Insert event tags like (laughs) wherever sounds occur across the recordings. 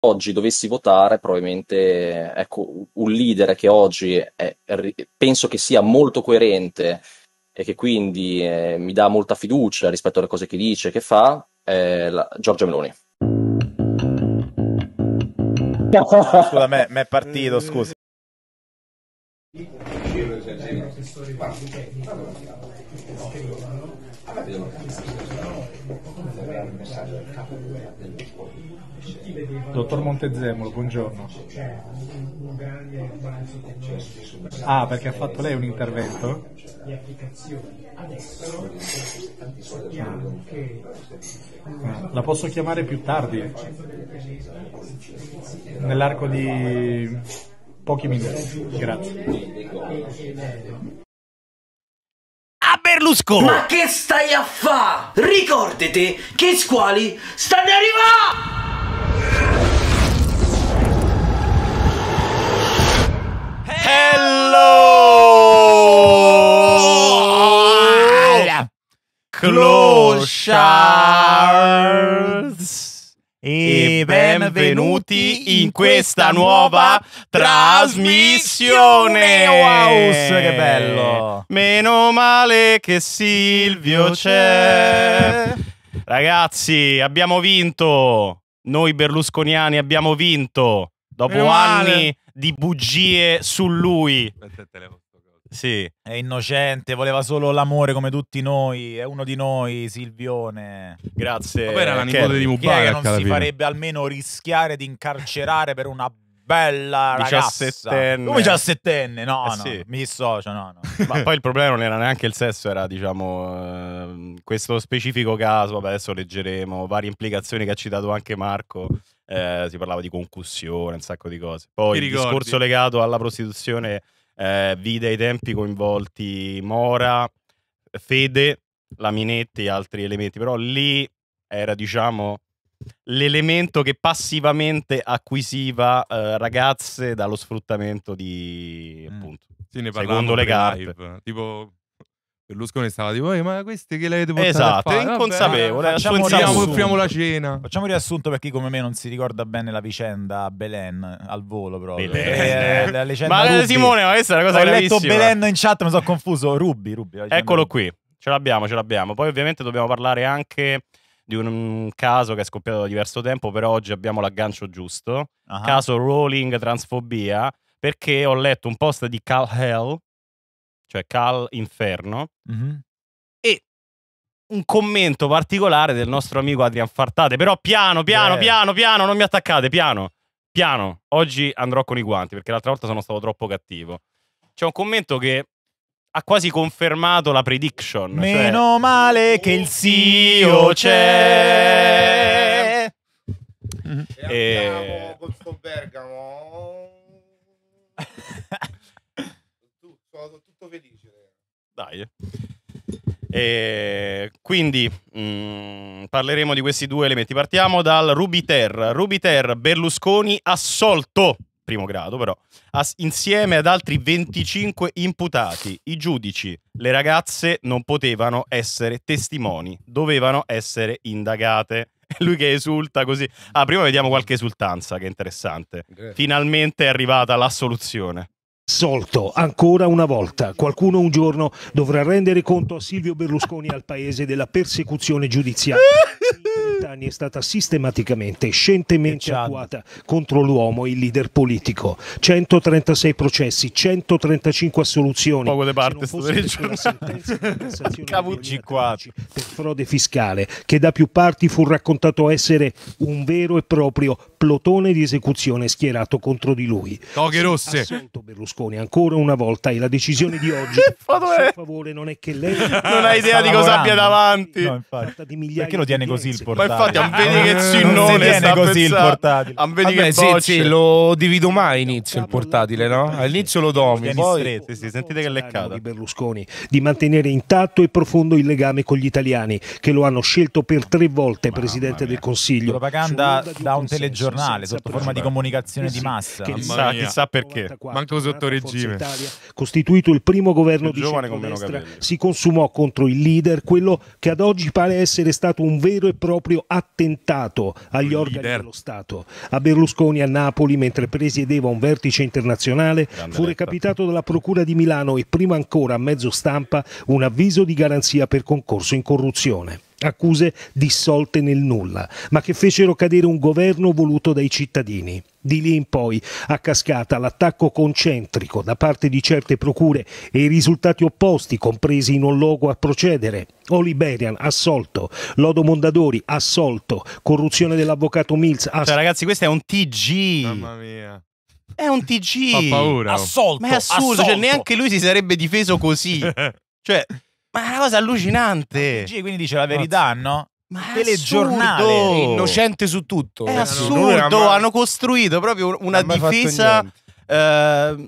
oggi dovessi votare, probabilmente ecco, un leader che oggi è, penso che sia molto coerente e che quindi eh, mi dà molta fiducia rispetto alle cose che dice, che fa, è la, Giorgia Meloni. Scusa, me è partito, scusa. Dottor Montezemolo, buongiorno. Ah, perché ha fatto lei un intervento? La posso chiamare più tardi? Nell'arco di pochi minuti. Grazie. Berlusconi. Ma che stai a fa? Ricordati che i squali stanno arrivando! Hello! Clochard! e benvenuti in questa nuova trasmissione. Wow, che bello! Meno male che Silvio c'è. Ragazzi, abbiamo vinto. Noi berlusconiani abbiamo vinto. Dopo anni di bugie su lui. Sì. È innocente, voleva solo l'amore come tutti noi, è uno di noi, Silvione. Grazie. Vabbè, era la nipote di Mubarak. Che non si fine. farebbe almeno rischiare di incarcerare per una bella ragazza. Diciassettenne. Come diciassettenne? No, Eh no, sì. mi dissocio, no, no. Ma poi il problema non era neanche il sesso, era diciamo ehm, questo specifico caso, vabbè adesso leggeremo, varie implicazioni che ha citato anche Marco, eh, si parlava di concussione, un sacco di cose. Poi il discorso legato alla prostituzione eh, vide ai tempi coinvolti Mora, Fede, Laminetti e altri elementi, però lì era diciamo l'elemento che passivamente acquisiva eh, ragazze dallo sfruttamento di Mm. appunto Sì, ne Secondo le carte. Tipo Berlusconi stava tipo, "Eh, ma questi che le avete portate Esatto, è fare? Vabbè, inconsapevole, è facciamo Offriamo, riassunto. offriamo la cena. Facciamo un riassunto per chi come me non si ricorda bene la vicenda a Belen, al volo proprio. Belen. Eh, la leggenda Ma Ruby. Simone, ma questa è una cosa Ho letto gravissima. Belen in chat, mi sono confuso. La leggenda Eccolo qui, ce l'abbiamo, ce l'abbiamo. Poi ovviamente dobbiamo parlare anche di un, un caso che è scoppiato da diverso tempo, però oggi abbiamo l'aggancio giusto. Ah. Caso Rolling Transfobia, perché ho letto un post di Cal Hell, cioè Cal Inferno, Mhm. e un commento particolare del nostro amico Adrian Fartate. Però piano, piano, Eh. piano, piano, non mi attaccate, piano, piano. Oggi andrò con i guanti perché l'altra volta sono stato troppo cattivo. C'è un commento che ha quasi confermato la prediction. cioè- Meno male che il Sio c'è. E- con sto Bergamo. (laughs) Tu- sono tutto felice. Dai. E quindi mm, parleremo di questi due elementi. Partiamo dal Rubiter. Rubiter Berlusconi assolto, primo grado però, as- insieme ad altri 25 imputati. I giudici, le ragazze non potevano essere testimoni, dovevano essere indagate. (laughs) Lui che esulta così. Ah, prima vediamo qualche esultanza che è interessante. Finalmente è arrivata l'assoluzione. Assolto ancora una volta. Qualcuno un giorno dovrà rendere conto a Silvio Berlusconi e al paese della persecuzione giudiziaria. In 30 anni è stata sistematicamente scientemente attuata contro l'uomo, il leader politico. 136 processi, 135 assoluzioni. Poco Cavucci 2013 per frode fiscale, che da più parti fu raccontato essere un vero e proprio plotone di esecuzione schierato contro di lui. Toghe rosse. Assolto Berlusconi ancora una volta e la decisione di oggi (laughs) suo favore non è che lei Non hai idea di cosa abbia davanti. No, Perché lo tiene così il udienze. Ma portatile? infatti, a vedi che Non si cinnone tiene così il portatile. A vedi Vabbè, che sì, sì, lo divido mai inizio il portatile, no? All'inizio lo domi, Tieni poi stretto. Sì, sentite che leccata. di Berlusconi di mantenere intatto e profondo il legame con gli italiani che lo hanno scelto per tre volte presidente del Consiglio Propaganda da un telegiornale, senza sotto forma di comunicazione Eh di sì, massa. che Chissà, chissà perché. 94, Manco sotto Forza regime. Italia, costituito il primo governo di giovane con meno centrodestra, si consumò contro il leader, quello che ad oggi pare essere stato un vero e proprio attentato agli Un organi leader. dello Stato. A Berlusconi a Napoli, mentre presiedeva un vertice internazionale, Grande fu recapitato dalla Procura di Milano e prima ancora a mezzo stampa un avviso di garanzia per concorso in corruzione. Accuse dissolte nel nulla, ma che fecero cadere un governo voluto dai cittadini. Di lì in poi, a cascata, l'attacco concentrico da parte di certe procure e i risultati opposti, compresi in un logo a procedere. Oliberian, assolto. Lodo Mondadori, assolto. Corruzione dell'avvocato Mills, Cioè, assolto. ragazzi, questo è un TG. Mamma mia. È un TG. Fa paura. Assolto, Ma è assurdo, assolto. cioè neanche lui si sarebbe difeso così. (laughs) cioè, ma è una cosa allucinante. TG quindi dice la verità, no? Ma è Telegiornale. assurdo. È innocente su tutto. È Eh, era assurdo, mai- hanno costruito proprio una difesa eh,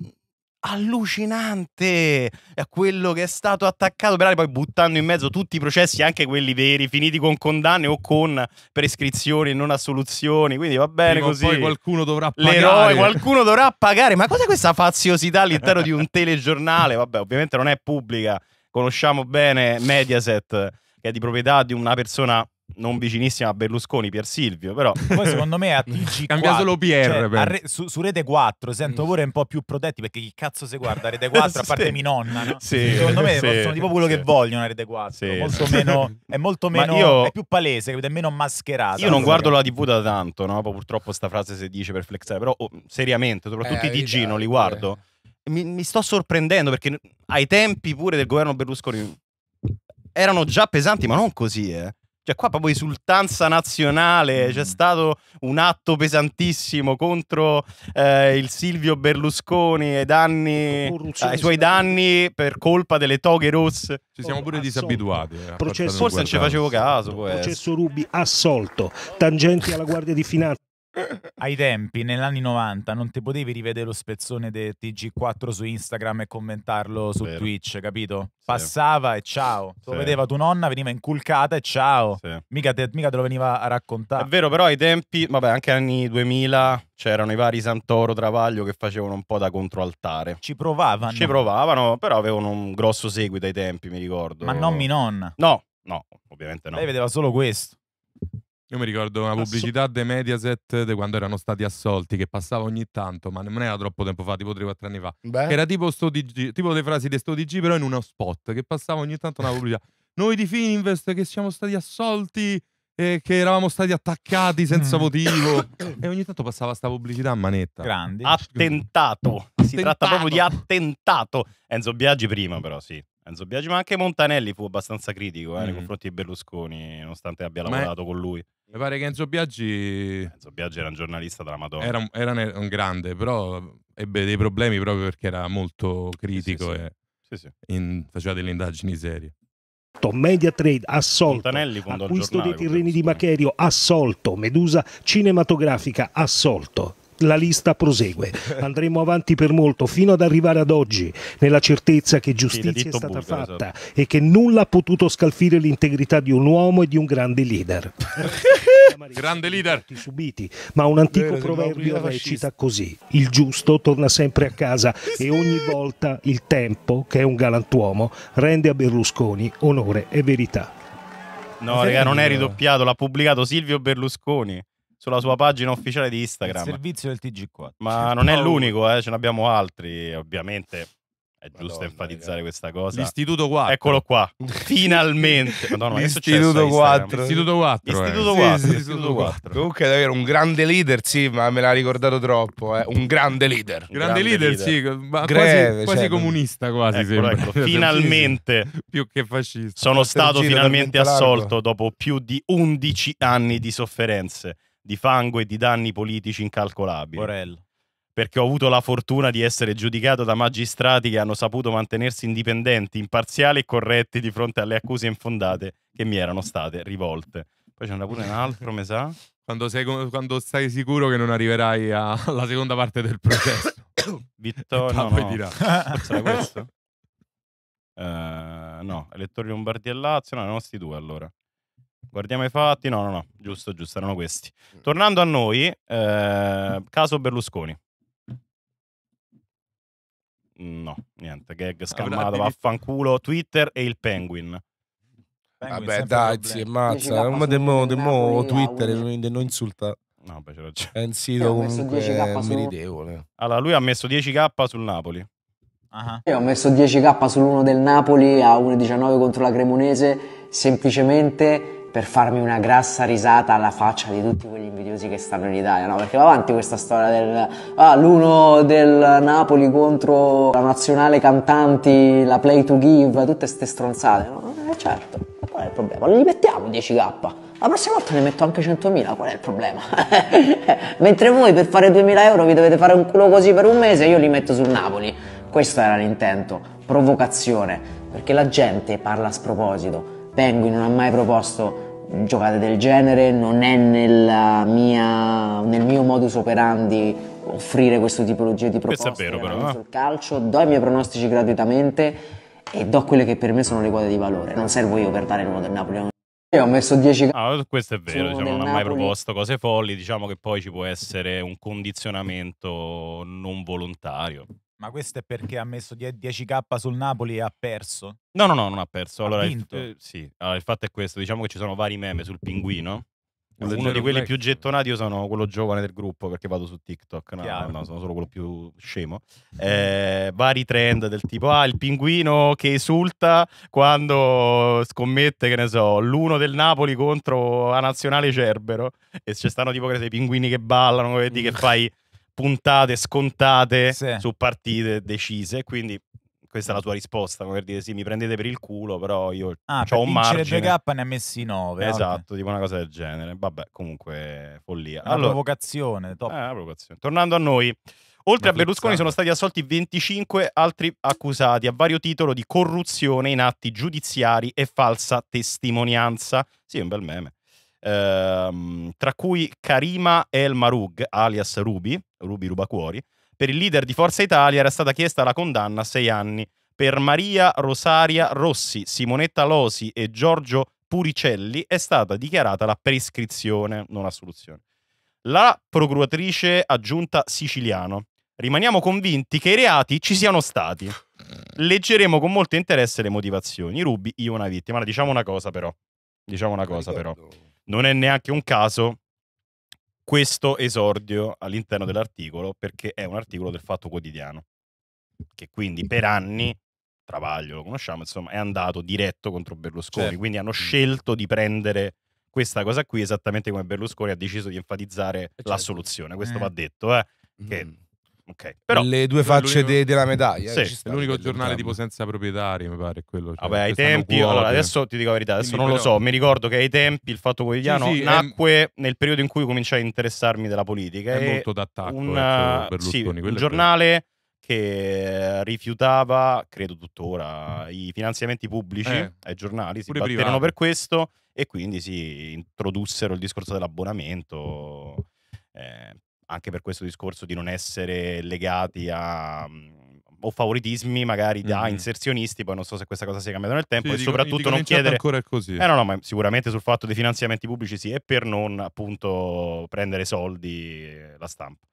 allucinante a quello che è stato attaccato, peraltro poi buttando in mezzo tutti i processi, anche quelli veri, finiti con condanne o con prescrizioni e non assoluzioni, quindi va bene Prima così. poi qualcuno dovrà pagare. L'eroe, qualcuno dovrà pagare. Ma cos'è questa faziosità all'interno di un telegiornale? Vabbè, ovviamente non è pubblica. Conosciamo bene Mediaset, che è di proprietà di una persona non vicinissima a Berlusconi, Pier Silvio, però (laughs) Poi secondo me a TG4 (laughs) Cambia solo PR, cioè, re- su, su Rete 4 sento pure un po' più protetti perché chi cazzo si guarda a Rete 4 (laughs) a parte Sì. mia nonna no? Sì, secondo me sì, sono tipo quello sì. che vogliono a Rete 4 Sì. molto meno, è molto meno io- è più palese è meno mascherata io non guardo la TV da tanto, no? Poi Purtroppo sta frase si dice per flexare, però oh, seriamente, soprattutto Eh, i TG non li eh. Mi, mi sto sorprendendo perché ai tempi pure del governo Berlusconi erano già pesanti, ma non così, eh. Cioè, qua proprio esultanza nazionale. Mm. C'è stato un atto pesantissimo contro eh, il Silvio Berlusconi ai danni, ai suoi danni per colpa delle toghe rosse. Ci siamo pure Assolto. disabituati. eh, Processo- Forse non ci facevo caso. Processo Rubi assolto. Tangenti alla Guardia di Finanza. Ai tempi negli anni 90 non ti potevi rivedere lo spezzone del TG4 su Instagram e commentarlo su Vero. Twitch capito? Sì. Passava e ciao lo Sì. vedeva tua nonna veniva inculcata e ciao Sì. mica te, mica te lo veniva a È raccontare vero, però ai tempi, vabbè, anche anni 2000 c'erano i vari Santoro Travaglio che facevano un po' da controaltare. ci provavano Ci provavano, però avevano un grosso seguito ai tempi, mi ricordo. ma non mi nonna No, no, ovviamente no. lei vedeva solo questo Io mi ricordo una Asso- pubblicità dei Mediaset di quando erano stati assolti che passava ogni tanto, ma non era troppo tempo fa, tipo 3-4 anni fa. Beh, Che era tipo sto DG, tipo le frasi di sto DG, però in uno spot che passava ogni tanto una pubblicità. (laughs) Noi di Fininvest che siamo stati assolti e che eravamo stati attaccati senza Mm. motivo. (coughs) e ogni tanto passava sta pubblicità a manetta. grandi Attentato. Si Attentato. tratta proprio di attentato. Enzo Biagi prima, però, sì. Enzo Biagi, ma anche Montanelli fu abbastanza critico eh, nei Mm. confronti di Berlusconi, nonostante abbia Ma è- lavorato con lui. Mi pare che Enzo Biaggi Enzo Biagi era un giornalista della Madonna. era, un- era un grande, però ebbe dei problemi proprio perché era molto critico sì. e Sì, sì. in- faceva delle indagini serie. Media Trade assolto. Acquisto dei terreni di. Macherio assolto. Medusa cinematografica assolto. La lista prosegue. Andremo avanti per molto fino ad arrivare ad oggi, nella certezza che giustizia è Ditto stata Bulgaro, fatta e che nulla ha potuto scalfire l'integrità di un uomo e di un grande leader. (laughs) Grande leader. subiti, ma un antico proverbio recita così: il giusto torna sempre a casa (laughs) e ogni volta il tempo, che è un galantuomo, rende a Berlusconi onore e verità. No, raga, non è ridoppiato, l'ha pubblicato Silvio Berlusconi sulla sua pagina ufficiale di il Instagram. servizio del TG4 Ma non è l'unico, eh, ce ne abbiamo altri, ovviamente. È giusto Madonna, enfatizzare raga. questa cosa. L'Istituto 4. Eccolo qua, (laughs) finalmente. Madonna, è successo a L'Istituto Instagram? 4. L'Istituto 4. eh. Istituto Sì, 4, sì, Istituto 4. Comunque, davvero, un grande leader, sì, ma me l'ha ricordato troppo. Eh. Un grande leader. Un Grande, grande leader, leader. sì, ma Greve, quasi, quasi cioè, comunista quasi Eccolo, sembra. ecco, (laughs) finalmente Più che fascista. sono il stato finalmente assolto dopo più di 11 anni di sofferenze, di fango e di danni politici incalcolabili. Borello perché ho avuto la fortuna di essere giudicato da magistrati che hanno saputo mantenersi indipendenti, imparziali e corretti di fronte alle accuse infondate che mi erano state rivolte. Poi c'è pure un altro, mi sa. Quando, sei, quando stai sicuro che non arriverai a- alla seconda parte del processo. (coughs) Vittorio, no, no. dirà. Era questo? Eh, no, elettori Lombardia e Lazio, no, erano questi due allora. Guardiamo i fatti, no, no, no, giusto, giusto, erano questi. Tornando a noi, eh, caso Berlusconi. No, niente, gag addirittura- vaffanculo, Twitter e il Penguin. Penguin Vabbè, dai, problemi. sì, mazza. 10K Ma de mo, de su mo Napoli, Twitter non insulta. No, beh, c'è ragione. È un sito comunque 10K su- meritevole. Allora, lui ha messo 10k sul Napoli. Ah, Io ho messo 10k sull'uno del Napoli a 1,19 contro la Cremonese semplicemente per farmi una grassa risata alla faccia di tutti quegli invidiosi che stanno in Italia, no? Perché va avanti questa storia del ah, l'uno del Napoli contro la nazionale cantanti, la play to give, tutte ste stronzate, no? Eh, certo, ma qual è il problema? Li mettiamo 10k. La prossima volta ne metto anche 100.000, qual è il problema? (laughs) Mentre voi per fare 2.000 euro vi dovete fare un culo così per un mese, io li metto sul Napoli. Questo era l'intento, provocazione, perché la gente parla a sproposito. Penguin non ha mai proposto giocate del genere, non è nella mia, nel mio modus operandi offrire questo tipologia di Questo proposte è vero, però, eh. il calcio, do i miei pronostici gratuitamente e do quelle che per me sono le quote di valore. Non servo io per dare il numero del Napoli. Io ho messo 10 Ah, questo è vero, diciamo, non ha mai proposto cose folli, diciamo che poi ci può essere un condizionamento non volontario. Ma questo è perché ha messo 10 10k sul Napoli e ha perso? No, no, no, non ha perso. Ha Allora, il, vinto? eh, sì. Allora, il fatto è questo, diciamo che ci sono vari meme sul pinguino. Il Uno di quelli Black. più gettonati io sono quello giovane del gruppo perché vado su TikTok, no, no, sono solo quello più scemo. Eh, vari trend del tipo, ah, il pinguino che esulta quando scommette, che ne so, l'uno del Napoli contro la nazionale Cerbero e ci stanno tipo che ne so, i pinguini che ballano, vedi che fai puntate scontate Sì. su partite decise, quindi questa è la tua risposta, come per dire sì, mi prendete per il culo, però io Ah, ho per un margine. 2k ne ha messi 9. Esatto, tipo una cosa del genere. Vabbè, comunque follia. Una Allora, provocazione, top. eh, una provocazione. Tornando a noi, oltre a Berlusconi sono stati assolti 25 altri accusati a vario titolo di corruzione in atti giudiziari e falsa testimonianza. Sì, è un bel meme. Ehm, tra cui Karima El Marug, alias Ruby, Ruby Rubacuori, per il leader di Forza Italia era stata chiesta la condanna a sei anni. Per Maria Rosaria Rossi, Simonetta Losi e Giorgio Puricelli è stata dichiarata la prescrizione, non assoluzione. La procuratrice aggiunta siciliano. Rimaniamo convinti che i reati ci siano stati. Leggeremo con molto interesse le motivazioni. Rubi, io una vittima. Ora, diciamo una cosa però. Diciamo una cosa però. Non è neanche un caso questo esordio all'interno dell'articolo perché è un articolo del Fatto Quotidiano che quindi per anni Travaglio lo conosciamo insomma è andato diretto contro Berlusconi Certo. quindi hanno scelto di prendere questa cosa qui esattamente come Berlusconi ha deciso di enfatizzare certo. l'assoluzione questo Eh. va detto eh che Mm. Ok però le due facce de- della medaglia. Sì, eh, ci È l'unico giornale tipo senza proprietari, mi pare, è quello. cioè, Vabbè, ai tempi, allora adesso ti dico la verità, adesso Quindi non lo però- so, mi ricordo che ai tempi il Fatto Quotidiano Sì, sì, è- nacque nel periodo in cui cominciai a interessarmi della politica. È molto d'attacco un, verso eh, Berlusconi, sì, un è giornale che rifiutava, credo tuttora, i finanziamenti pubblici Eh, ai giornali, si batterono privati. per questo e quindi si introdussero il discorso dell'abbonamento, eh, anche per questo discorso di non essere legati a... mm, o favoritismi magari da Mhm. inserzionisti, poi non so se questa cosa sia cambiata nel tempo Sì, e dico- soprattutto non chiedere ancora così. eh no, no, ma sicuramente sul fatto dei finanziamenti pubblici sì, e per non appunto prendere soldi eh, la stampa.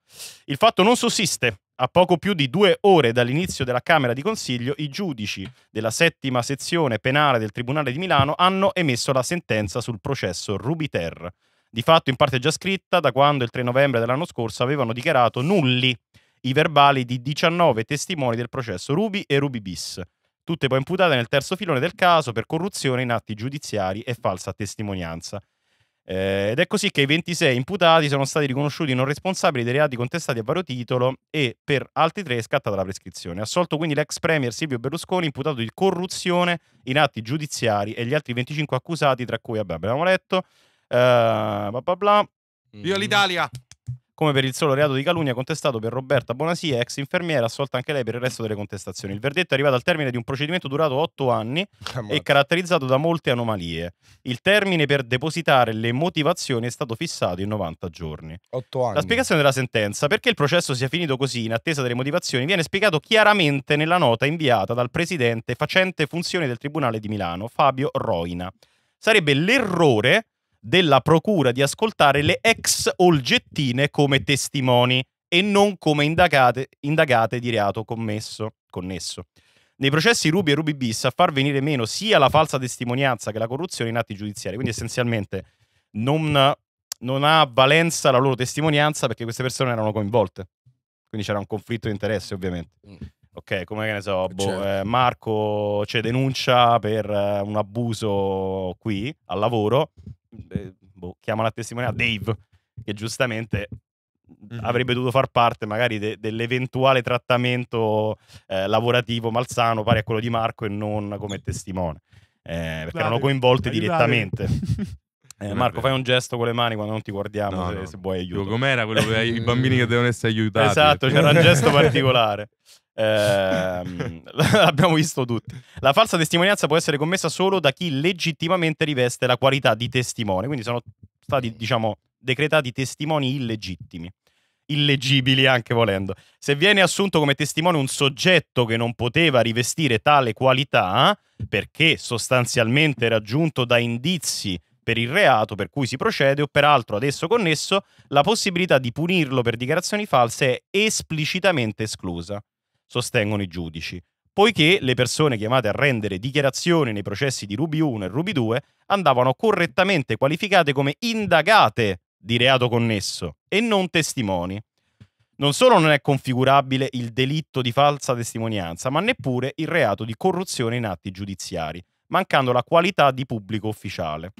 Il fatto non sussiste. A poco più di due ore dall'inizio della Camera di Consiglio, i giudici della settima sezione penale del Tribunale di Milano hanno emesso la sentenza sul processo Rubiter. Di fatto in parte già scritta da quando il 3 novembre dell'anno scorso avevano dichiarato nulli i verbali di 19 testimoni del processo Rubi e Rubi bis, tutte poi imputate nel terzo filone del caso per corruzione in atti giudiziari e falsa testimonianza. Eh, ed è così che i 26 imputati sono stati riconosciuti non responsabili dei reati contestati a vario titolo e per altri tre è scattata la prescrizione. Assolto quindi l'ex premier Silvio Berlusconi, imputato di corruzione in atti giudiziari e gli altri 25 accusati, tra cui abbiamo letto. Eh, bla bla bla, Viva l'Italia! come per il solo reato di calunnia contestato per Roberta Bonasia, ex infermiera, assolta anche lei per il resto delle contestazioni. Il verdetto è arrivato al termine di un procedimento durato otto anni e caratterizzato da molte anomalie. Il termine per depositare le motivazioni è stato fissato in 90 giorni. Otto anni. La spiegazione della sentenza, perché il processo sia finito così in attesa delle motivazioni, viene spiegato chiaramente nella nota inviata dal presidente facente funzioni del Tribunale di Milano, Fabio Roina. Sarebbe l'errore della procura di ascoltare le ex olgettine come testimoni e non come indagate, indagate di reato commesso, connesso. nei processi Ruby e Ruby bis a far venire meno sia la falsa testimonianza che la corruzione in atti giudiziari. Quindi essenzialmente non, non ha valenza la loro testimonianza perché queste persone erano coinvolte. Quindi c'era un conflitto di interesse, ovviamente. Mm. Ok, come che ne so, boh, Certo. eh, Marco c'è denuncia per eh, un abuso qui al lavoro. Eh, boh, chiama la testimonianza Dave, che giustamente Mhm. avrebbe dovuto far parte magari de- dell'eventuale trattamento eh, lavorativo malsano pari a quello di Marco e non come testimone. Eh, perché erano coinvolti direttamente. (laughs) Eh, Marco, fai un gesto con le mani quando non ti guardiamo No, se, no. se vuoi aiuto. Com'era quello per i (laughs) bambini che devono essere aiutati? Esatto, c'era un (laughs) gesto particolare. Ehm, (laughs) l'abbiamo visto tutti. La falsa testimonianza può essere commessa solo da chi legittimamente riveste la qualità di testimone. Quindi sono stati, diciamo, decretati testimoni illegittimi. Illeggibili anche volendo. Se viene assunto come testimone un soggetto che non poteva rivestire tale qualità, perché sostanzialmente raggiunto da indizi per il reato per cui si procede o peraltro ad esso connesso, la possibilità di punirlo per dichiarazioni false è esplicitamente esclusa, sostengono i giudici, poiché le persone chiamate a rendere dichiarazioni nei processi di Ruby 1 e Ruby 2 andavano correttamente qualificate come indagate di reato connesso e non testimoni. Non solo non è configurabile il delitto di falsa testimonianza, ma neppure il reato di corruzione in atti giudiziari, mancando la qualità di pubblico ufficiale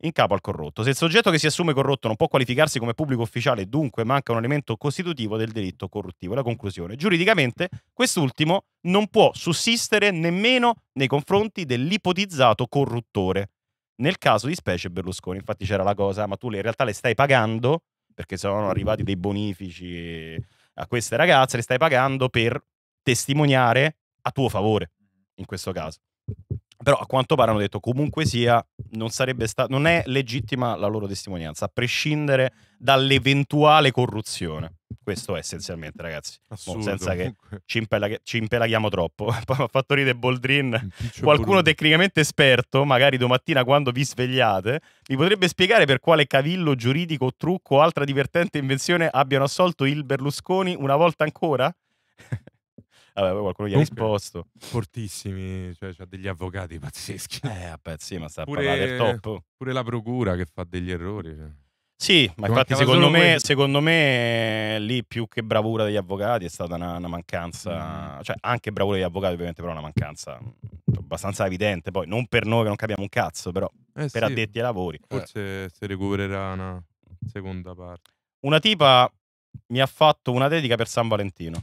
in capo al corrotto. Se il soggetto che si assume corrotto non può qualificarsi come pubblico ufficiale dunque manca un elemento costitutivo del delitto corruttivo. La conclusione. Giuridicamente, quest'ultimo non può sussistere nemmeno nei confronti dell'ipotizzato corruttore. Nel caso di specie Berlusconi, infatti c'era la cosa, ma tu in realtà le stai pagando, perché sono arrivati dei bonifici a queste ragazze, le stai pagando per testimoniare a tuo favore, in questo caso. Però a quanto pare hanno detto comunque sia, non, sarebbe sta- non è legittima la loro testimonianza, a prescindere dall'eventuale corruzione. Questo è essenzialmente, ragazzi. Mo, Assurdo. senza che ci, impela- ci impelaghiamo troppo. (laughs) Poi mi ha fatto ridere Boldrin. Qualcuno Burundi. tecnicamente esperto, magari domattina quando vi svegliate, mi potrebbe spiegare per quale cavillo giuridico, trucco o altra divertente invenzione abbiano assolto il Berlusconi una volta ancora? (laughs) Vabbè, qualcuno gli ha risposto. Fortissimi, cioè c'ha degli avvocati pazzeschi. Eh, vabbè, sì, ma sta a Pure- parlare del top. Pure la procura che fa degli errori. cioè. Sì, ma infatti secondo me, secondo me lì più che bravura degli avvocati è stata una, una mancanza, Mm. cioè anche bravura degli avvocati ovviamente, però una mancanza mm, abbastanza evidente, poi non per noi che non capiamo un cazzo, però Eh per sì, addetti ai lavori. Forse si recupererà una seconda parte. Una tipa mi ha fatto una dedica per San Valentino.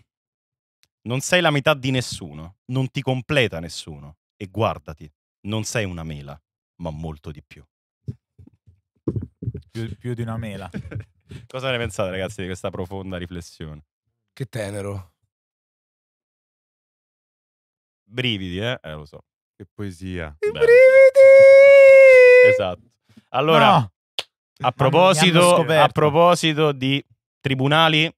Non sei la metà di nessuno, non ti completa nessuno e guardati, non sei una mela, ma molto di più. Più, più di una mela. (laughs) Cosa ne pensate ragazzi di questa profonda riflessione? Che tenero. Brividi, eh? Eh, lo so. Che poesia. Bello. Esatto. Allora, No! a proposito, a proposito di tribunali,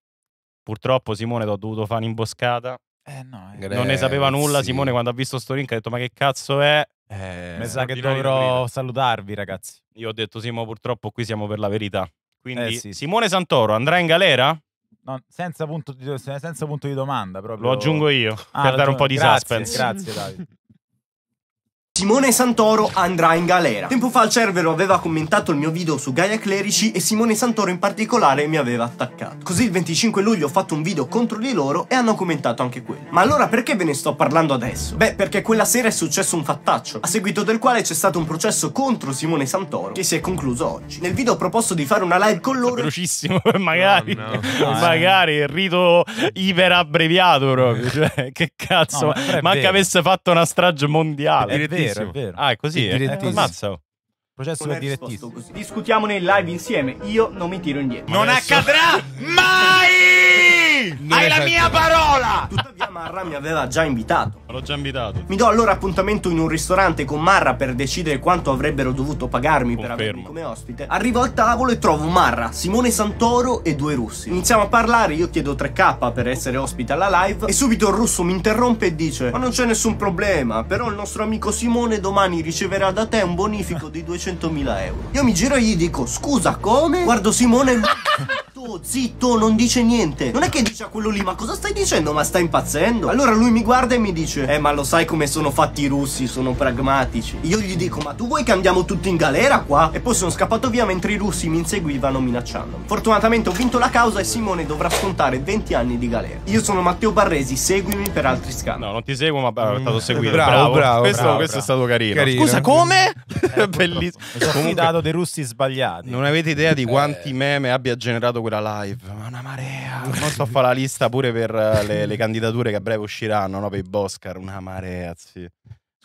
purtroppo Simone t'ho dovuto fare un'imboscata. Eh no, eh. Non ne sapeva nulla. Grazie. Simone, quando ha visto sto link, ha detto: Ma che cazzo è? Eh, Mi sa che dovrò salutarvi, ragazzi. io ho detto: Simo, purtroppo qui siamo per la verità. Quindi, Eh, sì, sì. Simone Santoro andrà in galera? No, senza, punto di, senza punto di domanda. Proprio. Lo aggiungo io Ah, per dare un po' di grazie, suspense. Grazie, Davide. (laughs) Simone Santoro andrà in galera. Tempo fa il Cervero aveva commentato il mio video su Gaia Clerici e Simone Santoro in particolare mi aveva attaccato. Così il 25 luglio ho fatto un video contro di loro e hanno commentato anche quello. Ma allora perché ve ne sto parlando adesso? Beh, perché quella sera è successo un fattaccio, a seguito del quale c'è stato un processo contro Simone Santoro che si è concluso oggi. Nel video ho proposto di fare una live con loro velocissimo, (laughs) magari, No, no. No, (laughs) magari il rito iper abbreviato proprio. Cioè, che cazzo, No, ma manca avesse fatto una strage mondiale. È vero, è vero. Ah, è così? È direttissimo. Ammazza, oh. Processo è direttissimo. Discutiamone in live insieme, io non mi tiro indietro. Non accadrà mai! Hai la mia parola! Tuttavia Marra mi aveva già invitato. L'ho già invitato. Mi do allora appuntamento in un ristorante con Marra per decidere quanto avrebbero dovuto pagarmi per Confermo. avermi come ospite. Arrivo al tavolo e trovo Marra, Simone Santoro e due russi. Iniziamo a parlare, io chiedo 3k per essere ospite alla live e subito il russo mi interrompe e dice Ma non c'è nessun problema, però il nostro amico Simone domani riceverà da te un bonifico di 200.000 euro. Io mi giro e gli dico Scusa, come? Guardo Simone e lui (laughs) zitto, non dice niente. Non è che dice a quello lì, ma cosa stai dicendo? Ma stai impazzendo? Allora lui mi guarda e mi dice, eh, ma lo sai come sono fatti i russi, sono pragmatici. Io gli dico, ma tu vuoi che andiamo tutti in galera qua? E poi sono scappato via mentre i russi mi inseguivano minacciandomi. Fortunatamente ho vinto la causa e Simone dovrà scontare 20 anni di galera. Io sono Matteo Barresi, seguimi per altri scandali. No, non ti seguo, ma è stato seguito. Bravo, bravo, questo, bravo, questo bravo. è stato carino. Carino. Scusa, come? Bellissimo. Mi sono fidato dei russi sbagliati. Non avete idea di quanti meme abbia generato quella live? Ma una marea. Non sto a fare la lista pure per eh, le, le candidature che a breve usciranno, no? Per i Boscar. Una marea, sì.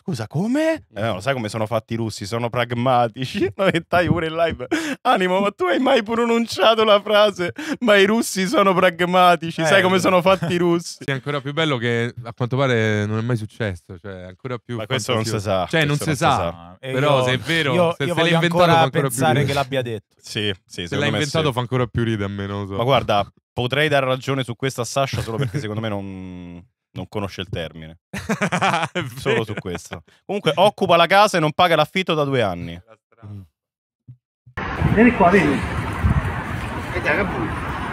Scusa, come? Eh, no, sai come sono fatti i russi? Sono pragmatici. No, e dai pure in live. Animo, ma tu hai mai pronunciato la frase? Ma i russi sono pragmatici. Eh, sai come sono fatti i russi? Sì, è ancora più bello che a quanto pare non è mai successo. Cioè, è ancora più. Ma questo non si sa. Cioè, non si non sa. si Ah, e Però io- se è vero, io, se io se l'ha inventato ancora fa ancora più pensare ridere. che l'abbia detto. Sì, sì, Se l'ha secondo me inventato sì. fa ancora più ridere a me, non so. Ma guarda, potrei dare ragione su questo a Sasha solo perché secondo me non, non conosce il termine. È (laughs) Solo su questo. Comunque, occupa la casa e non paga l'affitto da due anni. Vieni qua, vieni.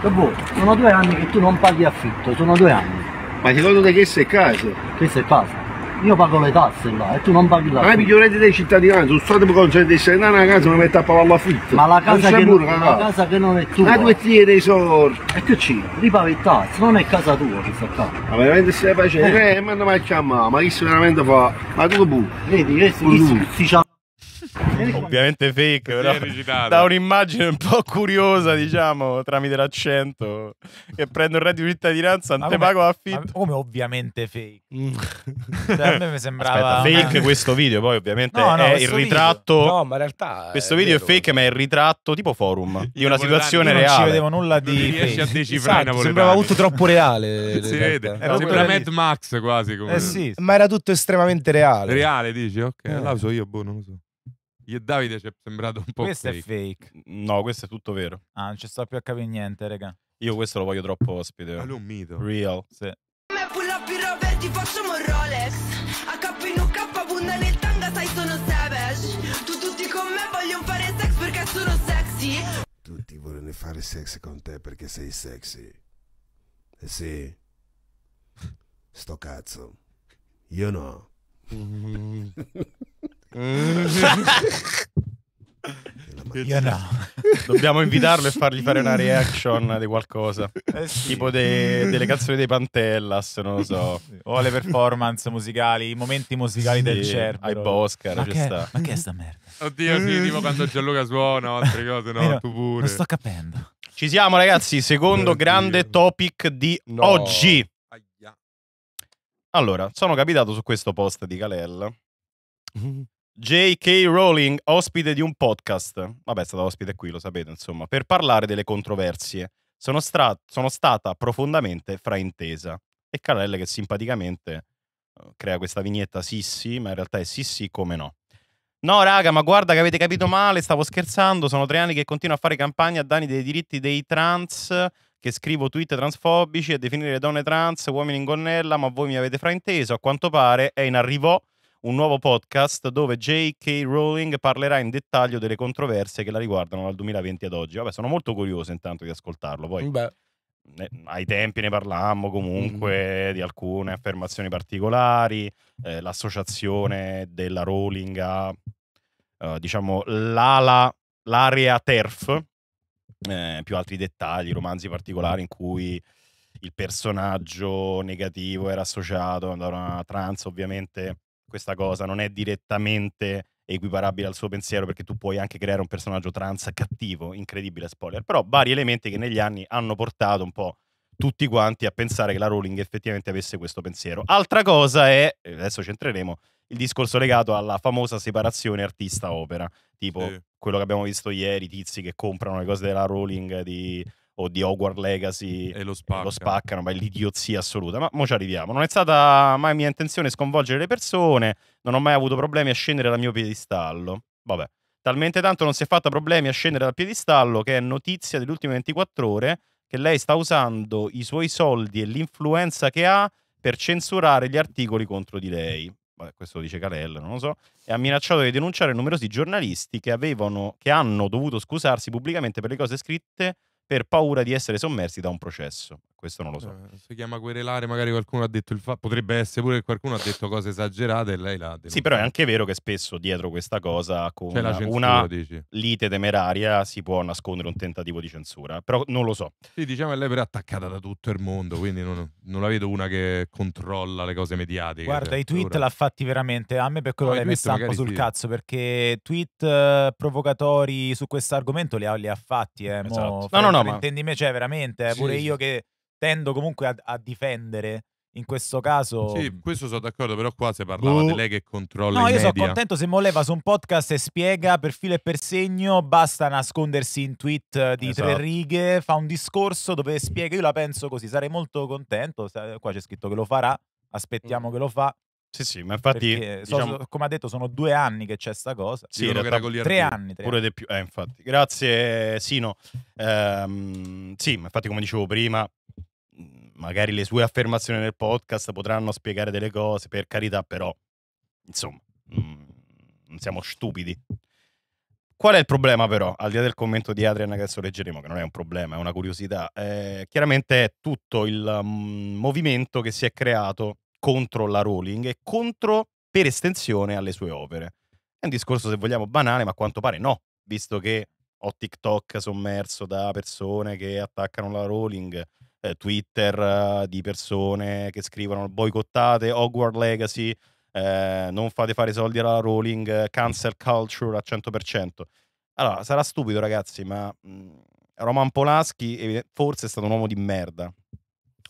Che vuoi? Sono due anni che tu non paghi affitto, sono due anni. Ma secondo te che sei casa? Questa è casa. Io pago le tasse là e tu non paghi Ma i l'affitto. migliorati dei cittadini, state per concedere di stare una casa e mi metti a pagare l'affitto. Ma la casa, che non, non la casa che non è tua. Ma due tieni i soldi. E che ci? Ripaghi il tasse, non è casa tua questa qua. Ma veramente stai facendo? Eh, ma non mi chiamare, ma chi si veramente fa? Ma tu che bu? Vedi, questi Pure Ovviamente fake, però è da un'immagine un po' curiosa, diciamo, tramite l'accento, che prendo il reddito di cittadinanza, non Ma te come- pago ma l'affitto. come ovviamente fake? Cioè, a me mi sembrava Aspetta, fake questo video, poi ovviamente No, no, è il ritratto... No, ma in realtà. Questo video è vero. fake, ma è il ritratto tipo forum di una situazione Io non ci reale. vedevo nulla Non di riesci a fake. decifrare i Esatto, sembrava tutto troppo reale. (laughs) Si vede. Era Sembra Mad Max quasi. Come... Eh sì, Ma era tutto estremamente reale. Reale, dici? Ok, Eh. allora so io, boh, non lo so. Io e Davide ci è sembrato un po' questo è fake. fake. No, questo è tutto vero. Ah, non ci sto più a capire niente, raga. Io questo lo voglio troppo ospite. Ma lui è un mito. Real. Sì. Me pull up i Roberti facciamo un Rolex AK in un K punta nel tanga sai sono savage Tu tutti con me vogliono fare sex perché sono sexy Tutti vogliono fare sex con te perché sei sexy. Eh sì. Sto cazzo. Io no. (laughs) (laughs) Io no. (laughs) Dobbiamo invitarlo e fargli fare una reaction di qualcosa. Eh sì. Tipo de- delle canzoni dei Pantellas, non lo so. O le performance musicali, i momenti musicali del Sì, Cerbero. ai Boscar, ma ci che, sta. Ma che è sta merda? Oddio, sì, tipo quando Gianluca suona o altre cose, no, Io tu pure. Non sto capendo. Ci siamo, ragazzi. Secondo Oddio. grande topic di No. oggi. Aia. Allora, sono capitato su questo post di Kalel. J.K. Rowling, ospite di un podcast. Vabbè, è stata ospite qui, lo sapete, insomma, per parlare delle controversie. Sono, stra- sono stata profondamente fraintesa. E Kalel che simpaticamente eh, crea questa vignetta sì sì, ma in realtà è sì sì come no. No, raga, ma guarda che avete capito male, stavo scherzando, sono tre anni che continuo a fare campagna a danni dei diritti dei trans, che scrivo tweet transfobici e definire donne trans uomini in gonnella, ma voi mi avete frainteso, a quanto pare è in arrivo un nuovo podcast dove J.K. Rowling parlerà in dettaglio delle controversie che la riguardano dal 2020 ad oggi. Vabbè, sono molto curioso intanto di ascoltarlo, poi Beh, ai tempi ne parlammo comunque di alcune affermazioni particolari, eh, l'associazione della Rowling a, eh, diciamo, l'ala, l'area TERF, eh, più altri dettagli, romanzi particolari in cui il personaggio negativo era associato ad una trans, ovviamente questa cosa non è direttamente equiparabile al suo pensiero perché tu puoi anche creare un personaggio trans cattivo, incredibile spoiler, però vari elementi che negli anni hanno portato un po' tutti quanti a pensare che la Rowling effettivamente avesse questo pensiero. Altra cosa è, adesso ci entreremo, il discorso legato alla famosa separazione artista-opera, tipo Sì. quello che abbiamo visto ieri, i tizi che comprano le cose della Rowling di, o di Hogwarts Legacy E lo e spacca. lo spaccano, ma è l'idiozia assoluta. Ma mo ci arriviamo. Non è stata mai mia intenzione sconvolgere le persone, non ho mai avuto problemi a scendere dal mio piedistallo. Vabbè, talmente tanto non si è fatta problemi a scendere dal piedistallo che è notizia delle ultime 24 ore che lei sta usando i suoi soldi e l'influenza che ha per censurare gli articoli contro di lei. Vabbè, questo lo dice Calel, non lo so. E ha minacciato di denunciare numerosi giornalisti che, avevano, che hanno dovuto scusarsi pubblicamente per le cose scritte per paura di essere sommersi da un processo. Questo non lo so. Eh, si chiama querelare, magari qualcuno ha detto il fatto. Potrebbe essere pure che qualcuno ha detto cose esagerate e lei l'ha Sì, però è anche vero che spesso dietro questa cosa, con censura, una dici. lite temeraria, si può nascondere un tentativo di censura. Però non lo so. Sì, diciamo che lei però è attaccata da tutto il mondo, quindi non, non la vedo una che controlla le cose mediatiche. Guarda, cioè, i tweet ora- l'ha fatti veramente. A me per quello No, lei mi sta un po' sul sì. cazzo perché tweet eh, provocatori su questo argomento li ha, li ha fatti. Eh. Mo, Esatto. fra- No, no, no, ma- fraintendi me, cioè veramente. eh, Sì, pure sì. io che tendo comunque a, a difendere in questo caso. Sì, questo sono d'accordo, però qua si parlava Boh. di lei che controlla No, i io sono contento se mo leva su un podcast e spiega per filo e per segno, basta nascondersi in tweet eh, di tre Esatto. righe, fa un discorso dove spiega, io la penso così, sarei molto contento, qua c'è scritto che lo farà, aspettiamo che lo fa. Sì, sì, ma infatti, perché so- diciamo- come ha detto, sono due anni che c'è sta cosa. Sì, in realtà tre anni. tre Pure anni. di più. Eh, infatti. Grazie, Sino. Ehm, sì, ma infatti, come dicevo prima, magari le sue affermazioni nel podcast potranno spiegare delle cose, per carità, però, insomma, mh, non siamo stupidi. Qual è il problema, però? Al di là del commento di Adrian, che adesso leggeremo, che non è un problema, è una curiosità. eh, chiaramente è tutto il mm, movimento che si è creato contro la Rowling e contro, per estensione, alle sue opere. È un discorso, se vogliamo, banale, ma a quanto pare no, visto che ho TikTok sommerso da persone che attaccano la Rowling, eh, Twitter eh, di persone che scrivono boicottate Hogwarts Legacy, eh, non fate fare soldi alla Rowling, eh, cancel culture al 100%. Allora, sarà stupido ragazzi, ma mh, Roman Polanski eh, forse è stato un uomo di merda,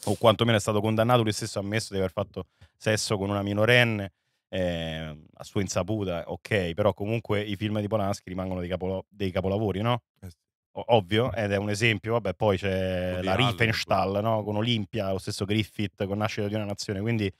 o quantomeno è stato condannato, lui stesso ha ammesso di aver fatto sesso con una minorenne, eh, a sua insaputa, ok, però comunque i film di Polanski rimangono dei, capolo- dei capolavori, no? O- Ovvio, ed è un esempio, vabbè, poi c'è Woody la Riefenstahl, no? Con Olimpia, lo stesso Griffith, con Nascita di una nazione, quindi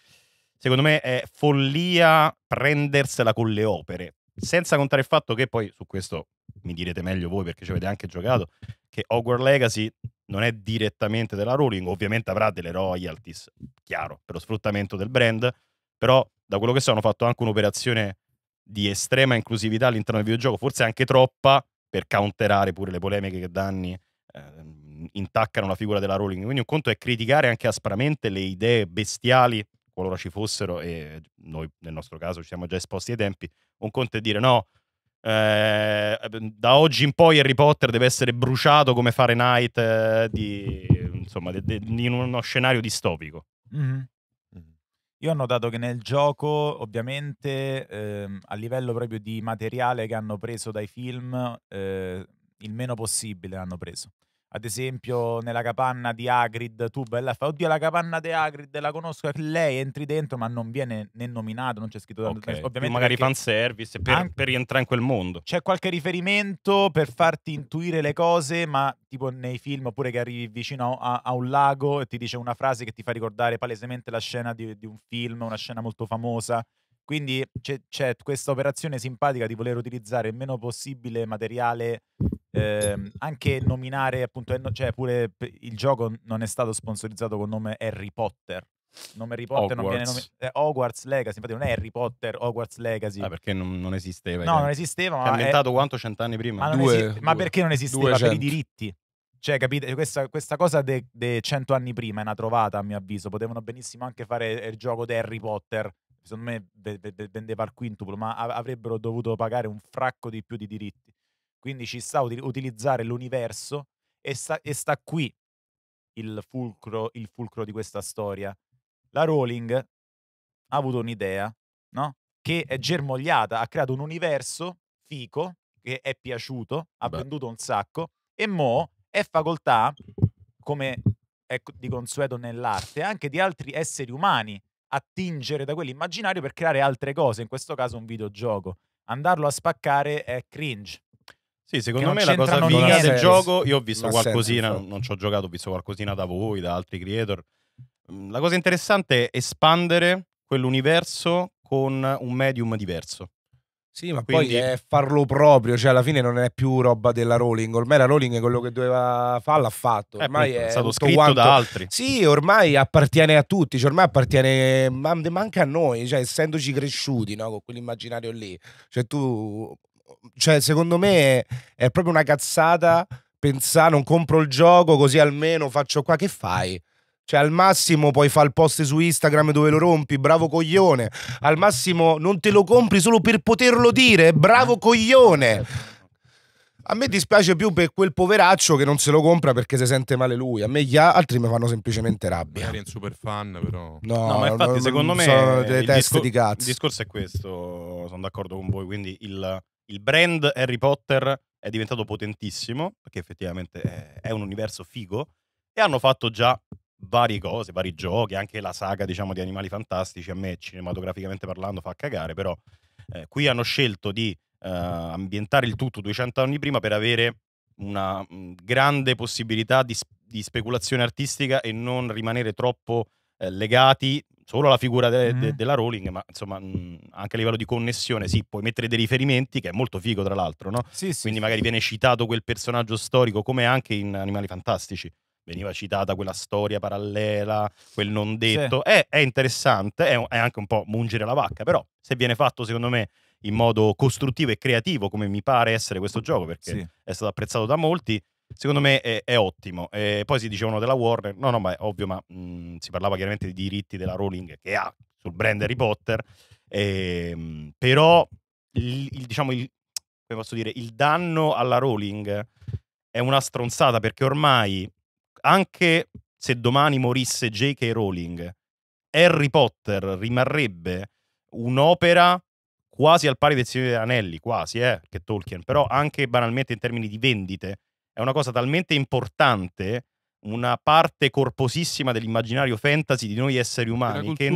secondo me è follia prendersela con le opere, senza contare il fatto che poi, su questo mi direte meglio voi perché ci avete anche giocato, che Hogwarts Legacy non è direttamente della Rowling, ovviamente avrà delle royalties, chiaro, per lo sfruttamento del brand, però da quello che so hanno fatto anche un'operazione di estrema inclusività all'interno del videogioco, forse anche troppa per counterare pure le polemiche che da anni eh, intaccano la figura della Rowling. Quindi un conto è criticare anche aspramente le idee bestiali, qualora ci fossero, e noi nel nostro caso ci siamo già esposti ai tempi, un conto è dire no, eh, da oggi in poi Harry Potter deve essere bruciato come Fahrenheit eh, di, insomma, de- de- in uno scenario distopico. Mhm. Io ho notato che nel gioco, ovviamente, ehm, a livello proprio di materiale che hanno preso dai film, eh, il meno possibile hanno preso. Ad esempio, nella capanna di Hagrid, tu bella fai, oddio, la capanna di Hagrid la conosco, lei entri dentro, ma non viene né nominato, non c'è scritto Ok, ovviamente magari fanservice per, per rientrare in quel mondo. c'è qualche riferimento per farti intuire le cose, ma tipo nei film, oppure che arrivi vicino a, a un lago e ti dice una frase che ti fa ricordare palesemente la scena di, di un film, una scena molto famosa. Quindi c'è, c'è questa operazione simpatica di voler utilizzare il meno possibile materiale, ehm, anche nominare appunto, eh, cioè pure il gioco non è stato sponsorizzato con nome Harry Potter. Nome Harry Potter non viene Hogwarts. nomi- eh, Hogwarts Legacy, infatti non è Harry Potter, Hogwarts Legacy. Ah, perché non, non esisteva. No, tempi. non esisteva, ma è ambientato quanto? Cent'anni prima? ma, Due- esi- ma due- perché non esisteva? Per i 200. diritti. Cioè, capite? Questa, questa cosa dei cento anni prima è una trovata, a mio avviso. Potevano benissimo anche fare il gioco di Harry Potter. Secondo me ve- ve- ve- vendeva al quintuplo, ma av- avrebbero dovuto pagare un fracco di più di diritti. Quindi ci sta uti- utilizzare l'universo e sta, e sta qui il fulcro, il fulcro di questa storia. La Rowling ha avuto un'idea, no? Che è germogliata, ha creato un universo fico che è piaciuto, ha Beh. venduto un sacco e mo è facoltà, come è di consueto nell'arte, anche di altri esseri umani attingere da quell'immaginario per creare altre cose, in questo caso un videogioco. Andarlo a spaccare è cringe. Sì, secondo me la cosa c'entrano figa del gioco, io ho visto Non senso, qualcosina, infatti. non ci ho giocato, ho visto qualcosina da voi, da altri creator. Mm, La cosa interessante è espandere quell'universo con un medium diverso. Sì, ma Quindi- poi è farlo proprio, cioè alla fine non è più roba della Rowling. Ormai la Rowling quello che doveva fare l'ha fatto. Eh, Ormai è è stato scritto quanto- da altri. Sì, ormai appartiene a tutti, cioè ormai appartiene ma, ma anche a noi, cioè essendoci cresciuti, no, con quell'immaginario lì. Cioè tu cioè secondo me è proprio una cazzata pensare, non compro il gioco, così almeno faccio qua. Che fai? Cioè, al massimo puoi fare il post su Instagram dove lo rompi, bravo coglione. Al massimo non te lo compri solo per poterlo dire, bravo coglione. A me dispiace più per quel poveraccio che non se lo compra perché si sente male lui. A me gli altri mi fanno semplicemente rabbia. Magari è un super fan, però. No, No, ma infatti no, secondo me sono delle teste discor- di cazzo. il discorso è questo, sono d'accordo con voi, quindi il, il brand Harry Potter è diventato potentissimo, perché effettivamente è, è un universo figo, e hanno fatto già varie cose, vari giochi, anche la saga diciamo di Animali Fantastici a me cinematograficamente parlando fa cagare, però eh, qui hanno scelto di eh, ambientare il tutto 200 anni prima per avere una mh, grande possibilità di, di speculazione artistica e non rimanere troppo eh, legati solo alla figura de- de- Mhm. della Rowling, ma insomma mh, anche a livello di connessione, sì, puoi mettere dei riferimenti, che è molto figo tra l'altro, no? Sì, sì, Quindi magari viene citato quel personaggio storico, come anche in Animali Fantastici. Veniva citata quella storia parallela, quel non detto. È, è interessante, è, è anche un po' mungere la vacca, però se viene fatto, secondo me, in modo costruttivo e creativo, come mi pare essere questo gioco, perché Sì. è stato apprezzato da molti, secondo me è, è ottimo. E poi si dicevano della Warner, no, no, ma è ovvio, ma mh, si parlava chiaramente di diritti della Rowling che ha sul brand Harry Potter, ehm, però il, il- diciamo il, come posso dire, il danno alla Rowling è una stronzata perché ormai anche se domani morisse J.K. Rowling, Harry Potter rimarrebbe un'opera quasi al pari del Signore degli Anelli, quasi, eh, che Tolkien, però anche banalmente in termini di vendite, è una cosa talmente importante, una parte corposissima dell'immaginario fantasy di noi esseri umani, che,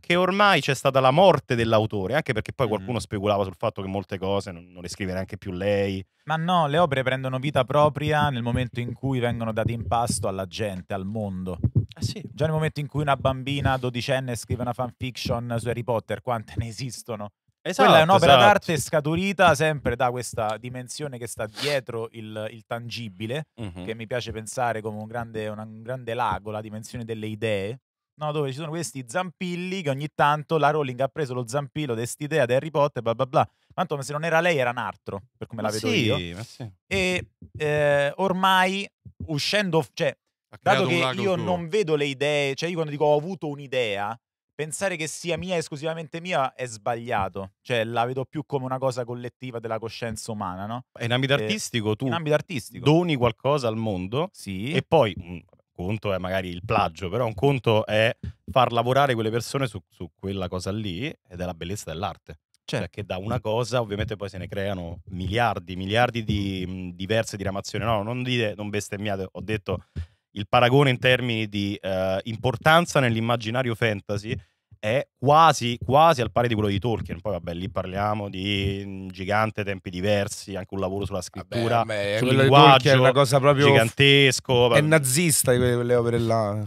che ormai c'è stata la morte dell'autore, anche perché poi qualcuno Mhm. speculava sul fatto che molte cose non, non le scrive neanche più lei. Ma no, le opere prendono vita propria nel momento in cui vengono date in pasto alla gente, al mondo. Eh sì. Già nel momento in cui una bambina dodicenne scrive una fanfiction su Harry Potter, quante ne esistono? Esatto, Quella è un'opera esatto. d'arte scaturita sempre da questa dimensione che sta dietro il, il tangibile, Mhm. che mi piace pensare come un grande, una- un grande lago, la dimensione delle idee, no? dove ci sono questi zampilli che ogni tanto la Rowling ha preso lo zampillo di quest'idea di Harry Potter, bla bla bla. Tanto se non era lei era un altro, per come Ma la vedo sì, io. sì. E eh, ormai uscendo, cioè, dato che io suo. non vedo le idee, cioè io quando dico ho avuto un'idea, pensare che sia mia esclusivamente mia è sbagliato. Cioè la vedo più come una cosa collettiva della coscienza umana, no? E in ambito Eh, artistico tu In ambito artistico. doni qualcosa al mondo sì. e poi un conto è magari il plagio, però un conto è far lavorare quelle persone su, su quella cosa lì ed è la bellezza dell'arte. Cioè Certo. che da una cosa ovviamente poi se ne creano miliardi, miliardi di mh, diverse diramazioni. No, non dite, non bestemmiate, ho detto il paragone in termini di eh, importanza nell'immaginario fantasy è quasi, quasi al pari di quello di Tolkien. Poi vabbè, lì parliamo di gigante, tempi diversi, anche un lavoro sulla scrittura, vabbè, sul Tolkien è linguaggio una cosa proprio gigantesco. È nazista quelle, opere là. (laughs)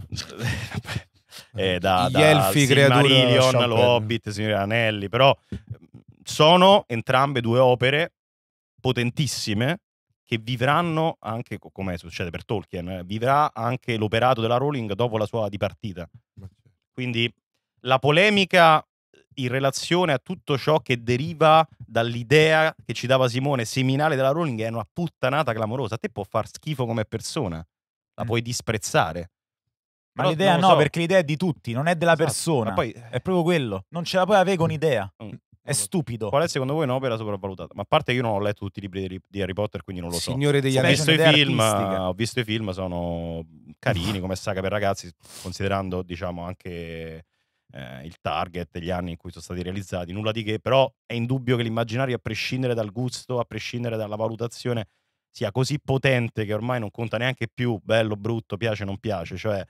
eh, da, Gli da elfi, creature, lo. Hobbit, Signore Anelli, però eh, sono entrambe due opere potentissime che vivranno anche, co- come succede per Tolkien, eh, vivrà anche l'operato della Rowling dopo la sua dipartita. Quindi la polemica in relazione a tutto ciò che deriva dall'idea che ci dava Simone seminale della Rowling è una puttanata clamorosa. A te può far schifo come persona, la Mm. puoi disprezzare. Ma Però l'idea no, so. perché l'idea è di tutti, non è della Esatto, persona. poi- È proprio quello. Non ce la puoi avere con idea. Mm. È stupido. Qual è secondo voi un'opera sopravvalutata? Ma a parte che io non ho letto tutti i libri di- Harry Potter, quindi non lo so. Signore degli Anelli. ho visto i film, sono carini come saga per ragazzi, considerando diciamo anche eh, il target gli anni in cui sono stati realizzati. Nulla di che, però è indubbio che l'immaginario, a prescindere dal gusto, a prescindere dalla valutazione, sia così potente che ormai non conta neanche più bello, brutto, piace, non piace. Cioè,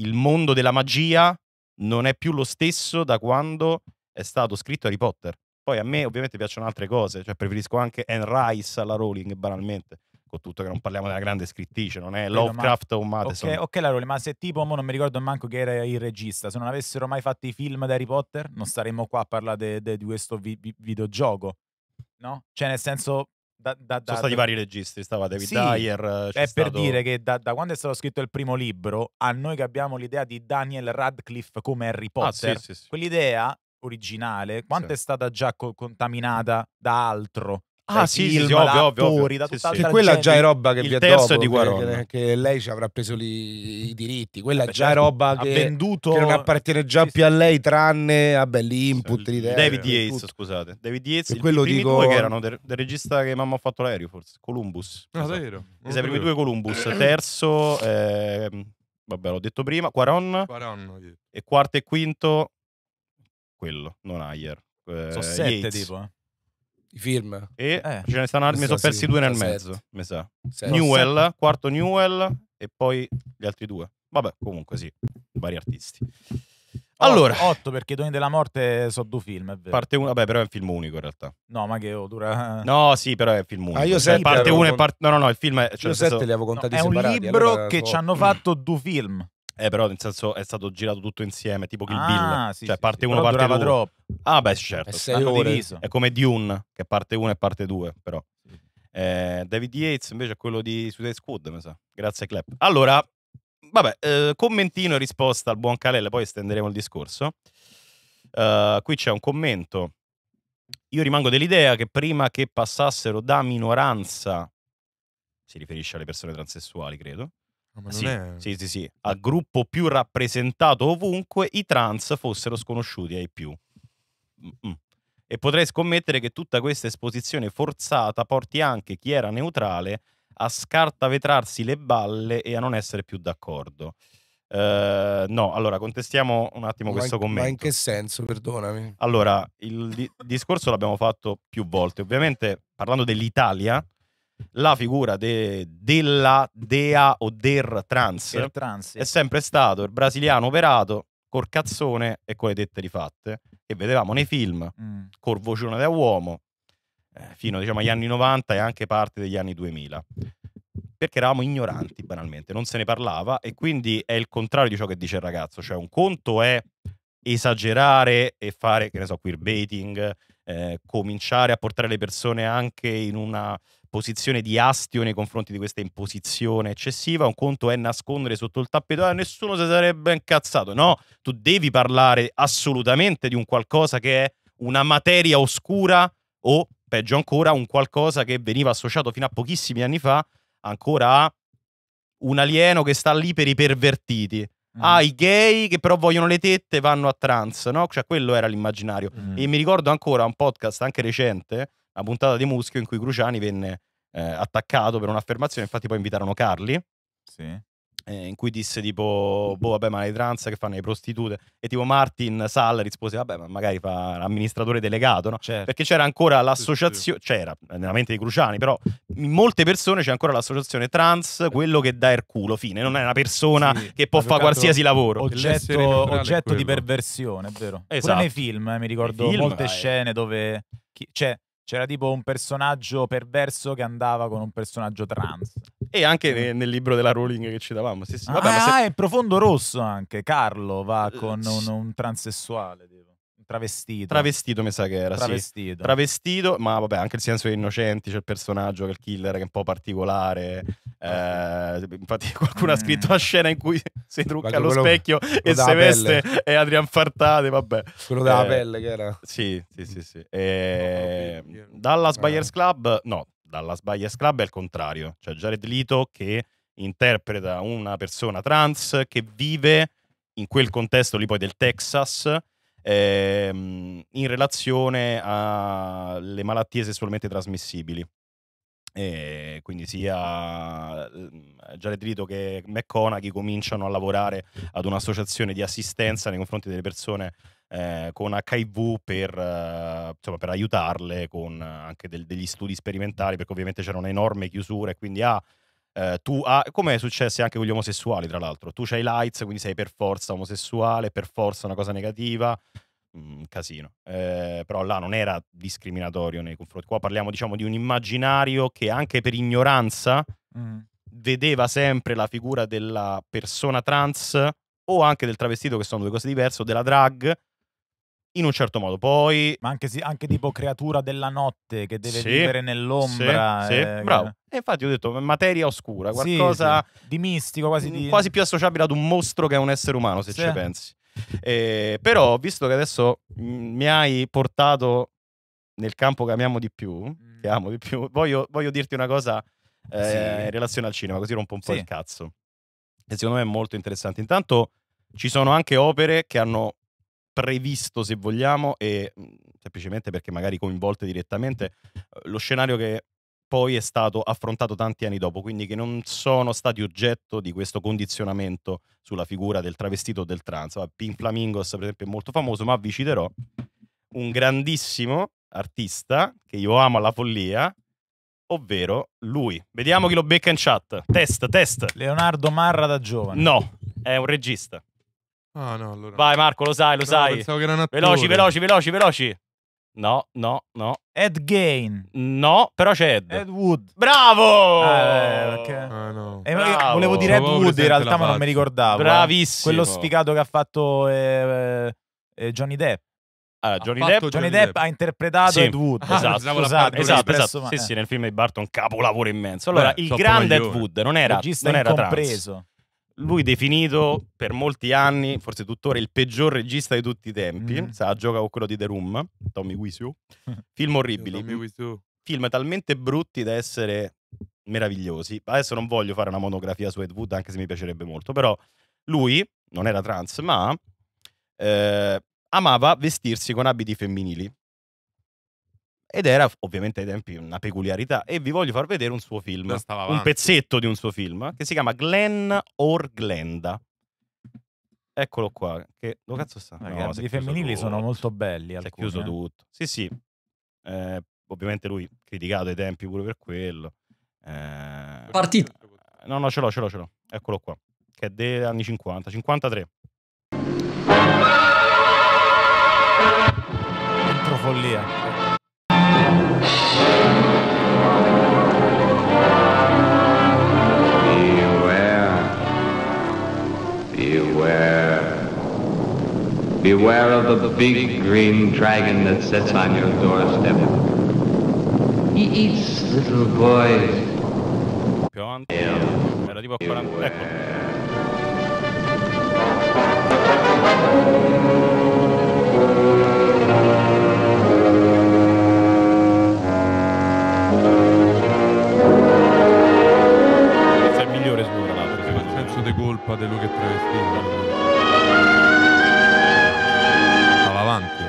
il mondo della magia non è più lo stesso da quando è stato scritto Harry Potter. Poi a me ovviamente piacciono altre cose, cioè preferisco anche Anne Rice alla Rowling, banalmente, con tutto che non parliamo della grande scrittrice, non è Quello, ma- Lovecraft o Matheson. Ok, ok, la Rowling, ma se tipo, mo non mi ricordo manco che era il regista, se non avessero mai fatto i film di Harry Potter, non staremmo qua a parlare di questo vi- vi- videogioco, no? Cioè, nel senso, da, da- da- Sono stati vari registi, stava David Sì, Dyer. c'è È per stato- dire che da, da quando è stato scritto il primo libro, a noi che abbiamo l'idea di Daniel Radcliffe come Harry Ah, sì, Potter, sì, sì. quell'idea originale, quanto Sì. è stata già co- contaminata da altro? Ah, sì, sì, film, sì, ovvio, da ovvio, ovvio. attori, da Sì, tutt'altra sì. Che quella gente. già è roba che vi è terzo dopo, è di che- Quaron. che, che lei ci avrà preso li- i diritti. Quella Beh, già è certo, roba ha che, venduto che non appartiene già Sì, più a lei, tranne vabbè, l'input, Il- l'idea. David Yates, scusate. David Yates, E il- quello i primi dico- due che erano del, del regista che mamma ha fatto l'aereo, forse. Columbus. Ah, sa. davvero? I primi due Columbus. Terzo, ehm, vabbè, l'ho detto prima, Quaron. Quaron, sì. E quarto e quinto, quello, non Ayer. Eh, Sono sette, Yates. tipo. eh. I film. E Eh. ce ne stanno, mi Mi sono persi sì, due nel mezzo, sette. mi sa. Sette. Newell, quarto Newell e poi gli altri due. Vabbè, comunque sì, vari artisti. Allora, Otto, otto, perché i Doni della Morte sono due film, è vero. parte 1, vabbè, però è un film unico in realtà. No, ma che oh, dura... (laughs) No, sì, però è un film unico. Ah, io Cioè, sette parte avevo 1 e parte No, no, no, il film è cioè, Io nel senso- sette li avevo No, contati è un libro allora che so- ci hanno fatto due film. Eh, però nel senso è stato girato tutto insieme, tipo Kill Ah, Bill. sì, cioè sì, parte sì, 1, però parte durava 2. troppo. Ah, beh, certo. È sei ore. È come Dune, che parte 1 e parte 2, però. Eh, David Yates invece è quello di Suicide Squad, mi sa. Grazie Clap. Allora, vabbè, eh, commentino in risposta al buon Calelle, poi estenderemo il discorso. Eh, qui c'è un commento. Io rimango dell'idea che prima che passassero da minoranza, si riferisce alle persone transessuali, credo. Ah, non Sì, è... sì, sì, sì. Al gruppo più rappresentato ovunque, i trans fossero sconosciuti ai più. Mm-mm. E potrei scommettere che tutta questa esposizione forzata porti anche chi era neutrale a scartavetrarsi le balle e a non essere più d'accordo. Eh, no, allora contestiamo un attimo Ma questo in- commento. Ma in che senso, perdonami? Allora, il di- discorso l'abbiamo fatto più volte. Ovviamente, parlando dell'Italia, la figura de- della dea o der trans Il trans, è sempre stato il brasiliano operato col cazzone e con le tette rifatte che vedevamo nei film Mm. col vocione da uomo eh, fino diciamo, agli anni 90 e anche parte degli anni 2000 perché eravamo ignoranti banalmente non se ne parlava e quindi è il contrario di ciò che dice il ragazzo cioè un conto è esagerare e fare che ne so queerbaiting eh, cominciare a portare le persone anche in una posizione di astio nei confronti di questa imposizione eccessiva, un conto è nascondere sotto il tappeto, "Ah, nessuno si sarebbe incazzato. No, tu devi parlare assolutamente di un qualcosa che è una materia oscura o, peggio ancora, un qualcosa che veniva associato fino a pochissimi anni fa ancora a un alieno che sta lì per i pervertiti. Mm. Ah, i gay che però vogliono le tette vanno a trans, no? Cioè, quello era l'immaginario. Mm. E mi ricordo ancora un podcast anche recente, una puntata di Muschio, in cui Cruciani venne eh, attaccato per un'affermazione. Infatti, poi invitarono Carli. Sì. Eh, in cui disse tipo, boh, vabbè, ma le trans che fanno le prostitute? E tipo Martin Sall rispose, vabbè, ma magari fa l'amministratore delegato, no? Certo. Perché c'era ancora l'associazione, c'era nella mente di Cruciani, però in molte persone c'è ancora l'associazione trans, quello che dà il culo, fine. Non è una persona Sì, che può fare qualsiasi lavoro. Oggetto, oggetto di perversione, è vero. Esatto. Pure nei film, eh, mi ricordo film, molte eh. scene dove chi- cioè, c'era tipo un personaggio perverso che andava con un personaggio trans. E anche ne- nel libro della Rowling che citavamo. Sì, sì. Ah, Vabbè, ma se- ah, è profondo rosso anche. Carlo va Eh, con un, un transessuale, tipo. Travestito. Travestito, mi sa che era, sì. Travestito. Travestito, ma vabbè, anche il senso degli innocenti, c'è il personaggio che è il killer che è un po' particolare. (laughs) Eh, infatti qualcuno ha scritto Mm. la scena in cui si trucca allo quello- specchio e della si veste è Adrian Fartate, vabbè. Quello della Eh, pelle che era. Sì, sì, sì, sì. Eh, No, no, Dallas Ah. Buyers Club, no, Dallas Buyers Club è il contrario, cioè Jared Leto che interpreta una persona trans che vive in quel contesto lì poi del Texas ehm, in relazione alle malattie sessualmente trasmissibili. E quindi sia ehm, Jared Leto che McConaughey cominciano a lavorare ad un'associazione di assistenza nei confronti delle persone eh, con HIV per, eh, insomma, per aiutarle con anche del- degli studi sperimentali perché ovviamente c'era un'enorme chiusura e quindi ah, eh, tu ah, come è successo anche con gli omosessuali tra l'altro. Tu c'hai l'AIDS quindi sei per forza omosessuale per forza una cosa negativa. Un casino. Eh, però là non era discriminatorio nei confronti. Qua parliamo diciamo di un immaginario che anche per ignoranza Mm. vedeva sempre la figura della persona trans o anche del travestito, che sono due cose diverse, o della drag, in un certo modo. Poi... Ma anche, sì- anche tipo creatura della notte che deve Sì, vivere nell'ombra. sì, sì, eh, bravo. E infatti ho detto materia oscura, qualcosa di mistico, quasi di... quasi più associabile ad un mostro che a un essere umano, se ci pensi. Eh, però, visto che adesso mm, mi hai portato nel campo che amiamo di più, Mm. che amo di più. Voglio, voglio dirti una cosa eh, in relazione al cinema, così rompo un po' il cazzo. Che secondo me è molto interessante. Intanto ci sono anche opere che hanno previsto, se vogliamo, e mh, semplicemente perché magari coinvolte direttamente, eh, lo scenario che poi è stato affrontato tanti anni dopo, quindi che non sono stati oggetto di questo condizionamento sulla figura del travestito o del trans. Pink Flamingos, per esempio, è molto famoso, ma vi citerò un grandissimo artista che io amo alla follia, ovvero lui. Vediamo chi lo becca in chat. Test, test. Leonardo Marra da giovane. No, è un regista. Ah, no, allora. Vai Marco, lo sai, lo No, sai. pensavo che era un attore. Veloci, veloci, veloci, veloci. No, no, no. Ed Gain. No, però c'è Ed. Ed Wood. Bravo! Eh, perché- Ah, no. Eh, Bravo. volevo dire Ed Wood, in realtà, ma non mi ricordavo. eh. Bravissimo. Quello sfigato che ha fatto eh, eh, Johnny Depp. Ah, Johnny Depp. Johnny Johnny Depp ha interpretato Sì. Ed Wood. Ah, esatto, scusate, pargola. Esatto, espresso, esatto. ma- Sì, eh. sì, nel film di Barton capolavoro immenso. Allora, Beh, il grande Ed. Wood non era, non era trans. Lui definito per molti anni, forse tuttora, il peggior regista di tutti i tempi. Mm. Sa, gioca con quello di The Room, Tommy Wiseau. (laughs) Film orribili. Film talmente brutti da essere meravigliosi. Adesso non voglio fare una monografia su Ed Wood, anche se mi piacerebbe molto. Però lui non era trans, ma eh, amava vestirsi con abiti femminili. Ed era ovviamente ai tempi una peculiarità. E vi voglio far vedere un suo film, un avanti. pezzetto di un suo film che si chiama Glenn or Glenda. Eccolo qua. Che, dove cazzo sta? No, i femminili sono tutto. molto belli. Si è chiuso eh. tutto. Sì, sì. Eh, ovviamente lui criticato ai tempi pure per quello. Eh, Partito. No, no, ce l'ho, ce l'ho, ce l'ho. Eccolo qua. Che è degli anni 50, 53. Dentro follia. Beware. Beware. Beware of the big green dragon that sits on your doorstep. He eats little boys. Più avanti. Era tipo a 40. Ecco. Senso di lui che travestito. Stava avanti.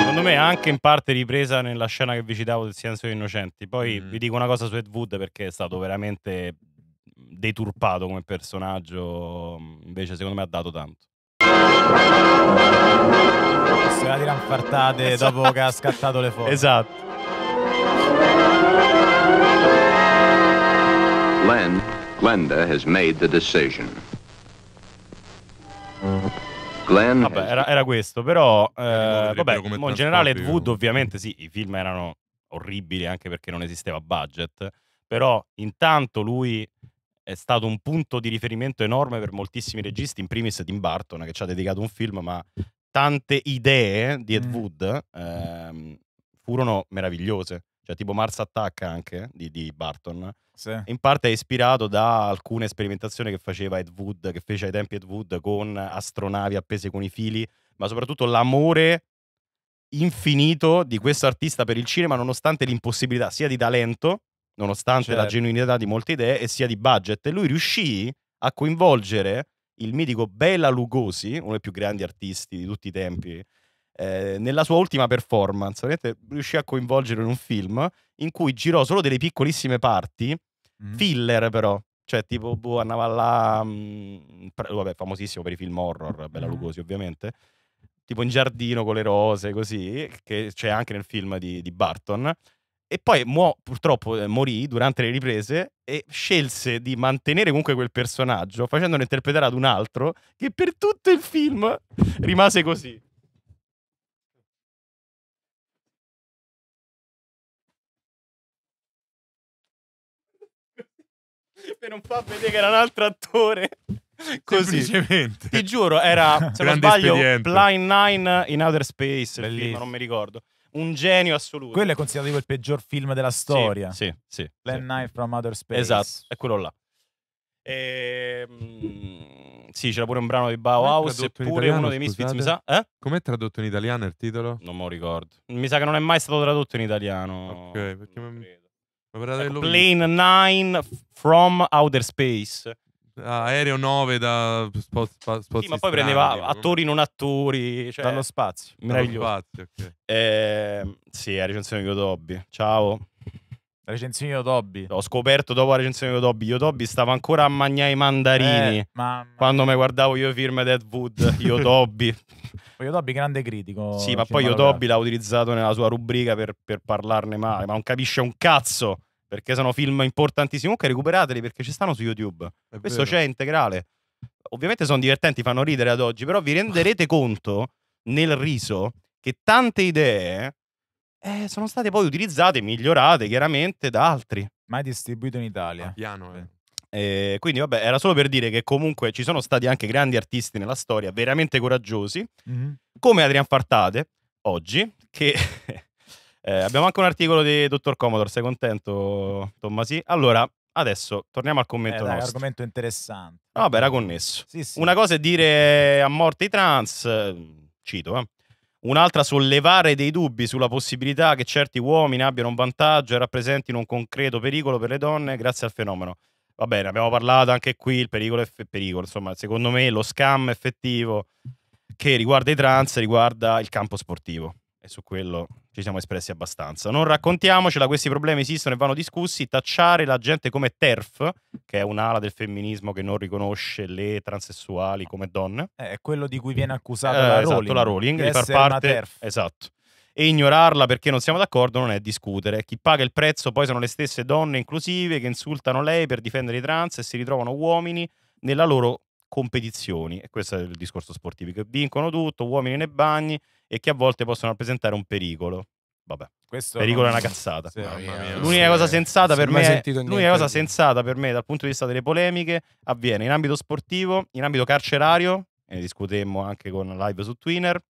Secondo me è anche in parte ripresa nella scena che vi citavo del Silenzio degli Innocenti. Poi Mm. vi dico una cosa su Ed Wood perché è stato veramente deturpato come personaggio. Invece, secondo me, ha dato tanto. Si va a tirare fartate Esatto. dopo che ha scattato le foto. Esatto. Glenn, Glenda has made the decision. Glenn Vabbè, era, era questo, però eh, vabbè, in generale Ed Wood ovviamente sì, i film erano orribili anche perché non esisteva budget, però intanto lui è stato un punto di riferimento enorme per moltissimi registi, in primis Tim Burton che ci ha dedicato un film, ma tante idee di Ed Mm. Wood ehm, furono meravigliose, cioè tipo Mars Attack anche di, di Burton, Sì. in parte è ispirato da alcune sperimentazioni che faceva Ed Wood, che fece ai tempi Ed Wood con astronavi appese con i fili, ma soprattutto l'amore infinito di questo artista per il cinema, nonostante l'impossibilità sia di talento, nonostante la Certo. genuinità di molte idee, e sia di budget. E lui riuscì a coinvolgere il mitico Bela Lugosi, uno dei più grandi artisti di tutti i tempi, eh, nella sua ultima performance. Riuscì a coinvolgerlo in un film in cui girò solo delle piccolissime parti, Mm. filler però. Cioè, tipo, boh, andava là. mm, pre- vabbè, famosissimo per i film horror, Bela Mm. Lugosi, ovviamente. Tipo in giardino con le rose, così, che c'è anche nel film di, di Barton. E poi muo- purtroppo eh, morì durante le riprese e scelse di mantenere comunque quel personaggio, facendolo interpretare ad un altro che per tutto il film rimase così. (laughs) per non far vedere che era un altro attore. Così. Semplicemente. Ti giuro, era, se non sbaglio, espediente. Blind Nine in Outer Space, il film, non mi ricordo. Un genio assoluto. Quello è considerato tipo il peggior film della storia. Sì, sì. Plan sì. 9 from Outer Space. Esatto, è quello là. Ehm, Sì, c'era pure un brano di Bauhaus e tradotto in pure italiano, uno dei Misfits, mi sa. Eh? Com'è tradotto in italiano il titolo? Non me lo ricordo. Mi sa che non è mai stato tradotto in italiano. Ok, perché Ecco, Plane 9 from Outer Space. Ah, aereo 9 da spot, spa- Sì, ma poi prendeva attori non attori. Cioè, Dallo spazio. Meraviglioso. Spazio, ok. Eh, sì, la recensione di Yodobi. Ciao. Recensione di Yodobi. Ho scoperto dopo la recensione di Yodobi. Yodobi stava ancora a mangiare i mandarini. Eh, Quando mi guardavo io film Deadwood, Yodobi. (laughs) Poi Yodobi grande critico. sì, ma poi Yodobi l'ha utilizzato nella sua rubrica per, per parlarne male. Ma non capisce un cazzo. Perché sono film importantissimi. Comunque recuperateli perché ci stanno su YouTube. È Questo vero. c'è integrale. Ovviamente sono divertenti, fanno ridere ad oggi. Però vi renderete conto nel riso che tante idee eh, sono state poi utilizzate e migliorate chiaramente da altri. Mai distribuito in Italia. Piano, eh. Eh, quindi, vabbè, era solo per dire che comunque ci sono stati anche grandi artisti nella storia, veramente coraggiosi, Mhm. come Adrian Fartate, oggi, che (laughs) eh, abbiamo anche un articolo di Dottor Commodore, sei contento, Tommasi? Allora, adesso torniamo al Eh, commento dai, nostro. argomento interessante. No, Vabbè, era connesso. Sì, sì. Una cosa è dire a morte i trans, eh, cito, eh. Un'altra sollevare dei dubbi sulla possibilità che certi uomini abbiano un vantaggio e rappresentino un concreto pericolo per le donne grazie al fenomeno. Va bene, abbiamo parlato anche qui, il pericolo è f- pericolo, insomma, secondo me lo scam effettivo che riguarda i trans riguarda il campo sportivo e su quello ci siamo espressi abbastanza. Non raccontiamocela, questi problemi esistono e vanno discussi, tacciare la gente come TERF, che è un'ala del femminismo che non riconosce le transessuali come donne. Eh, È quello di cui viene accusata Eh, la esatto, Rowling. la Rowling di far parte TERF. esatto. E ignorarla perché non siamo d'accordo non è discutere. Chi paga il prezzo poi sono le stesse donne inclusive che insultano lei per difendere i trans e si ritrovano uomini nella loro competizioni. E questo è il discorso sportivo, che vincono tutto, uomini nei bagni e che a volte possono rappresentare un pericolo. Vabbè, Questo pericolo è non- una cazzata. sì, vabbè. mia. L'unica cosa sensata mai me, sentito l'unica cosa sensata per me dal punto di vista delle polemiche avviene in ambito sportivo, in ambito carcerario, e ne discutemmo anche con live su Twinner,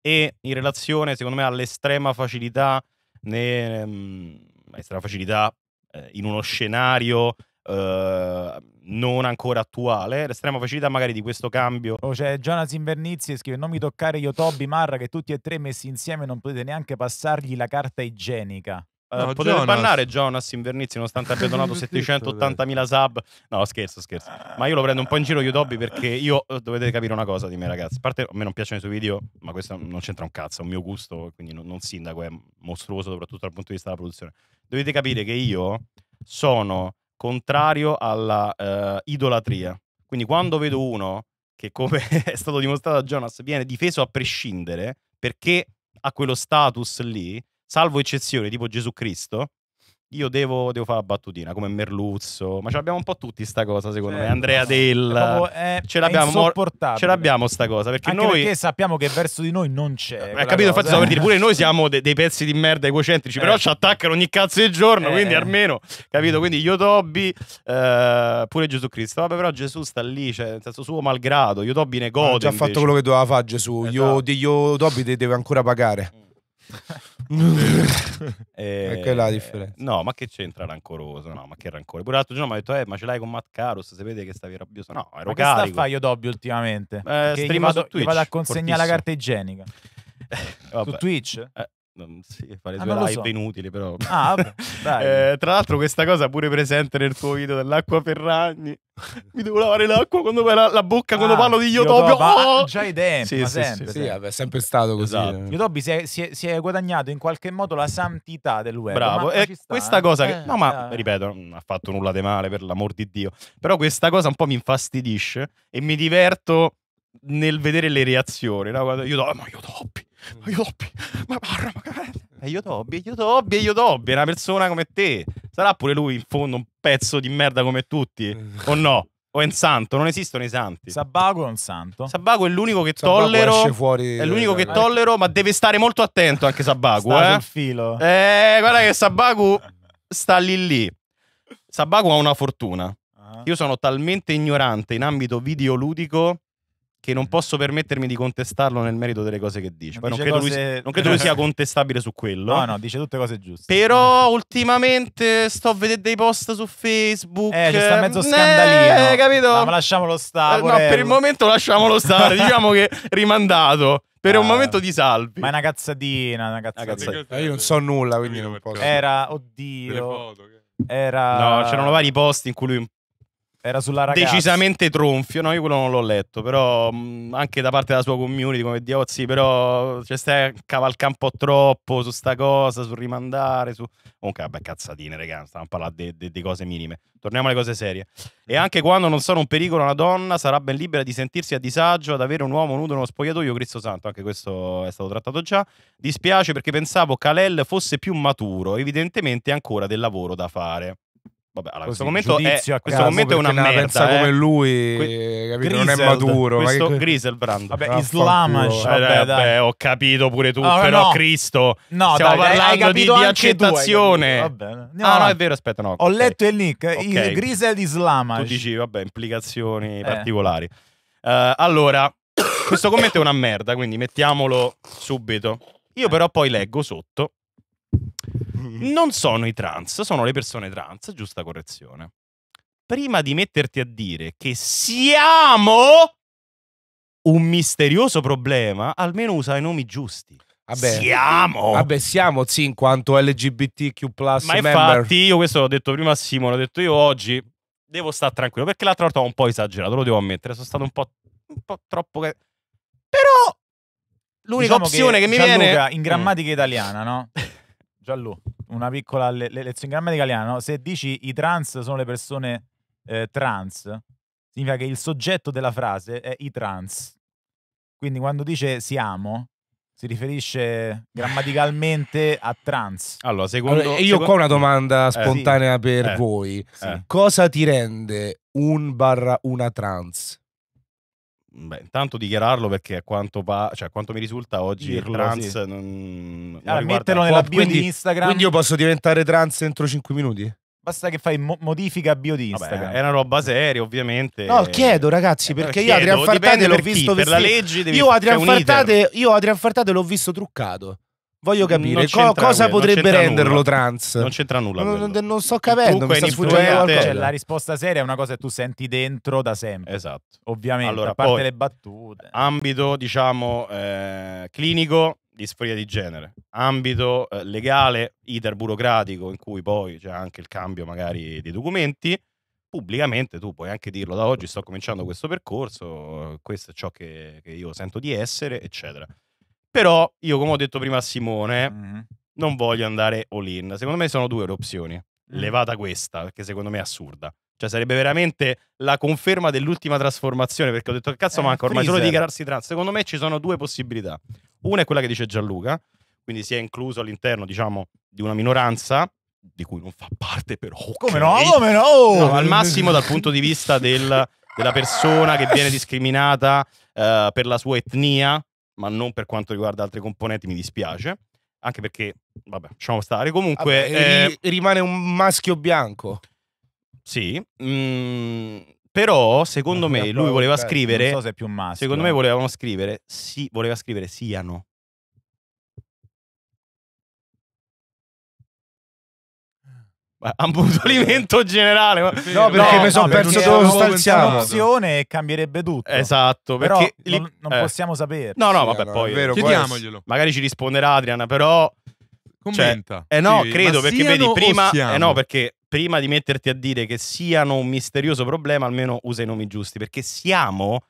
e in relazione, secondo me, all'estrema facilità, ne, mm, estrema facilità eh, in uno scenario eh, non ancora attuale, l'estrema facilità magari di questo cambio. Oh, c'è Jonas Invernizzi che scrive non mi toccare io Toby Marra che tutti e tre messi insieme non potete neanche passargli la carta igienica. Eh, No, potete Jonas. bannare Jonas Invernizzi nonostante abbia donato (laughs) Zitto, 780.000 sub. No, scherzo, scherzo. Ma io lo prendo un po' in giro Yodobi perché io eh, dovete capire una cosa di me, ragazzi. A parte a me non piacciono i suoi video, ma questo non c'entra un cazzo, è un mio gusto, quindi non, non sindaco, è mostruoso soprattutto dal punto di vista della produzione. Dovete capire che io sono contrario alla eh, idolatria. Quindi quando vedo uno che come (laughs) è stato dimostrato da Jonas viene difeso a prescindere perché ha quello status lì, salvo eccezioni tipo Gesù Cristo, io devo, devo fare la battutina come Merluzzo, ma ce l'abbiamo un po' tutti sta cosa secondo me. Certo. Andrea Del, È è- ce è l'abbiamo, insopportabile. ce l'abbiamo sta cosa perché Anche noi... perché sappiamo che verso di noi non c'è. Eh, quella capito? Infatti, cosa. stavo per dire, pure noi (laughs) siamo de- dei pezzi di merda egocentrici, però Eh. ci attaccano ogni cazzo di giorno, Eh. quindi almeno, capito? Quindi Yotobi, eh, pure Gesù Cristo. Vabbè, però Gesù sta lì, cioè, nel senso suo malgrado. Yotobi ne Ha gode. già fatto invece. quello che doveva fare Gesù. Io Esatto. di io Dobby te deve ancora pagare. (laughs) Eh, È quella la differenza. No, ma che c'entra rancoroso? No, ma che rancore? Pure l'altro giorno mi ha detto, eh, ma ce l'hai con Matt Carus, se vede che stavi rabbioso. No, ero Ma che sta a carico. fare io Dobby ultimamente? Eh, che gli vado, gli vado a consegnare la fortissimo. carta igienica. (laughs) Vabbè. Su Twitch? Eh, non- sì, fare Ah, due live so. inutili, però. Ah, vabbè, dai. (laughs) Eh, tra l'altro, questa cosa pure presente nel tuo video dell'acqua Ferragni. (laughs) Mi devo lavare l'acqua quando vai la, la bocca quando Ah, parlo di Yotobi, Yotopio. ma Oh! già ai tempi, Sì, ma sì, sempre, sì, Sì, vabbè, è sempre stato così. Esatto. eh. Yotobi si è, si, è, si è guadagnato in qualche modo la santità del web. Bravo, ma e sta, questa eh. cosa che, Eh, no, ma eh. ripeto, non ha fatto nulla di male per l'amor di Dio. Però questa cosa un po' mi infastidisce e mi diverto nel vedere le reazioni. No? Quando io do, ma Dobby, ma io Dobby, ma parla, ma e io Dobby, io Dobby, e io Dobby, è una persona come te. Sarà pure lui in fondo un pezzo di merda come tutti, o no? O è un santo? Non esistono i santi. Sabago è un santo. Sabago è l'unico che Sabaku tollero. esce fuori È l'unico che tollero, ma deve stare molto attento anche Sabaku. Sta eh? sul filo. Eh, guarda che Sabaku sta lì lì. Sabaku ha una fortuna. Ah. Io sono talmente ignorante in ambito videoludico che non posso permettermi di contestarlo nel merito delle cose che dice. Poi non credo, lui, cose- non (laughs) credo lui sia contestabile su quello. No, no, dice tutte cose giuste. Però ultimamente sto a vedere dei post su Facebook. Eh, ci sta mezzo Eh, scandalino. capito? Ma lasciamolo stare. Eh, no, per il momento lasciamolo stare. (laughs) diciamo che rimandato. Per un Ah. momento di salvi. Ma è una cazzatina, una cazzatina. Eh, io non so nulla, quindi non posso. Era, oddio, foto, che- era... No, c'erano vari post in cui lui Era sulla ragazza. decisamente tronfio. No, io quello non l'ho letto, però mh, anche da parte della sua community, come Dio, sì, però c'è stai cavalcando un po' troppo su sta cosa, sul rimandare, su... Comunque, vabbè, cazzatine, raga, stiamo a parlare di cose minime. Torniamo alle cose serie. E anche quando non sono un pericolo una donna, sarà ben libera di sentirsi a disagio ad avere un uomo nudo nello spogliatoio, Cristo Santo, anche questo è stato trattato già. Dispiace perché pensavo Kalel fosse più maturo, evidentemente ancora del lavoro da fare. Vabbè, allora, Così, questo commento è, a questo caso, commento è una merda. pensa eh. come lui, Que- capito? Non è maturo. ma Questo che- Griselbrand. Vabbè. Islamash, Eh, vabbè, vabbè, dai. ho capito pure tu, Ah, però no. Cristo. No, Stiamo dai, parlando di, di tu, accettazione. Vabbè, andiamo ah, no, è vero, aspetta, no. Ho ok. letto il nick, Ok. il Grisel Islamash. Tu dici, vabbè, implicazioni Eh. particolari. Eh, allora, (coughs) questo commento è una merda, quindi mettiamolo subito. Io però poi leggo sotto. (laughs) Non sono i trans, sono le persone trans, giusta correzione. Prima di metterti a dire che siamo un misterioso problema, almeno usa i nomi giusti. Vabbè. Siamo! Vabbè, siamo sì, in quanto LGBTQ Ma member. infatti, io questo l'ho detto prima a Simone, ho detto io oggi devo stare tranquillo, perché l'altra volta ho un po' esagerato, lo devo ammettere, sono stato un po', un po' troppo... che- Però l'unica Diciamo opzione che, mi Gianluca, viene... in grammatica italiana, no? (laughs) Gianlu, una piccola le- le- lezione in grammatica italiana, no? Se dici i trans sono le persone eh, trans, significa che il soggetto della frase è i trans. Quindi quando dice siamo, si riferisce grammaticalmente a trans. Allora, secondo... Allora, io secondo- qua ho una domanda Eh, spontanea sì. per Eh, voi. sì. Cosa ti rende un barra una trans? Beh, intanto dichiararlo perché a quanto, pa- cioè, a quanto mi risulta oggi Dirlo, il trans sì. non, Allora, riguarda- metterlo nella bio di quindi- Instagram. Quindi io posso diventare trans entro 5 minuti? Basta che fai mo- modifica bio di Vabbè, Instagram. è una roba seria, ovviamente. No, chiedo ragazzi, Eh, perché io chiedo, Adrian Fartate l'ho per visto per la vestito- legge devi- Io Adrian. Fartate, io Adrian Fartate l'ho visto truccato. Voglio capire co- cosa potrebbe renderlo nulla. trans. Non c'entra nulla. Non, non- non sto capendo, mi sta sfuggendo. Cioè, la risposta seria è una cosa che tu senti dentro da sempre. Esatto. Ovviamente, Allora, a parte poi- le battute. Ambito, diciamo, eh, clinico, disforia di genere. Ambito eh, legale, iter burocratico, in cui poi c'è anche il cambio magari dei documenti. Pubblicamente tu puoi anche dirlo da oggi sto cominciando questo percorso, questo è ciò che, che io sento di essere, eccetera. Però io, come ho detto prima a Simone, Mhm. non voglio andare all in. Secondo me sono due le opzioni. Mm. Levata questa, perché secondo me è assurda. Cioè, sarebbe veramente la conferma dell'ultima trasformazione. Perché ho detto che cazzo Eh, manca ormai solo dichiararsi trans. Secondo me ci sono due possibilità. Una è quella che dice Gianluca, quindi si è incluso all'interno, diciamo, di una minoranza di cui non fa parte, però. ok. Come no? Come no? No, al massimo dal punto di vista del- della persona che viene discriminata eh, per la sua etnia, ma non per quanto riguarda altre componenti, mi dispiace. Anche perché, vabbè, lasciamo stare. Comunque, Vabbè, eh, ri- rimane un maschio bianco. sì. mm, però, secondo me, lui voleva ok. scrivere. Non so se è più maschio. Secondo me volevano scrivere, sì, voleva scrivere siano. (laughs) Ma Ammutolimento generale. No, perché mi son perso perché dove è sta il una siamo. opzione e cambierebbe tutto. Esatto, Però perché lì- non, non eh. possiamo sapere. No, no, Sì, vabbè, allora, poi vero, Chiediamoglielo. magari ci risponderà Adriana, però Commenta. Eh no, Sì, credo perché vedi prima eh no, perché prima di metterti a dire che siano un misterioso problema, almeno usa i nomi giusti, perché siamo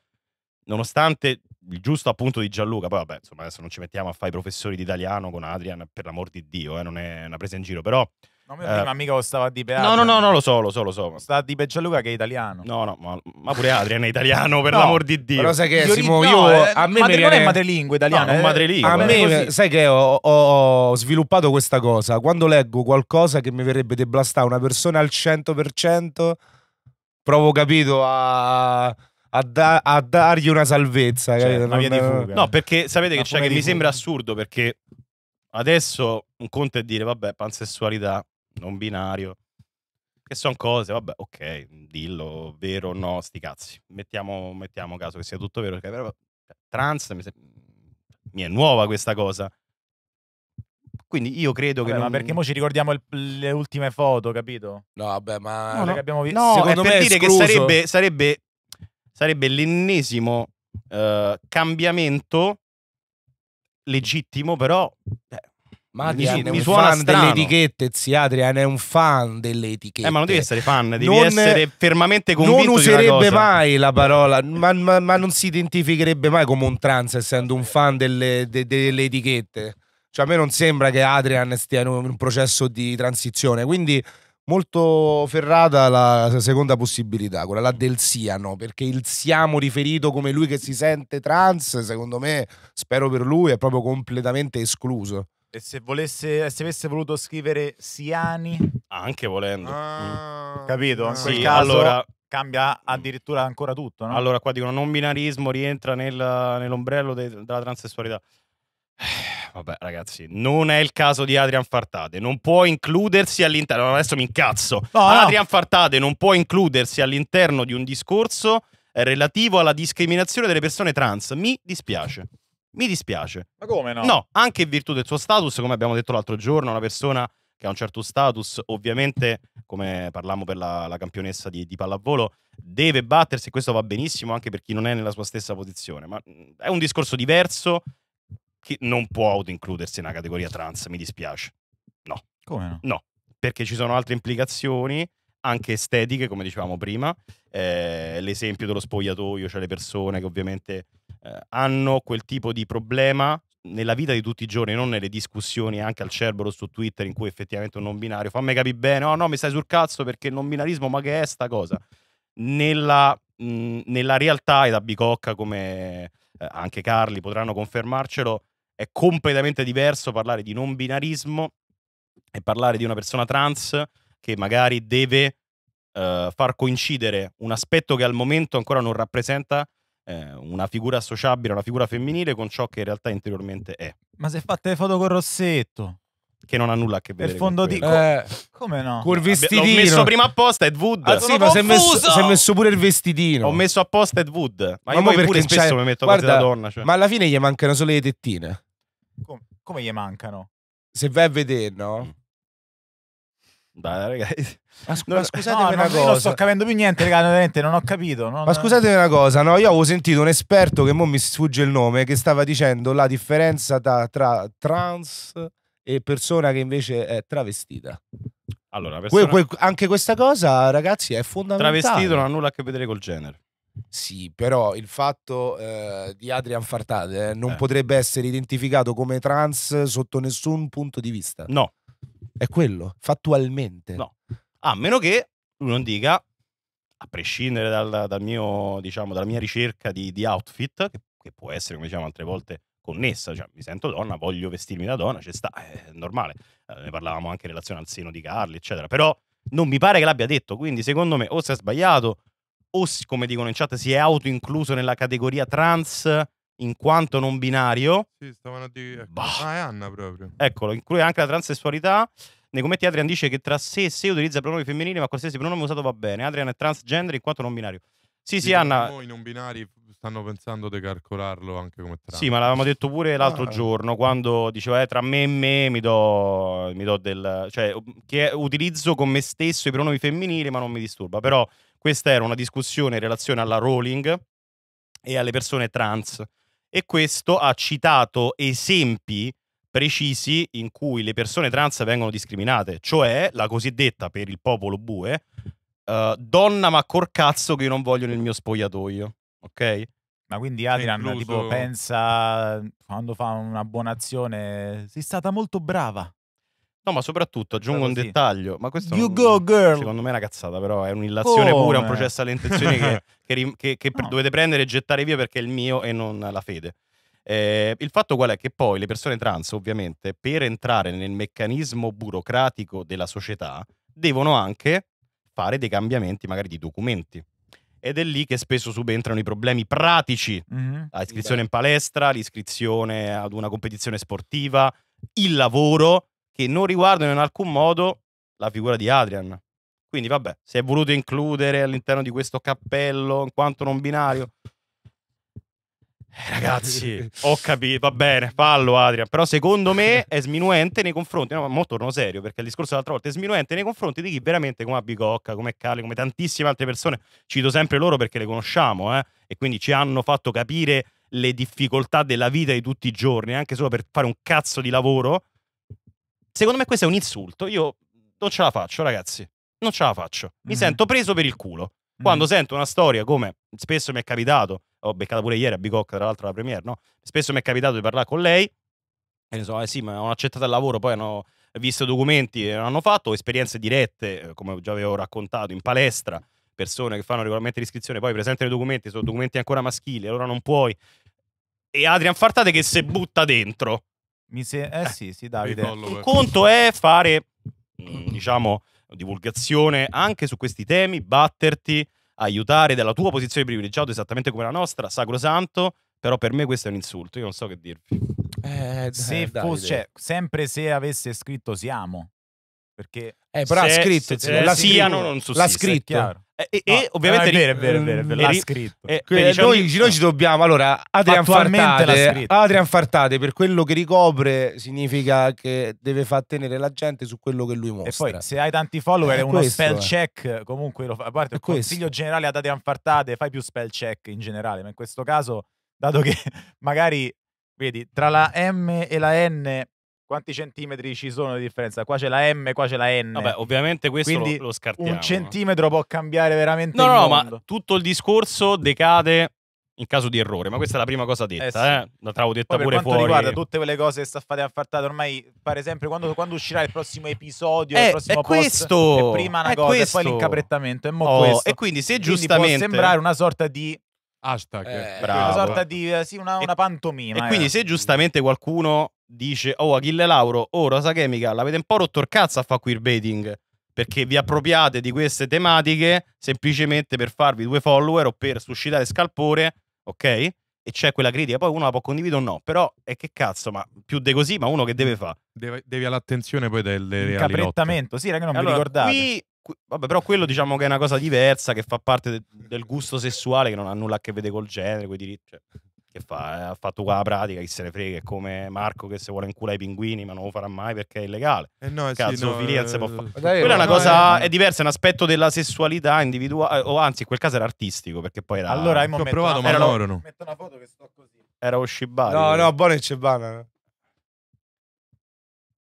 nonostante il giusto appunto di Gianluca, poi vabbè, insomma, adesso non ci mettiamo a fare i professori di italiano con Adrian, per l'amor di Dio, eh, non è una presa in giro, però No, io Eh. lo stava a dire No, no, no, no, lo so, lo so, lo so. Stava a dire Gianluca che è italiano. No, no, ma, ma pure Adrian è italiano, per No, l'amor di Dio. Però sai che Io Simo, io, no, eh, a me madre- mi non è viene- madrelingua italiana, No, è- madrelingua, A me, sai che ho, ho sviluppato questa cosa. Quando leggo qualcosa che mi verrebbe di blastare una persona al 100%, provo, capito, a, a, da- a dargli una salvezza. Cioè, una via di fuga. No, perché sapete che c'è fuga che di mi sembra assurdo perché adesso un conto è dire vabbè, pansessualità, non binario. che sono cose, vabbè, ok, dillo, vero o no, sti cazzi. Mettiamo, mettiamo caso che sia tutto vero, perché però, trans mi, sem- mi è nuova questa cosa. Quindi io credo che Vabbè, non... Ma perché mo ci ricordiamo il- le ultime foto, capito? No, vabbè, ma... Quelle che abbiamo visto. No, Secondo è me per è dire che escluso. sarebbe, sarebbe, sarebbe l'ennesimo eh, cambiamento legittimo, però eh, Ma mi, Adrian mi è un suona fan strano. delle etichette, zia Adrian è un fan delle etichette. Eh, ma non devi essere fan, devi Non- essere fermamente convinto Non userebbe mai la parola, ma, ma- ma non si identificherebbe mai come un trans essendo un fan delle, de- delle etichette. Cioè, a me non sembra che Adrian stia in un processo di transizione, quindi molto ferrata la seconda possibilità, quella là del siano, perché il siamo riferito come lui che si sente trans, secondo me, spero per lui, è proprio completamente escluso. E se volesse, se avesse voluto scrivere Siani, Anche volendo. capito? In Sì, quel caso allora- cambia addirittura ancora tutto, no? Allora, qua dicono non binarismo rientra nel- nell'ombrello de- della transessualità. Eh, Vabbè, ragazzi, non è il caso di Adrian Fartade. Non può includersi all'interno. no, Adesso mi incazzo. No, no. Adrian Fartade non può includersi all'interno di un discorso eh, relativo alla discriminazione delle persone trans. Mi dispiace. Mi dispiace. Ma come no? No, anche in virtù del suo status, come abbiamo detto l'altro giorno, una persona che ha un certo status, ovviamente, come parlammo per la, la campionessa di, di pallavolo, deve battersi, questo va benissimo anche per chi non è nella sua stessa posizione, ma è un discorso diverso che non può autoincludersi nella categoria trans, mi dispiace. No. Come no? No, perché ci sono altre implicazioni, anche estetiche, come dicevamo prima. Eh, l'esempio dello spogliatoio, cioè le persone che ovviamente eh, hanno quel tipo di problema nella vita di tutti i giorni, non nelle discussioni anche al cerbero su Twitter in cui effettivamente un non binario fammi capire bene, oh no, mi stai sul cazzo perché il non binarismo, ma che è sta cosa? Nella, mh, nella realtà, e da Bicocca come eh, anche Carli potranno confermarcelo, è completamente diverso parlare di non binarismo e parlare di una persona trans che magari deve eh, far coincidere un aspetto che al momento ancora non rappresenta eh, una figura associabile, una figura femminile con ciò che in realtà interiormente è, Ma se fate le foto con Rossetto, che non ha nulla a che per vedere fondo con di... Eh, Come no? col L'ho vestitino. messo prima apposta Ed Wood. Ah, sì, ma si è, messo, confuso! si è messo pure il vestitino. Ho messo apposta Ed Wood. Ma, io mo poi pure spesso c'hai- mi metto guarda, cose da donna. Cioè. Ma alla fine gli mancano solo le tettine. Com- come gli mancano? Se vai a vedere, no? Dai, ragazzi. (laughs) Ma, scu- No, ma scusatemi no, una non, io non cosa. sto capendo più niente, raga, veramente, non ho capito. non- Ma scusatemi una cosa, no? Io avevo sentito un esperto che mo mi sfugge il nome che stava dicendo la differenza tra, tra trans e persona che invece è travestita. Allora, Que- persona que- anche questa cosa, ragazzi, è fondamentale. travestito non ha nulla a che vedere col genere. Sì, però il fatto eh, di Adrian Fartate eh, non Eh. potrebbe essere identificato come trans sotto nessun punto di vista. No, È quello, fattualmente. No. a meno che lui non dica, a prescindere dal, dal mio, diciamo, dalla mia ricerca di, di outfit, che, che può essere, come diciamo altre volte, connessa, cioè mi sento donna, voglio vestirmi da donna, ci sta, è normale. Eh, ne parlavamo anche in relazione al seno di Carli, eccetera. Però non mi pare che l'abbia detto, quindi secondo me o si è sbagliato o, come dicono in chat, si è autoincluso nella categoria trans in quanto non binario. Sì, stavano a dire... ecco. Bah. Ah, è Anna proprio. Eccolo, include anche la transessualità. Nei commenti Adrian dice che tra sé e sé utilizza pronomi femminili, ma qualsiasi pronome usato va bene. Adrian è transgender in quanto non binario. Sì, sì, Anna. Noi non binari stanno pensando di calcolarlo anche come trans. Sì, ma l'avevamo detto pure l'altro Ah. giorno quando diceva eh, tra me e me mi do, mi do del... cioè che utilizzo con me stesso i pronomi femminili ma non mi disturba. Però questa era una discussione in relazione alla Rowling e alle persone trans e questo ha citato esempi precisi in cui le persone trans vengono discriminate, cioè la cosiddetta per il popolo bue eh, donna ma cor cazzo che io non voglio nel mio spogliatoio, ok? Ma quindi Adrian incluso- tipo pensa quando fa una buona azione sei stata molto brava. No, ma soprattutto aggiungo un dettaglio. Ma questo You non- go girl. secondo me è una cazzata, però è un'illazione pure, è un Come? processo alle intenzioni che, (laughs) che che- che No. dovete prendere e gettare via perché è il mio e non la fede. Eh, il fatto qual è? Che poi le persone trans, ovviamente, per entrare nel meccanismo burocratico della società, devono anche fare dei cambiamenti magari di documenti. Ed è lì che spesso subentrano i problemi pratici Mhm. l'iscrizione in palestra, l'iscrizione ad una competizione sportiva, il lavoro, che non riguardano in alcun modo la figura di Adrian. Quindi vabbè, si è voluto includere all'interno di questo cappello in quanto non binario. Eh, ragazzi, (laughs) ho capito, va bene, fallo Adrian, però secondo me è sminuente nei confronti, no, ma torno serio perché il discorso dell'altra volta è sminuente nei confronti di chi veramente come Abicocca, come Cali, come tantissime altre persone, cito sempre loro perché le conosciamo, eh, e quindi ci hanno fatto capire le difficoltà della vita di tutti i giorni, anche solo per fare un cazzo di lavoro. Secondo me questo è un insulto, io non ce la faccio ragazzi, non ce la faccio, mi Mhm. sento preso per il culo. Quando sento una storia come spesso mi è capitato, ho beccata pure ieri a Bicocca, tra l'altro alla premiere, no? Spesso mi è capitato di parlare con lei e ne so, eh sì, ma hanno accettato il lavoro, poi hanno visto documenti e non hanno fatto, esperienze dirette, eh, come già avevo raccontato, in palestra, persone che fanno regolarmente l'iscrizione, poi presentano i documenti, sono documenti ancora maschili, allora non puoi. E Adrian Fartate che se butta dentro. Mi se- eh sì, sì, Davide. Un conto è fare, mm, diciamo, divulgazione anche su questi temi, batterti, aiutare dalla tua posizione di privilegiato, esattamente come la nostra, sacrosanto, però per me questo è un insulto, io non so che dirvi. Eh, se fosse, cioè, sempre se avesse scritto siamo. Perché Eh, però ha Se- scritto, se- l'ha se scritto. siano non L'ha sussiste, scritto. È chiaro. E, e- No, e ovviamente... è vero, è vero, è vero, è vero, e l'ha ri- scritto. e- Que- vedi, c'è un- noi, noi ci dobbiamo allora Adrian Fartate. Adrian Fartate per quello che ricopre significa che deve far tenere la gente su quello che lui E mostra poi se hai tanti follower Eh, e uno questo spell è. check comunque lo fa. A parte È il consiglio generale ad Adrian Fartate, fai più spell check in generale, ma in questo caso, dato che (laughs) magari, vedi, tra la M e la N, quanti centimetri ci sono di differenza? Qua c'è la M, qua c'è la N. Vabbè, ovviamente questo Quindi lo, lo scartiamo. un centimetro può cambiare veramente No, il no, no, mondo. ma tutto il discorso decade in caso di errore, ma questa è la prima cosa detta, Eh sì. eh. La travo detta Poi per pure quanto fuori. riguarda tutte quelle cose che sta fate a fartate, ormai pare sempre quando, quando uscirà il prossimo episodio, Eh, il prossimo è post, questo, è prima una è cosa e questo. poi l'incaprettamento. E, mo Oh, questo. e quindi se Quindi può giustamente- sembrare una sorta di Hashtag. Eh, Bravo. una sorta di eh, sì, una, una pantomima. E quindi eh. se giustamente qualcuno dice "Oh, Achille Lauro, oh, Rosa Chemical, l'avete un po' rotto il cazzo a fare queerbaiting" perché vi appropriate di queste tematiche semplicemente per farvi due follower o per suscitare scalpore, ok? E c'è quella critica, poi uno la può condividere o no, però è che cazzo, ma più di così, ma uno che deve fare? Devi, devi all'attenzione poi delle reali lotte. Incaprettamento, sì, raga, non vi Allora, ricordate. qui- qui- vabbè, però quello diciamo che è una cosa diversa, che fa parte de- del gusto sessuale, che non ha nulla a che vedere col genere, quei diritti. Cioè, che fa? Eh, ha fatto qua la pratica, chi se ne frega, è come Marco che se vuole inculare i pinguini, ma non lo farà mai perché è illegale. Eh no, sì, Cazzo, no, filia, non si eh, può fare. Quella è una no, cosa, eh, è diversa, è un aspetto della sessualità individuale, o anzi, in quel caso era artistico, perché poi era, Allora, io Che ho metto provato, una, ma erano- loro no. metto una foto che sto così. era Oshibari. no no buono e Cebana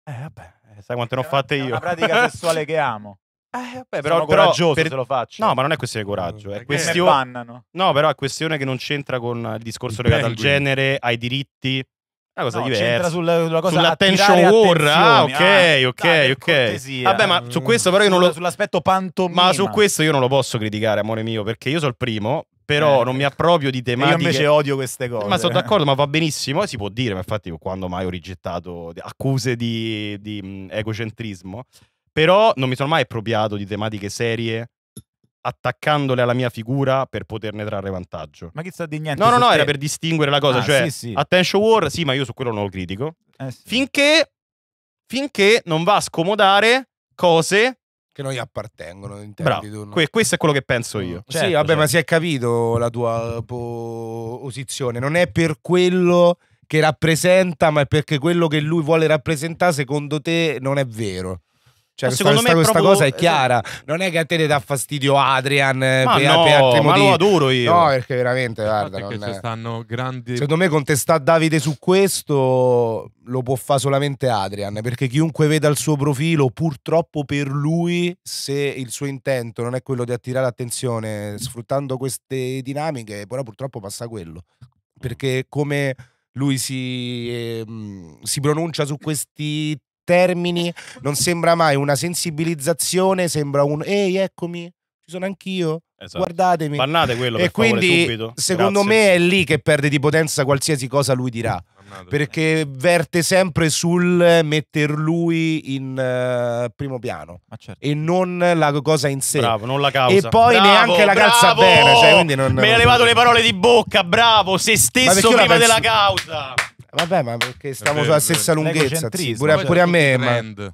Eh, vabbè, eh, sai quante ne ho È fatte una- è io? una pratica sessuale (laughs) che amo. Eh, Sono però, però coraggioso per- se lo faccio. No, ma non è questione di coraggio, è questione... No, però è questione che non c'entra con il discorso legato al genere, ai diritti. È una cosa No, diversa. c'entra sulla, sulla cosa Sull'attention war. Ah, ok, attenzioni. ok, dai, per ok. cortesia. Vabbè, ma su questo però io non lo. Sull'aspetto pantomima. Ma su questo io non lo posso criticare, amore mio, perché io sono il primo, però Eh. non mi approprio di E tematiche. Io invece odio queste cose. Ma sono d'accordo, ma va benissimo, si può dire, ma infatti quando mai ho rigettato accuse di, di, mh, egocentrismo, però non mi sono mai appropriato di tematiche serie attaccandole alla mia figura per poterne trarre vantaggio. Ma chi sta di niente? No, no, no, te? era per distinguere la cosa, Ah, cioè sì, sì. Attention War, sì, ma io su quello non lo critico. Eh, sì. Finché, finché non va a scomodare cose. che non gli appartengono Bravo, que- questo è quello che penso io. sì, Certo, vabbè, certo. ma si è capito la tua po- posizione. Non è per quello che rappresenta, ma è perché quello che lui vuole rappresentare, secondo te, non è vero. Cioè, questa, secondo me questa- proprio- cosa è chiara. Non è che a te ne dà fastidio Adrian eh, Ma per, no, per altri ma motivi. lo adoro io. No, perché veramente, guarda, non è- stanno grandi... Secondo me contestare Davide su questo lo può fare solamente Adrian, perché chiunque veda il suo profilo, purtroppo per lui, se il suo intento non è quello di attirare attenzione sfruttando queste dinamiche, però purtroppo passa quello. Perché come lui si, ehm, si pronuncia su questi termini, non sembra mai una sensibilizzazione, sembra un ehi, eccomi, ci sono anch'io, Esatto. guardatemi. Bannate quello E favore, quindi subito. secondo Grazie. me è lì che perde di potenza qualsiasi cosa lui dirà. Perché verte sempre sul metter lui in eh, primo piano Ma certo. e non la cosa in sé. Bravo, non la causa. E poi Bravo, neanche la calza bravo! bene. Cioè, non, Me hai levato le parole di bocca, bravo, se stesso prima penso- della causa. Vabbè, ma perché stiamo sulla stessa lunghezza. Sì, pure, pure a me. Ma...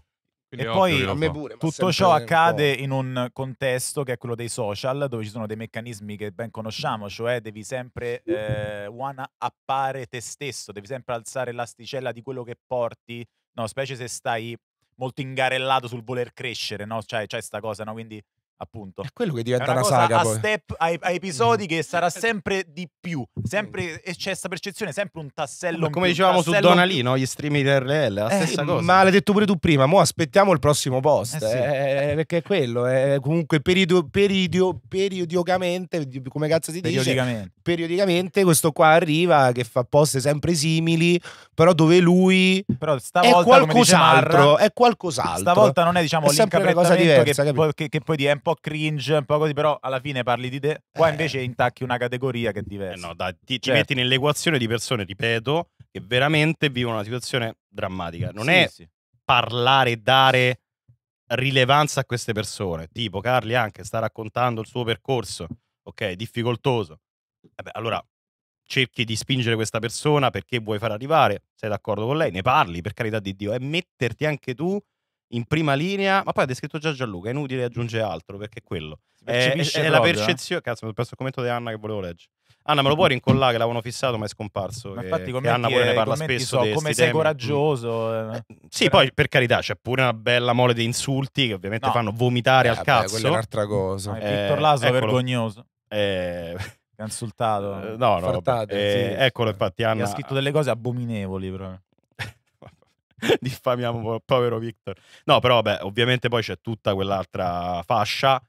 E poi pure, ma tutto ciò accade in un contesto che è quello dei social, dove ci sono dei meccanismi che ben conosciamo, cioè devi sempre eh, one appare te stesso, devi sempre alzare l'asticella di quello che porti, no, specie se stai molto ingarellato sul voler crescere, no? Cioè, c'è sta cosa, no? Quindi, appunto, È quello che è diventa una una cosa saga a poi. step, a, a episodi che sarà sempre di più, sempre, e c'è questa percezione, sempre un tassello Ma come più, dicevamo su tassello in Donna più. lì, no? Gli streaming di RL, la Eh, stessa cosa. Ma l'hai detto pure tu prima, mo aspettiamo il prossimo post. Eh sì. eh, perché è quello, è comunque peridio, peridio, periodicamente, di- come cazzo si dice? Periodicamente. Periodicamente questo qua arriva che fa post sempre simili, però dove lui Però è stavolta, come dice qualcos'altro, Marra, è qualcos'altro. Stavolta non è diciamo È sempre una cosa l'incaprettamento diversa, che, che, che poi ti è un po' cringe, un po' così, però alla fine parli di te. Qua Eh. invece intacchi una categoria che è Eh diversa. no, dai, ti, ti Certo. metti nell'equazione di persone, ripeto, che veramente vivono una situazione drammatica. Non Sì, è sì. parlare e dare rilevanza a queste persone. Tipo, Carli anche sta raccontando il suo percorso, ok, difficoltoso. Vabbè, allora cerchi di spingere questa persona perché vuoi far arrivare, sei d'accordo con lei, ne parli, per carità di Dio, e metterti anche tu in prima linea, ma poi ha descritto già Gianluca, è inutile aggiungere altro perché è quello. È, percepisce è la eh. percezione, cazzo, mi ho perso il commento di Anna che volevo leggere. Anna, me lo puoi rincollare che l'avevano fissato ma è scomparso. Ma che- infatti, che Anna pure eh, ne parla spesso. so, come sei temi. coraggioso. eh. Sì, poi per carità c'è pure una bella mole di insulti che ovviamente No. fanno vomitare Eh, al vabbè, cazzo. quella è un'altra cosa. Eh, Victor Laslo eccolo. vergognoso. Eh, insultato. eh, no, no. Fartate, Eh, sì. eccolo infatti Che Anna. ha scritto delle cose abominevoli. Proprio. (laughs) Diffamiamo po- povero Victor. No, però vabbè, ovviamente poi c'è tutta quell'altra fascia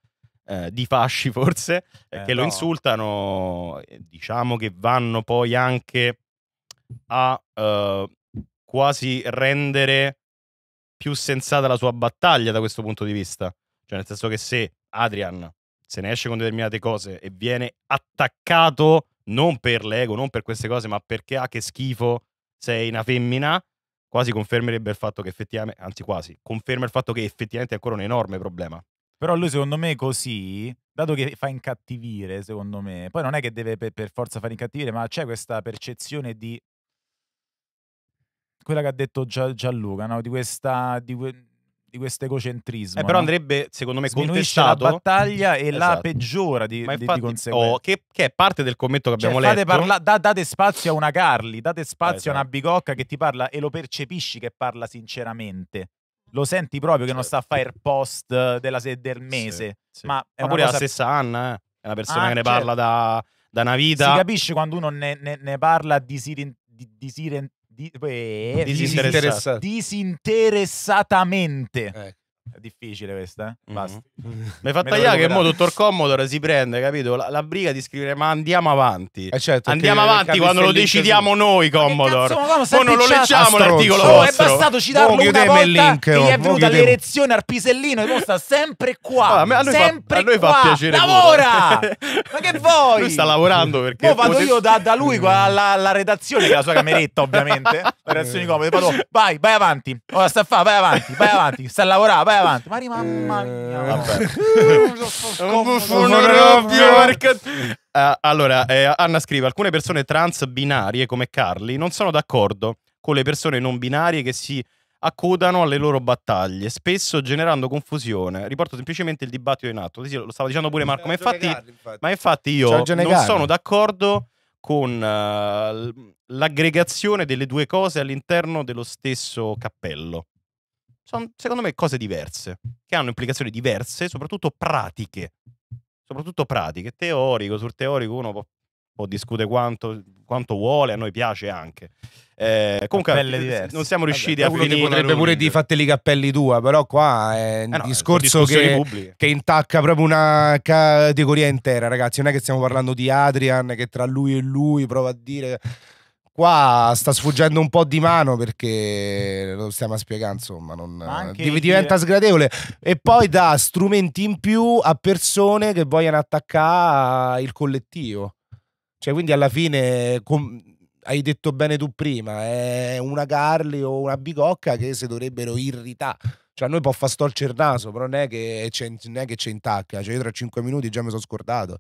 eh, di fasci (laughs) forse eh, che lo no. insultano, eh, diciamo che vanno poi anche a eh, quasi rendere più sensata la sua battaglia da questo punto di vista. Cioè, nel senso che se Adrian se ne esce con determinate cose e viene attaccato non per l'ego, non per queste cose, ma perché ah che schifo, sei una femmina, quasi confermerebbe il fatto che effettivamente, anzi quasi, conferma il fatto che effettivamente è ancora un enorme problema. Però lui, secondo me, così, dato che fa incattivire, secondo me, poi non è che deve per, per forza fare incattivire, ma c'è questa percezione di quella che ha detto Gia- Gianluca, no? di questa di, que- di questo egocentrismo. Eh, però no? andrebbe, secondo me, Sminuisce la contestato. battaglia e la Esatto. peggiora di, Ma di- di infatti, conseguenza. oh, che, che è parte del commento che Cioè, abbiamo fate letto. parla- da- date spazio a una Carli, date spazio a una esatto. bicocca che ti parla e lo percepisci che parla sinceramente. Lo senti proprio che non sta a fare il post eh, della se- del mese. Sì, sì. Ma è Ma pure cosa- la stessa Anna, eh. è una persona Ah, che ne certo. parla da, da una vita. Si capisce quando uno ne, ne- ne parla di- disiren- di- eh, Disinteressato. disinteressatamente. Eh. È difficile questa, eh? Mhm. Basta. Mi (laughs) hai Me fatto lo tagliare che mo dottor Commodore si prende, capito? La, la briga di scrivere ma andiamo avanti. Eh certo, andiamo avanti quando lo decidiamo noi, Commodore. Poi non lo leggiamo l'articolo. Oh, è bastato citarlo Mo una volta il link, oh, gli è venuta chiudeme. l'erezione al pisellino e mo sta sempre qua. Ah, a noi fa- sempre a noi fa qua. piacere. Lavora! (laughs) Ma che vuoi? Lui sta lavorando perché Mo vado io da, da lui qua alla, alla redazione, che è la sua cameretta, ovviamente. (laughs) La redazione comode. Vai, vai avanti. Ora sta a fare, vai avanti, vai avanti. Sta a lavorare, vai avanti. Ma mamma mia. (laughs) Eh, allora, eh, Anna scrive: alcune persone trans binarie come Carly non sono d'accordo con le persone non binarie che si accodano alle loro battaglie, spesso generando confusione. Riporto semplicemente il dibattito in atto. Lo stava dicendo pure Marco, ma infatti, ma infatti io non sono d'accordo con eh, l- l'aggregazione delle due cose all'interno dello stesso cappello. Sono, secondo me, cose diverse, che hanno implicazioni diverse, soprattutto pratiche. Soprattutto pratiche. Teorico, sul teorico uno può, può discutere quanto, quanto vuole, a noi piace anche. Eh, comunque, eh, non siamo riusciti Vabbè, a finire. potrebbe pure di i cappelli tua, però qua è un Eh no, discorso che, che intacca proprio una categoria intera, ragazzi. Non è che stiamo parlando di Adrian che tra lui e lui prova a dire. Qua sta sfuggendo un po' di mano perché lo stiamo a spiegare, insomma, non, div- diventa dire- sgradevole e poi dà strumenti in più a persone che vogliono attaccare il collettivo. Cioè, quindi alla fine, com- hai detto bene tu prima, è una Carli o una Bicocca che si dovrebbero irritare. Cioè, a noi può far storcere il naso, però non è che c'è, non è che c'è intacca. Cioè, io tra cinque minuti già mi sono scordato.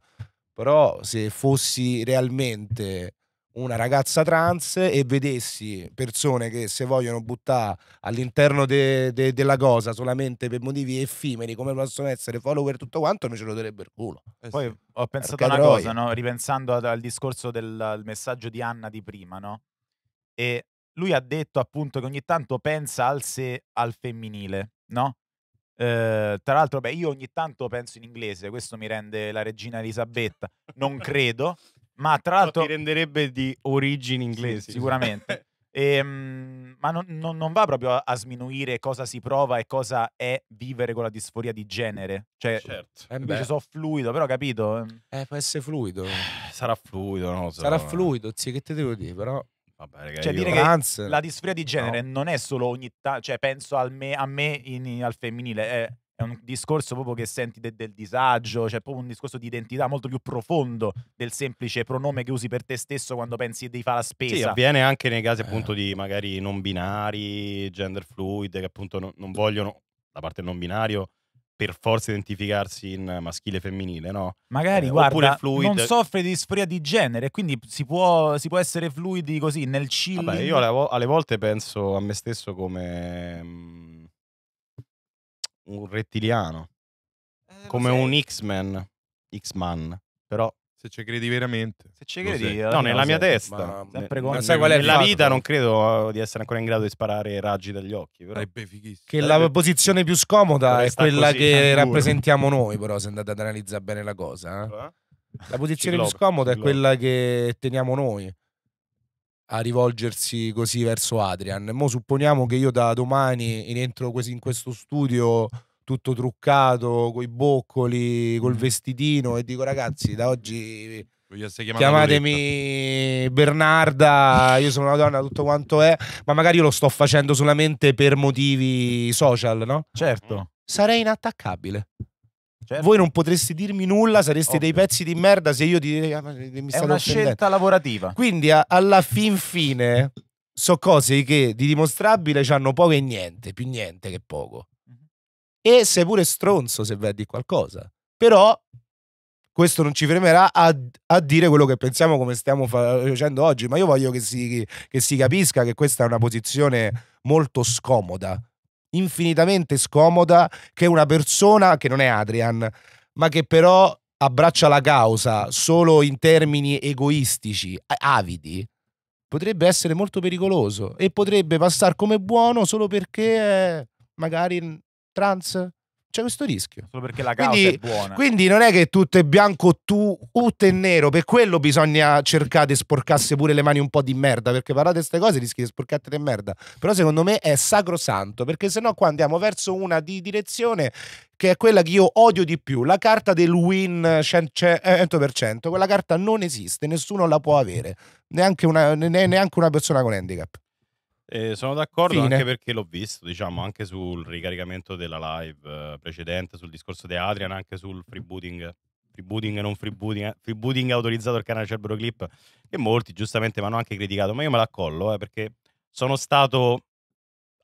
Però se fossi realmente una ragazza trans e vedessi persone che se vogliono buttare all'interno de- de- della cosa solamente per motivi effimeri come possono essere follower e tutto quanto, non ce lo darebbe il culo. Poi ho pensato Porca una troia. cosa, no? ripensando ad- al discorso del al messaggio di Anna di prima, no? E lui ha detto appunto che ogni tanto pensa al sé al femminile, no? Eh, tra l'altro, beh, io ogni tanto penso in inglese, questo mi rende la regina Elisabetta, non credo, ma tra l'altro... ti renderebbe di origini inglesi. sicuramente. (laughs) Ehm, ma non, non- non va proprio a, a sminuire cosa si prova e cosa è vivere con la disforia di genere. Cioè, Certo. Eh invece so fluido, però capito? Eh, può essere fluido. Sarà fluido, non lo so. Sarà fluido, sì, che te devo dire, però... Vabbè, raga, Cioè, io- dire Trans, che la disforia di genere non è solo ogni tanto, cioè penso al me, a me in- al femminile, è, è un discorso proprio che senti de- del disagio, cioè proprio un discorso di identità molto più profondo del semplice pronome che usi per te stesso quando pensi di fare la spesa. Sì, avviene anche nei casi appunto di magari non binari, gender fluid, che appunto non, non vogliono, da parte non binario, per forza identificarsi in maschile e femminile, no? Magari, Eh, guarda, fluid. non soffre di disforia di genere, quindi si può, si può essere fluidi così nel chilling. Vabbè, io alle, vo- alle volte penso a me stesso come mm, un rettiliano, come un X-Men, X-Man, però Se ci credi veramente. Se ci credi, sei. no, nella mia sei. testa. Ma- Sempre ma con- sai qual è Nella fatto? vita non credo di essere ancora in grado di sparare raggi dagli occhi. Però. Sarebbe fighissimo. Che la posizione più scomoda è quella così, che rappresentiamo noi, però, se andate ad analizzare bene la cosa. eh. La posizione più scomoda è quella che teniamo noi a rivolgersi così verso Adrian. Mo supponiamo che io da domani entro in questo studio tutto truccato, coi boccoli, col vestitino e dico ragazzi, da oggi chiamatemi Bernarda, io sono una donna, tutto quanto è, ma magari io lo sto facendo solamente per motivi social, no? Certo. Sarei inattaccabile. Certo. Voi non potreste dirmi nulla, sareste dei Ovvio. pezzi di merda se io direi ah, ma mi È una scelta lavorativa. Quindi a- alla fin fine so cose che di dimostrabile hanno poco e niente, più niente che poco. E sei pure stronzo se vai a dire qualcosa. Però questo non ci fermerà a, a dire quello che pensiamo come stiamo fa- facendo oggi. Ma io voglio che si, che si capisca che questa è una posizione molto scomoda, infinitamente scomoda, che una persona che non è Adrian, ma che però abbraccia la causa solo in termini egoistici, avidi, potrebbe essere molto pericoloso e potrebbe passare come buono solo perché è magari trans. C'è questo rischio. Solo perché la causa Quindi, è buona. quindi non è che tutto è bianco, tu, tutto è nero. Per quello bisogna cercare di sporcarsi pure le mani un po' di merda. Perché parlate queste cose rischi di sporcarti di merda. Però secondo me è sacrosanto. Perché sennò qua andiamo verso una di direzione che è quella che io odio di più. La carta del win 100%. Quella carta non esiste, nessuno la può avere. Neanche una, ne- neanche una persona con handicap. Eh, sono d'accordo Fine. anche perché l'ho visto, diciamo, anche sul ricaricamento della live eh, precedente, sul discorso di Adrian, anche sul freebooting, freebooting e non freebooting, eh, freebooting autorizzato al canale Cerbero Clip, che molti giustamente mi hanno anche criticato, ma io me l'accollo eh, perché sono stato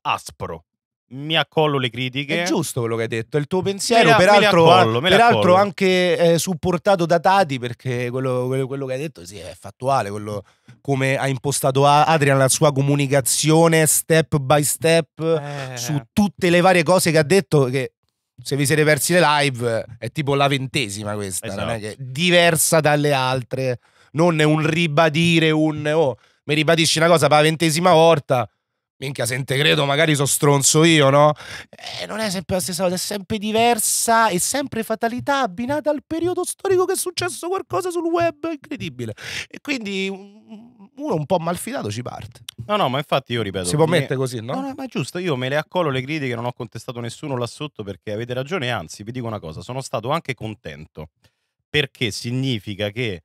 aspro. Mi accollo le critiche. È giusto quello che hai detto, è il tuo pensiero, peraltro, accollo, peraltro anche eh, supportato da dati, perché quello, quello- quello che hai detto sì, è fattuale, quello come ha impostato Adrian la sua comunicazione step by step Eh. su tutte le varie cose che ha detto che se vi siete persi le live è tipo la ventesima questa, non è Esatto. che diversa dalle altre, non è un ribadire, un oh, mi ribadisci una cosa per la ventesima volta. Minchia, se te credo, magari so stronzo io, no? Eh, non è sempre la stessa cosa, è sempre diversa e sempre fatalità abbinata al periodo storico che è successo qualcosa sul web, incredibile. E quindi uno un po' malfidato ci parte. No, no, ma infatti io ripeto. Si può me- mettere così, no? No, no, ma è giusto, io me le accollo le critiche, non ho contestato nessuno là sotto perché avete ragione, anzi vi dico una cosa, sono stato anche contento perché significa che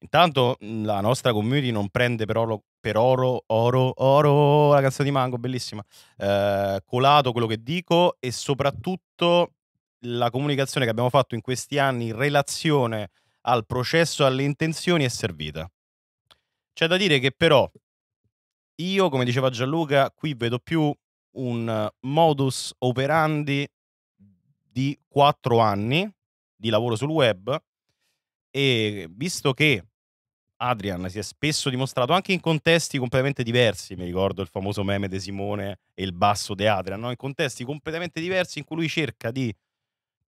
intanto la nostra community non prende per oro, per oro, oro, oro, la canzone di Mango, bellissima, eh, colato quello che dico e soprattutto la comunicazione che abbiamo fatto in questi anni in relazione al processo alle intenzioni è servita. C'è da dire che però io, come diceva Gianluca, qui vedo più un modus operandi di quattro anni di lavoro sul web e visto che Adrian si è spesso dimostrato anche in contesti completamente diversi. Mi ricordo il famoso meme di Simone e il basso di Adrian, no? in contesti completamente diversi in cui lui cerca di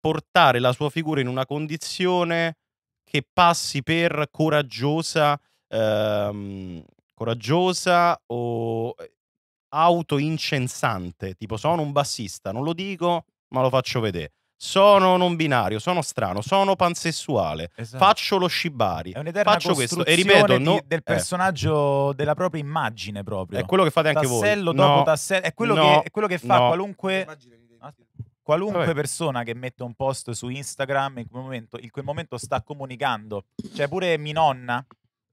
portare la sua figura in una condizione che passi per coraggiosa, ehm, coraggiosa o eh, auto-incensante. Tipo, sono un bassista, non lo dico, ma lo faccio vedere. Sono non binario, sono strano, sono pansessuale, Esatto. faccio lo shibari, È un'eterna faccio questo e ripeto, di- no- del eh. personaggio, della propria immagine proprio. È quello che fate anche voi. tassello No, dopo tassello. È quello, no, che, è quello che fa no. qualunque, qualunque Vabbè. persona che mette un post su Instagram in quel, momento, in quel momento sta comunicando. Cioè pure mia nonna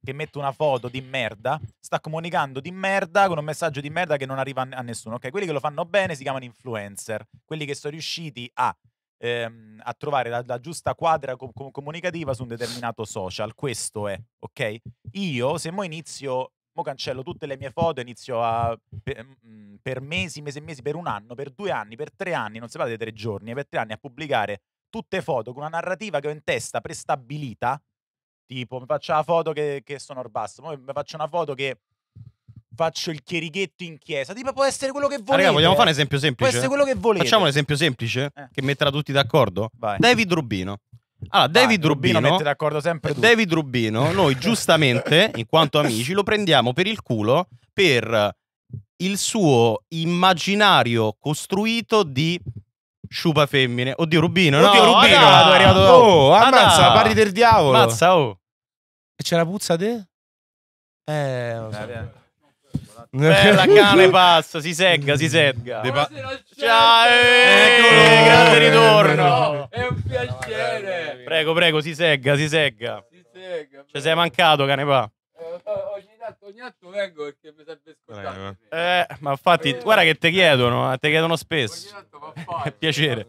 che mette una foto di merda, sta comunicando di merda con un messaggio di merda che non arriva a nessuno. Ok, quelli che lo fanno bene si chiamano influencer, quelli che sono riusciti a, ehm, a trovare la, la giusta quadra co- co- comunicativa su un determinato social. Questo è, ok? Io, se mo inizio, mo cancello tutte le mie foto, inizio a per, mm, per mesi, mesi e mesi, per un anno, per due anni, per tre anni, non si parla di tre giorni, per tre anni a pubblicare tutte foto con una narrativa che ho in testa prestabilita, tipo mi faccio la foto che, che sono al basso, poi mi faccio una foto che faccio il chierichetto in chiesa, tipo può essere quello che Ah, volete. raga, vogliamo fare un esempio Può semplice? essere quello che volete. Facciamo un esempio semplice Eh. che metterà tutti d'accordo. Vai. David Rubino. Allora, David Rubino Rubino, mette d'accordo sempre tutti. David Rubino, noi (laughs) giustamente, in quanto amici, lo prendiamo per il culo per il suo immaginario costruito di sciupa femmine. Oddio, Rubino, no? Oddio, Rubino. Ah, è arrivato dopo. Oh, Ah, ammazza, dai. parli del diavolo. Ammazza, oh. E c'è la puzza te? Eh, lo so. Bella (laughs) cane pazza, si segga, si segga. Pa- Ciao, eccolo, grande ritorno. È un piacere. Prego, prego, si segga, si segga. Si sega. Ci sei mancato, cane pa. Eh, Ogni tanto, ogni tanto vengo perché mi serve scordato. Eh, ma infatti, guarda che ti chiedono, eh, ti chiedono spesso. (laughs) È piacere.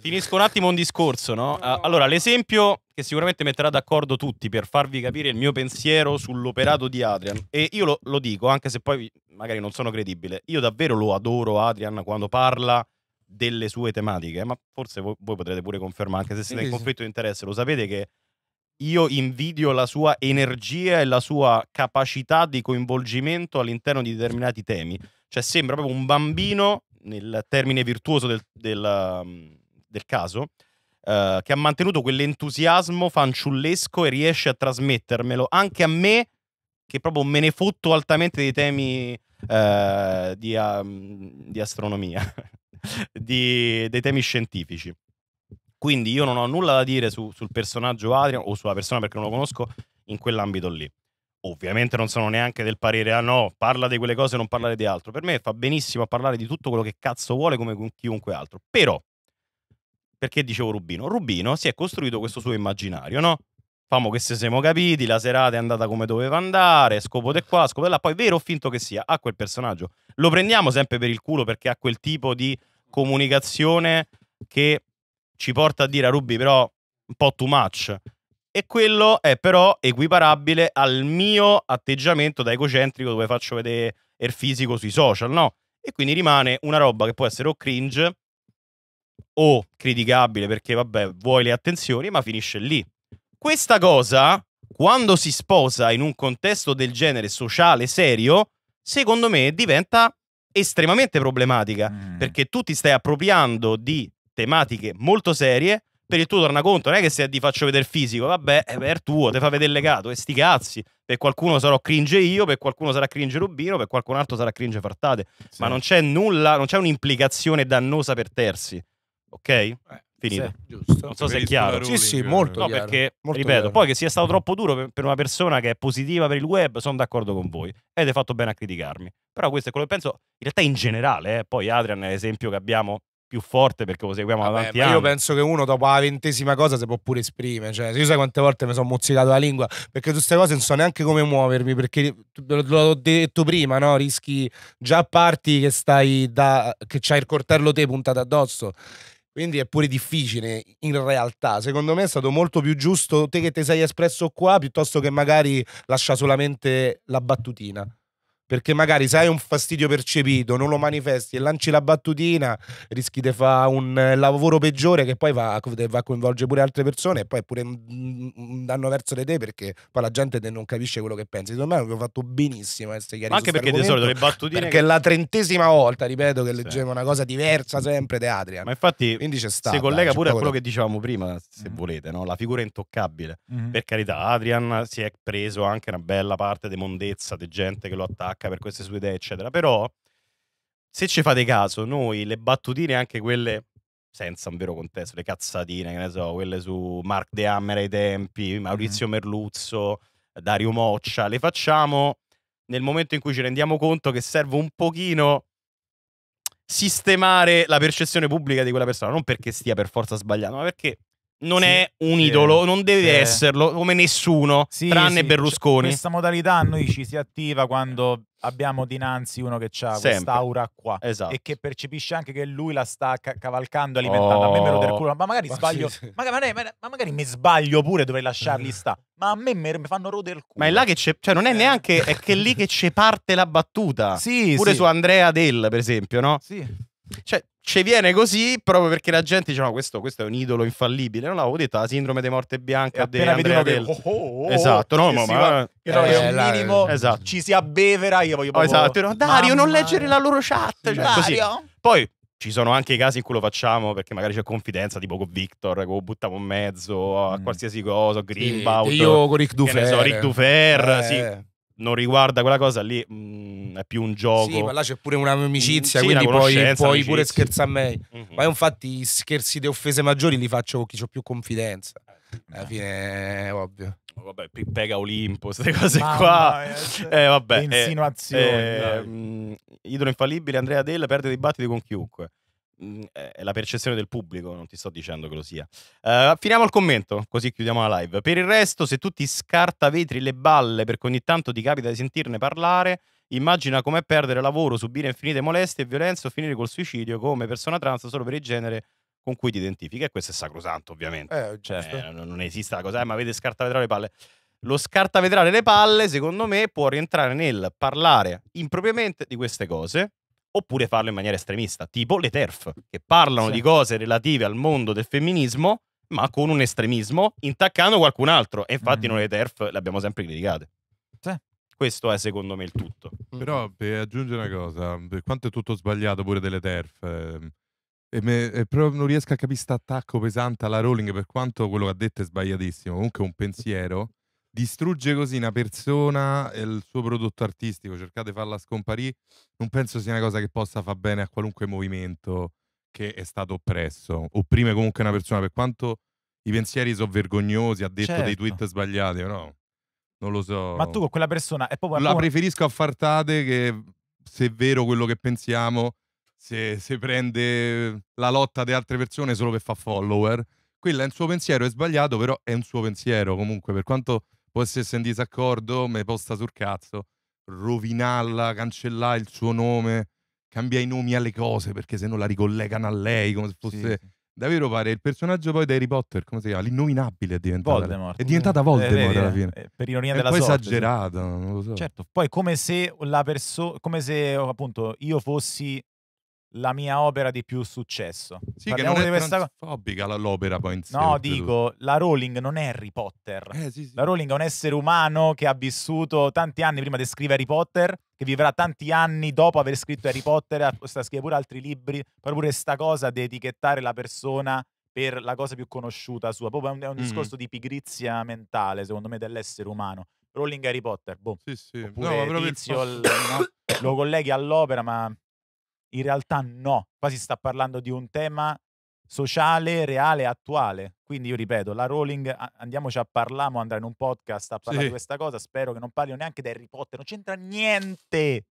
Finisco un attimo un discorso, no? Allora, l'esempio che sicuramente metterà d'accordo tutti per farvi capire il mio pensiero sull'operato di Adrian. E io lo, lo dico, anche se poi magari non sono credibile. Io davvero lo adoro Adrian quando parla delle sue tematiche, ma forse voi, voi potrete pure confermare, anche se siete in conflitto di interesse, lo sapete che io invidio la sua energia e la sua capacità di coinvolgimento all'interno di determinati temi. Cioè sembra proprio un bambino, nel termine virtuoso del, del, um, del caso, eh, che ha mantenuto quell'entusiasmo fanciullesco e riesce a trasmettermelo anche a me, che proprio me ne fotto altamente dei temi eh, di, um, di astronomia, (laughs) di- dei temi scientifici. Quindi io non ho nulla da dire su- sul personaggio Adrian o sulla persona perché non lo conosco in quell'ambito lì. Ovviamente non sono neanche del parere, ah no, parla di quelle cose, non parlare di altro. Per me fa benissimo a parlare di tutto quello che cazzo vuole come con chiunque altro. Però, perché dicevo Rubino? Rubino si è costruito questo suo immaginario, no? Famo che se siamo capiti, la serata è andata come doveva andare, scopo di qua, scopo di là. Poi, vero o finto che sia, a quel personaggio lo prendiamo sempre per il culo perché ha quel tipo di comunicazione che ci porta a dire a Ruby, però un po' too much. E quello è però equiparabile al mio atteggiamento da egocentrico dove faccio vedere il fisico sui social, no? E quindi rimane una roba che può essere o cringe o criticabile perché, vabbè, vuoi le attenzioni, ma finisce lì. Questa cosa, quando si sposa in un contesto del genere sociale serio, secondo me diventa estremamente problematica perché tu ti stai appropriando di tematiche molto serie per il tuo tornaconto. Non è che se ti faccio vedere il fisico, vabbè, è per tuo, ti fa vedere legato e sti cazzi. Per qualcuno sarò cringe io, per qualcuno sarà cringe Rubino, per qualcun altro sarà cringe Fartate. Ma non c'è nulla, non c'è un'implicazione dannosa per terzi. Ok? Finito. sì, giusto. Non so se è chiaro. Sì, sì, molto No, chiaro, perché, molto ripeto, chiaro. poi che sia stato troppo duro per, una persona che è positiva per il web, sono d'accordo con voi. Ed hai fatto bene a criticarmi. Però questo è quello che penso, in realtà in generale, eh. poi Adrian è l'esempio che abbiamo più forte perché lo seguiamo da Vabbè, tanti ma anni. io penso che uno dopo la ventesima cosa si può pure esprimere. Cioè, io sai quante volte mi sono mozzicato la lingua perché su queste cose non so neanche come muovermi. Perché te l'ho detto prima, no? Rischi già parti che stai da. che c'hai il coltello te puntato addosso. Quindi è pure difficile in realtà. Secondo me è stato molto più giusto te che ti sei espresso qua piuttosto che magari lascia solamente la battutina. Perché magari se hai un fastidio percepito, non lo manifesti e lanci la battutina, rischi di fare un eh, lavoro peggiore che poi va, a- va a coinvolgere pure altre persone e poi è pure un, un danno verso di te perché poi la gente te non capisce quello che pensi. Secondo me avevo fatto benissimo a essere chiari Ma anche perché di solito le battutine Perché che- è la trentesima volta, ripeto, che leggevo una cosa diversa sempre di Adrian. Ma infatti Quindi c'è sta, si collega pure a quello da- che dicevamo prima, se volete, no? la figura intoccabile. Mhm. Per carità, Adrian si è preso anche una bella parte di mondezza di gente che lo attacca per queste sue idee, eccetera. Però, se ci fate caso, noi le battutine, anche quelle senza un vero contesto, le cazzatine, che ne so, quelle su Mark De Hammer ai tempi, Maurizio Merluzzo, Dario Moccia, le facciamo nel momento in cui ci rendiamo conto che serve un pochino sistemare la percezione pubblica di quella persona, non perché stia per forza sbagliando, ma perché non Sì, è un sì, idolo, non deve sì. esserlo come nessuno, Sì, tranne sì, Berlusconi. cioè, Questa modalità a noi ci si attiva quando abbiamo dinanzi uno che ha quest'aura qua Esatto. e che percepisce anche che lui la sta ca- cavalcando, alimentando. A me me lo del Oh. culo, ma magari (laughs) Ma sbaglio, sì, sì. magari, ma, ma magari mi sbaglio pure, dovrei lasciarli sta. Ma a me mi fanno rodere il culo. Ma è là che c'è, cioè non è neanche, è che lì che ci parte la battuta. Sì, Pure sì. su Andrea Del, per esempio, no? Sì. Cioè, ci viene così proprio perché la gente dice: No, questo, questo è un idolo infallibile. Non l'avevo detto, la sindrome di morte bianca. E appena uno che Del. oh, oh, oh, Esatto, no, ma- ma- no, che eh, un minimo esatto. ci si abbevera, io voglio Oh, proprio esatto, no, Dario, non leggere la loro chat. Cioè, così. Poi ci sono anche i casi in cui lo facciamo perché magari c'è confidenza, tipo con Victor, che lo buttiamo in mezzo a Mm. qualsiasi cosa, Sì, Greenbaut. io con Rick ne so, Dufer. Rick Dufer, Eh. sì. Non riguarda quella cosa lì, mm, è più un gioco. Sì, ma là c'è pure un'amicizia, Mm, sì, quindi una poi conoscenza, puoi pure scherzare a me. Mhm. Ma io infatti i scherzi di offese maggiori li faccio con chi ho più confidenza. Alla fine è ovvio. Vabbè, pi- pega Olimpo, queste cose Mamma qua. mia, cioè, Eh, vabbè. le eh, insinuazioni, eh, mm, idolo infallibile, Andrea Del perde dibattiti con chiunque. Mm, È la percezione del pubblico, non ti sto dicendo che lo sia. Eh, finiamo il commento, così chiudiamo la live. Per il resto, se tu ti scarta vetri le balle perché ogni tanto ti capita di sentirne parlare, immagina com'è perdere lavoro, subire infinite molestie e violenze o finire col suicidio come persona trans solo per il genere con cui ti identifichi. E questo è sacrosanto, ovviamente. Eh. Eh, non non esiste la cosa, eh, ma avete scartavetrare le palle. Lo scartavetrare le palle, secondo me, può rientrare nel parlare impropriamente di queste cose oppure farlo in maniera estremista, tipo le TERF, che parlano Sì. di cose relative al mondo del femminismo, ma con un estremismo, intaccando qualcun altro. E infatti Mhm. noi le TERF le abbiamo sempre criticate. Sì. Questo è secondo me il tutto. Però per aggiungere una cosa, per quanto è tutto sbagliato pure delle TERF, ehm, e me- e proprio non riesco a capire questo attacco pesante alla Rowling, per quanto quello che ha detto è sbagliatissimo, comunque è un pensiero, distrugge così una persona e il suo prodotto artistico, cercate di farla scomparire, non penso sia una cosa che possa far bene a qualunque movimento che è stato oppresso. Opprime comunque una persona, per quanto i pensieri sono vergognosi, ha detto dei Certo. tweet sbagliati, però non lo so. Ma tu con quella persona è proprio, La proprio- preferisco a fartate che, se è vero quello che pensiamo, se, se prende la lotta di altre persone solo per fare follower. Quello è un suo pensiero, è sbagliato, però è un suo pensiero. Comunque, per quanto possa essere in disaccordo, me posta sul cazzo. Rovinarla, cancellare il suo nome, cambia i nomi alle cose perché se no la ricollegano a lei come se fosse. Sì, sì. Davvero pare il personaggio poi di Harry Potter, come si chiama? L'innominabile è diventata. Voldemort. È diventata Voldemort Eh, alla eh, fine. eh, per ironia È della un po' sorte, sì. esagerato, non lo so. Certo, poi come se la persona, come se appunto io fossi la mia opera di più successo. Sì, che Parliamo non è questa transfobica l'opera poi in sé. No, dico, la Rowling non è Harry Potter. Eh, sì, sì. La Rowling è un essere umano che ha vissuto tanti anni prima di scrivere Harry Potter, che vivrà tanti anni dopo aver scritto Harry Potter, sta scrive pure altri libri, però pure sta cosa di etichettare la persona per la cosa più conosciuta sua. Proprio è un, è un Mhm. discorso di pigrizia mentale, secondo me, dell'essere umano. Rowling Harry Potter, boh. Sì, sì. Oppure No, proprio Tizio il- no, lo colleghi all'opera, ma in realtà no. Qua si sta parlando di un tema sociale, reale, attuale. Quindi io ripeto, la Rowling, andiamoci a parlare, andrà in un podcast a parlare Sì. di questa cosa, spero che non parlino neanche di Harry Potter, non c'entra niente.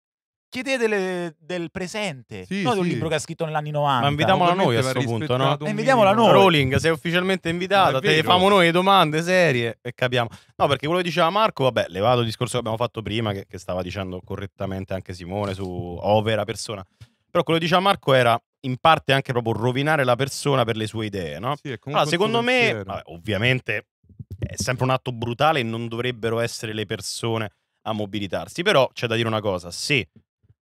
Chiedetele del presente, Sì, non di un sì. libro che ha scritto negli anni 90. Ma invitiamola noi a questo punto, no? E un invitiamola noi. Rowling, sei ufficialmente invitata, te famo noi domande serie e capiamo. No, perché quello che diceva Marco, vabbè, levato il discorso che abbiamo fatto prima, che, che stava dicendo correttamente anche Simone su overa persona. Però quello che diceva Marco era in parte anche proprio rovinare la persona per le sue idee, no? Sì, Allora, secondo me, vabbè, ovviamente, è sempre un atto brutale e non dovrebbero essere le persone a mobilitarsi. Però c'è da dire una cosa, se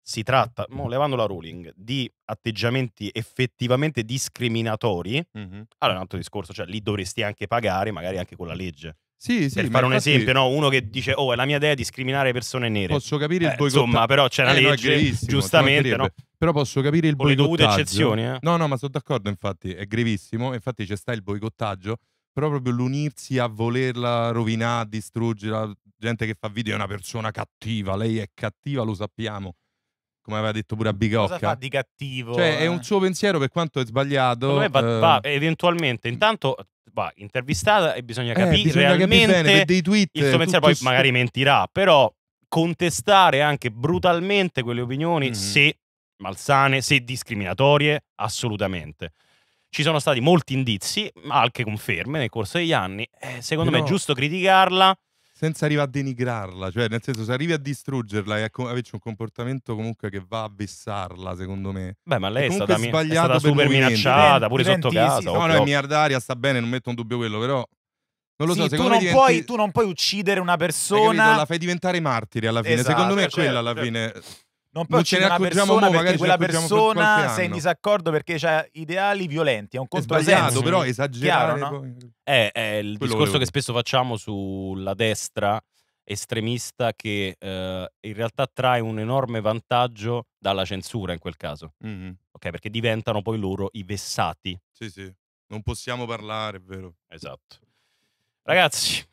si tratta, mo, levando la ruling, di atteggiamenti effettivamente discriminatori, Mhm. allora è un altro discorso, cioè lì dovresti anche pagare, magari anche con la legge. Sì, sì, per fare un esempio, no? uno che dice, oh, è la mia idea di discriminare persone nere. Posso capire il Eh, boicottaggio. Insomma, però c'è una Eh, no, legge, gravissimo, ci giustamente, no? Però posso capire il Con le dovute boicottaggio. eccezioni, eh. No, no, ma sono d'accordo, infatti, è grevissimo. Infatti c'è sta il boicottaggio, però proprio l'unirsi a volerla rovinare, distruggere, la gente che fa video è una persona cattiva, lei è cattiva, lo sappiamo. Come aveva detto pure a Cosa fa di cattivo? Cioè, è eh? un suo pensiero per quanto è sbagliato. Me va, eh, va eventualmente, intanto va intervistata e bisogna Eh, capire bisogna capire realmente bene, per dei tweet, il suo pensiero, poi sto- magari mentirà, però contestare anche brutalmente quelle opinioni, Mhm. se malsane, se discriminatorie, assolutamente. Ci sono stati molti indizi, ma anche conferme nel corso degli anni. Eh, secondo me Però- è giusto criticarla. Senza arrivare a denigrarla, cioè nel senso se arrivi a distruggerla e a co- averci un comportamento comunque che va a vessarla, secondo me. Beh, ma lei è stata, mi- è stata per super minacciata, pure Diventi- sotto casa. sì, No, no, è miliardaria, sta bene, non metto un dubbio quello, però non lo Sì, so, tu, secondo non me puoi, diventi- tu non puoi uccidere una capito? persona. la fai diventare martire alla fine. Esatto, secondo me è certo, quella alla certo. fine. Non puoi uccidere una persona mo, quella persona sei in disaccordo perché ha ideali violenti. È un È controsenso. sbagliato, però esagerare Chiaro, no? poi- È, è il Quello discorso volevo che spesso facciamo sulla destra estremista che eh, in realtà trae un enorme vantaggio dalla censura in quel caso. Mhm. Ok, perché diventano poi loro i vessati. Sì, sì. Non possiamo parlare, è vero. Esatto. Ragazzi,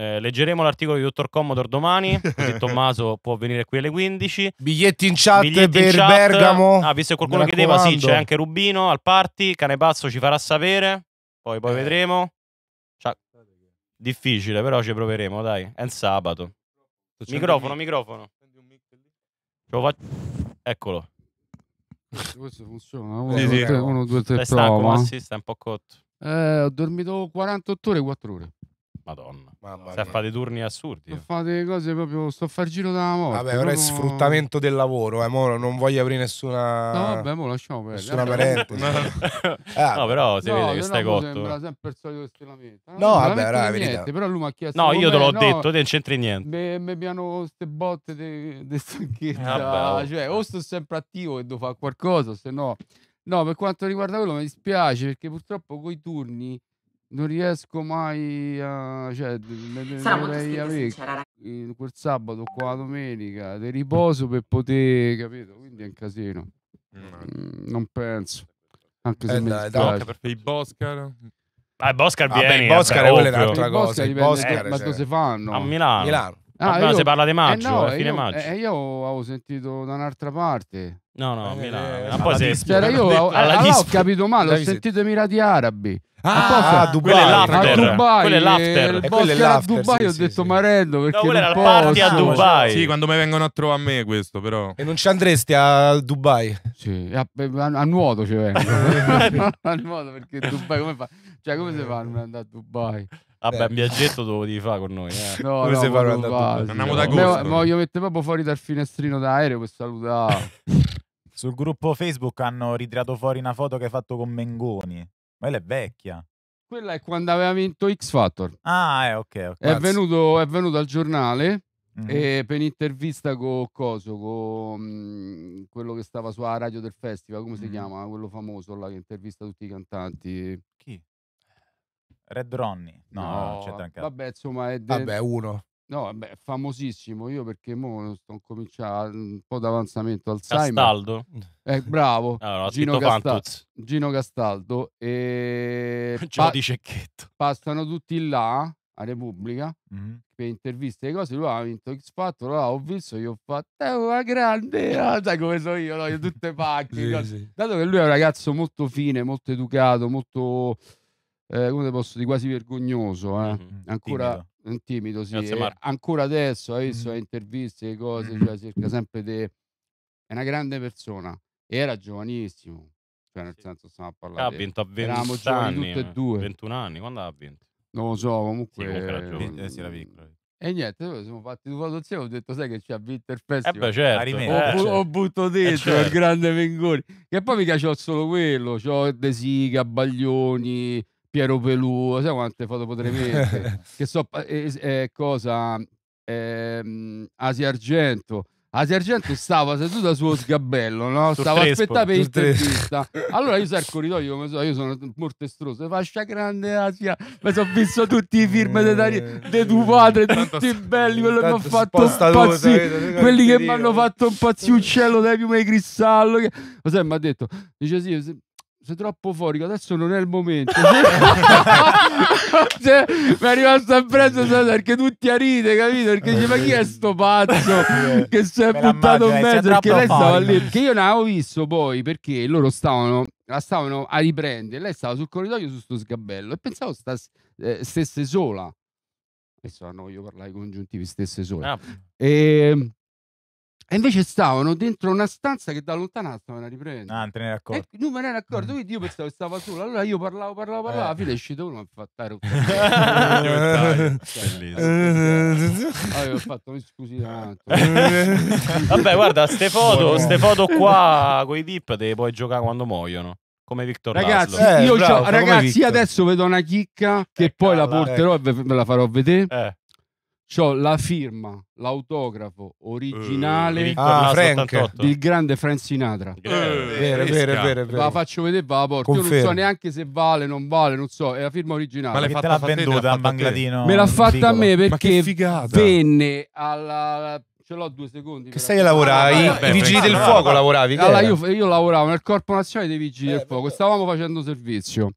eh, leggeremo l'articolo di Dottor Commodore domani, così (laughs) Tommaso può venire qui alle 15. Biglietti in chat Biglietti in per chat. Bergamo. Ah, visto che qualcuno chiedeva, sì, c'è anche Rubino al party. Canepazzo ci farà sapere. Poi, Eh. poi vedremo. Ciao. Difficile, però ci proveremo, dai. È un sabato. Microfono, microfono. Ce lo faccio- Eccolo. Questo funziona. Uno, Sì, due, sì. tre, uno, due, tre, Stai stanco, prova. ma sì, stai un po' cotto. Eh, ho dormito 48 ore, 4 ore. Madonna. Mamma Stai a mia. fare dei assurdi. Sto a fare delle cose proprio. Sto a far giro della morte. Vabbè, ora è proprio- sfruttamento del lavoro, eh, mo non voglio aprire nessuna. No, vabbè, mo lasciamo perdere. Nessuna parentesi. (laughs) Eh, No, però si No, vede che se stai no cotto. Sembra sempre il solito che si lamenta. No, non vabbè, verità. niente, però lui mi ha chiesto. No, io te l'ho no, detto, te non c'entri niente. Mi piano queste botte di stanchezza. Oh. Cioè, o sto sempre attivo e devo fare qualcosa, se no. No, per quanto riguarda quello mi dispiace perché purtroppo coi turni non riesco mai a. cioè, Sarà molto avere sincera, raga. in quel sabato qua la domenica di riposo per poter, capito? Quindi è un casino. Mm, non penso. Anche se Eh, mi dai, dispiace. I Boscar. Ah, Boscar Vabbè, vieni. il Boscar è un'altra cosa. Boscar dipende- Boscar, ma cioè, dove si fanno? A Milano. Milano. Ah, Milano si parla di maggio, eh no, è fine io, maggio. eh, io avevo sentito da un'altra parte. No, no, a Milano. eh, poi se... C'era io, eh, alla allora ho capito male, ho sentito Emirati Arabi. Ah, a Dubai. Quello è a l'after. Dubai, Quello è l'after. il E quello è Boscar a l'after, Dubai sì, ho sì, detto sì. ma rendo perché quello non era il party a. Dubai. Sì, quando mi vengono a trovare a me questo, però. E non ci andresti a Dubai? Sì, a, a- a nuoto ci vengo. (laughs) (laughs) a nuoto perché Dubai come fa? Cioè come si fa a non andare a Dubai? Vabbè, un viaggetto lo devi fare con noi. Eh. (laughs) No, Come no, a fare. Andiamo da me voglio mettere proprio fuori dal finestrino d'aereo per salutare. (laughs) Sul gruppo Facebook hanno ritirato fuori una foto che hai fatto con Mengoni. Ma quella è vecchia. Quella è quando aveva vinto X Factor. Ah, eh, ok, ok. È venuto, è venuto al giornale Mhm. e per intervista con Coso, con quello che stava sulla radio del festival, come si Mhm. chiama? Quello famoso là che intervista tutti i cantanti. Chi? Red Ronnie? No, no, non c'entra anche Vabbè, insomma, è de- Vabbè, uno. No, vabbè, è famosissimo. Io perché mo sto cominciando un po' d'avanzamento Alzheimer. Castaldo. Eh, bravo. (laughs) No, ha Gino, scritto Casta- Fantuz. Gino Castaldo. E (laughs) pa- di cecchetto. passano tutti là a Repubblica Mhm. per interviste e cose. Lui ha vinto X Factor. Là ho visto, io ho fatto, è una grande. (laughs) ah, sai come so io, no? io tutte pacche. Sì, sì. Dato che lui è un ragazzo molto fine, molto educato, molto. Eh, come posso dire, quasi vergognoso. Eh? Mhm. Ancora Timido. un timido, sì. Grazie, e Marco. ancora adesso hai visto Mhm. le interviste, le cose, cioè, cerca sempre di. È una grande persona. E era giovanissimo. Cioè, nel senso, stiamo a Ha parlare. vinto a 20 Eravamo giovani anni. tutti e eh. due. 21 anni, quando ha vinto? Non lo so, comunque. Sì, comunque era giovane. Eh, sì, era piccolo. E niente, noi siamo fatti due foto insieme. Ho detto, sai che c'è vinto il Eh festival. beh, certo. A rimettere, ho, Eh, certo. ho butto dentro certo. il grande Mengoni. Che poi mica c'ho solo quello. C'ho De Sica, Baglioni, Piero Pelù. Sai quante foto potrei (laughs) mettere? che so, eh, eh, cosa... ehm, Asia Argento. Asia Argento stava seduta sullo sgabello, no? Sul Stava aspettando per intervista. (laughs) Allora io sai il corridoio come so, io sono molto estroso, fascia grande Asia, mi sono visto tutti i film di Dari- di tuo padre, tutti belli, quello che mi ha tanto fatto impazzire, quelli che mi hanno fatto impazzire uccello dai piume di cristallo. Che... Lo sai, mi ha detto, dice sì, sei troppo fuori, adesso non è il momento. (laughs) Cioè, mi è rimasto appresso perché tutti a ride, capito? Perché dice, ma chi è sto pazzo che si è Me buttato in sei mezzo? Perché lei stava lì, perché io non avevo visto poi, perché loro stavano, la stavano a riprendere, lei stava sul corridoio su sto sgabello e pensavo sta, eh, stesse sola. Adesso no, io parlai i congiuntivi, stesse sola. Ah, E, e invece stavano dentro una stanza che da lontano la stavano a riprendere. Ah, non te ne eri accorto. E non me ne ero accorto, quindi io pensavo che stava solo. Allora io parlavo, parlavo, parlavo, alla fine è uscito uno e mi ha fatto (laughs) Allora ho fatto, mi scusi tanto. (laughs) Vabbè, guarda, ste foto, ste foto qua con i VIP te puoi giocare quando muoiono. Come Victor Ragazzi. Eh, io bravo, ragazzi, io adesso vedo una chicca che poi la calla, porterò e ve, ve la farò vedere. Eh, C'ho la firma, l'autografo originale Victor Ah, Laszlo Frank. 88. del grande Frank Sinatra. Eh, Vero, vero, vero, è Ve la vero. faccio vedere, ve la porto. Io non so neanche se vale, non vale, non so. È la firma originale. Ma l'hai fatta venduta a a? Bangladino? Me l'ha fatta a me perché venne alla. Ce l'ho due secondi. Che stai a lavorare? Ah, I, vigili del fuoco lavoravi? Allora, io, io lavoravo nel Corpo Nazionale dei Vigili Eh, del Fuoco, stavamo facendo servizio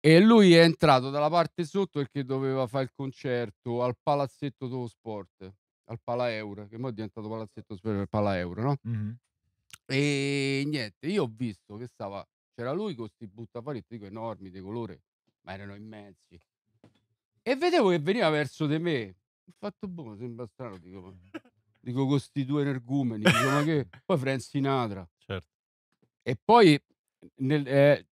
e lui è entrato dalla parte sotto perché doveva fare il concerto al Palazzetto dello Sport, al Pala Euro, che ora è diventato Palazzetto Sport, il Pala Euro, no? Mhm. E niente, io ho visto che stava, c'era lui con questi buttafari dico, enormi di colore, ma erano immensi. E vedevo che veniva verso di me. Ho fatto, boh, sembra strano, dico, ma- (laughs) dico, con sti due energumeni, dico, ma che... Poi Frank Sinatra. Certo. E poi nel- eh,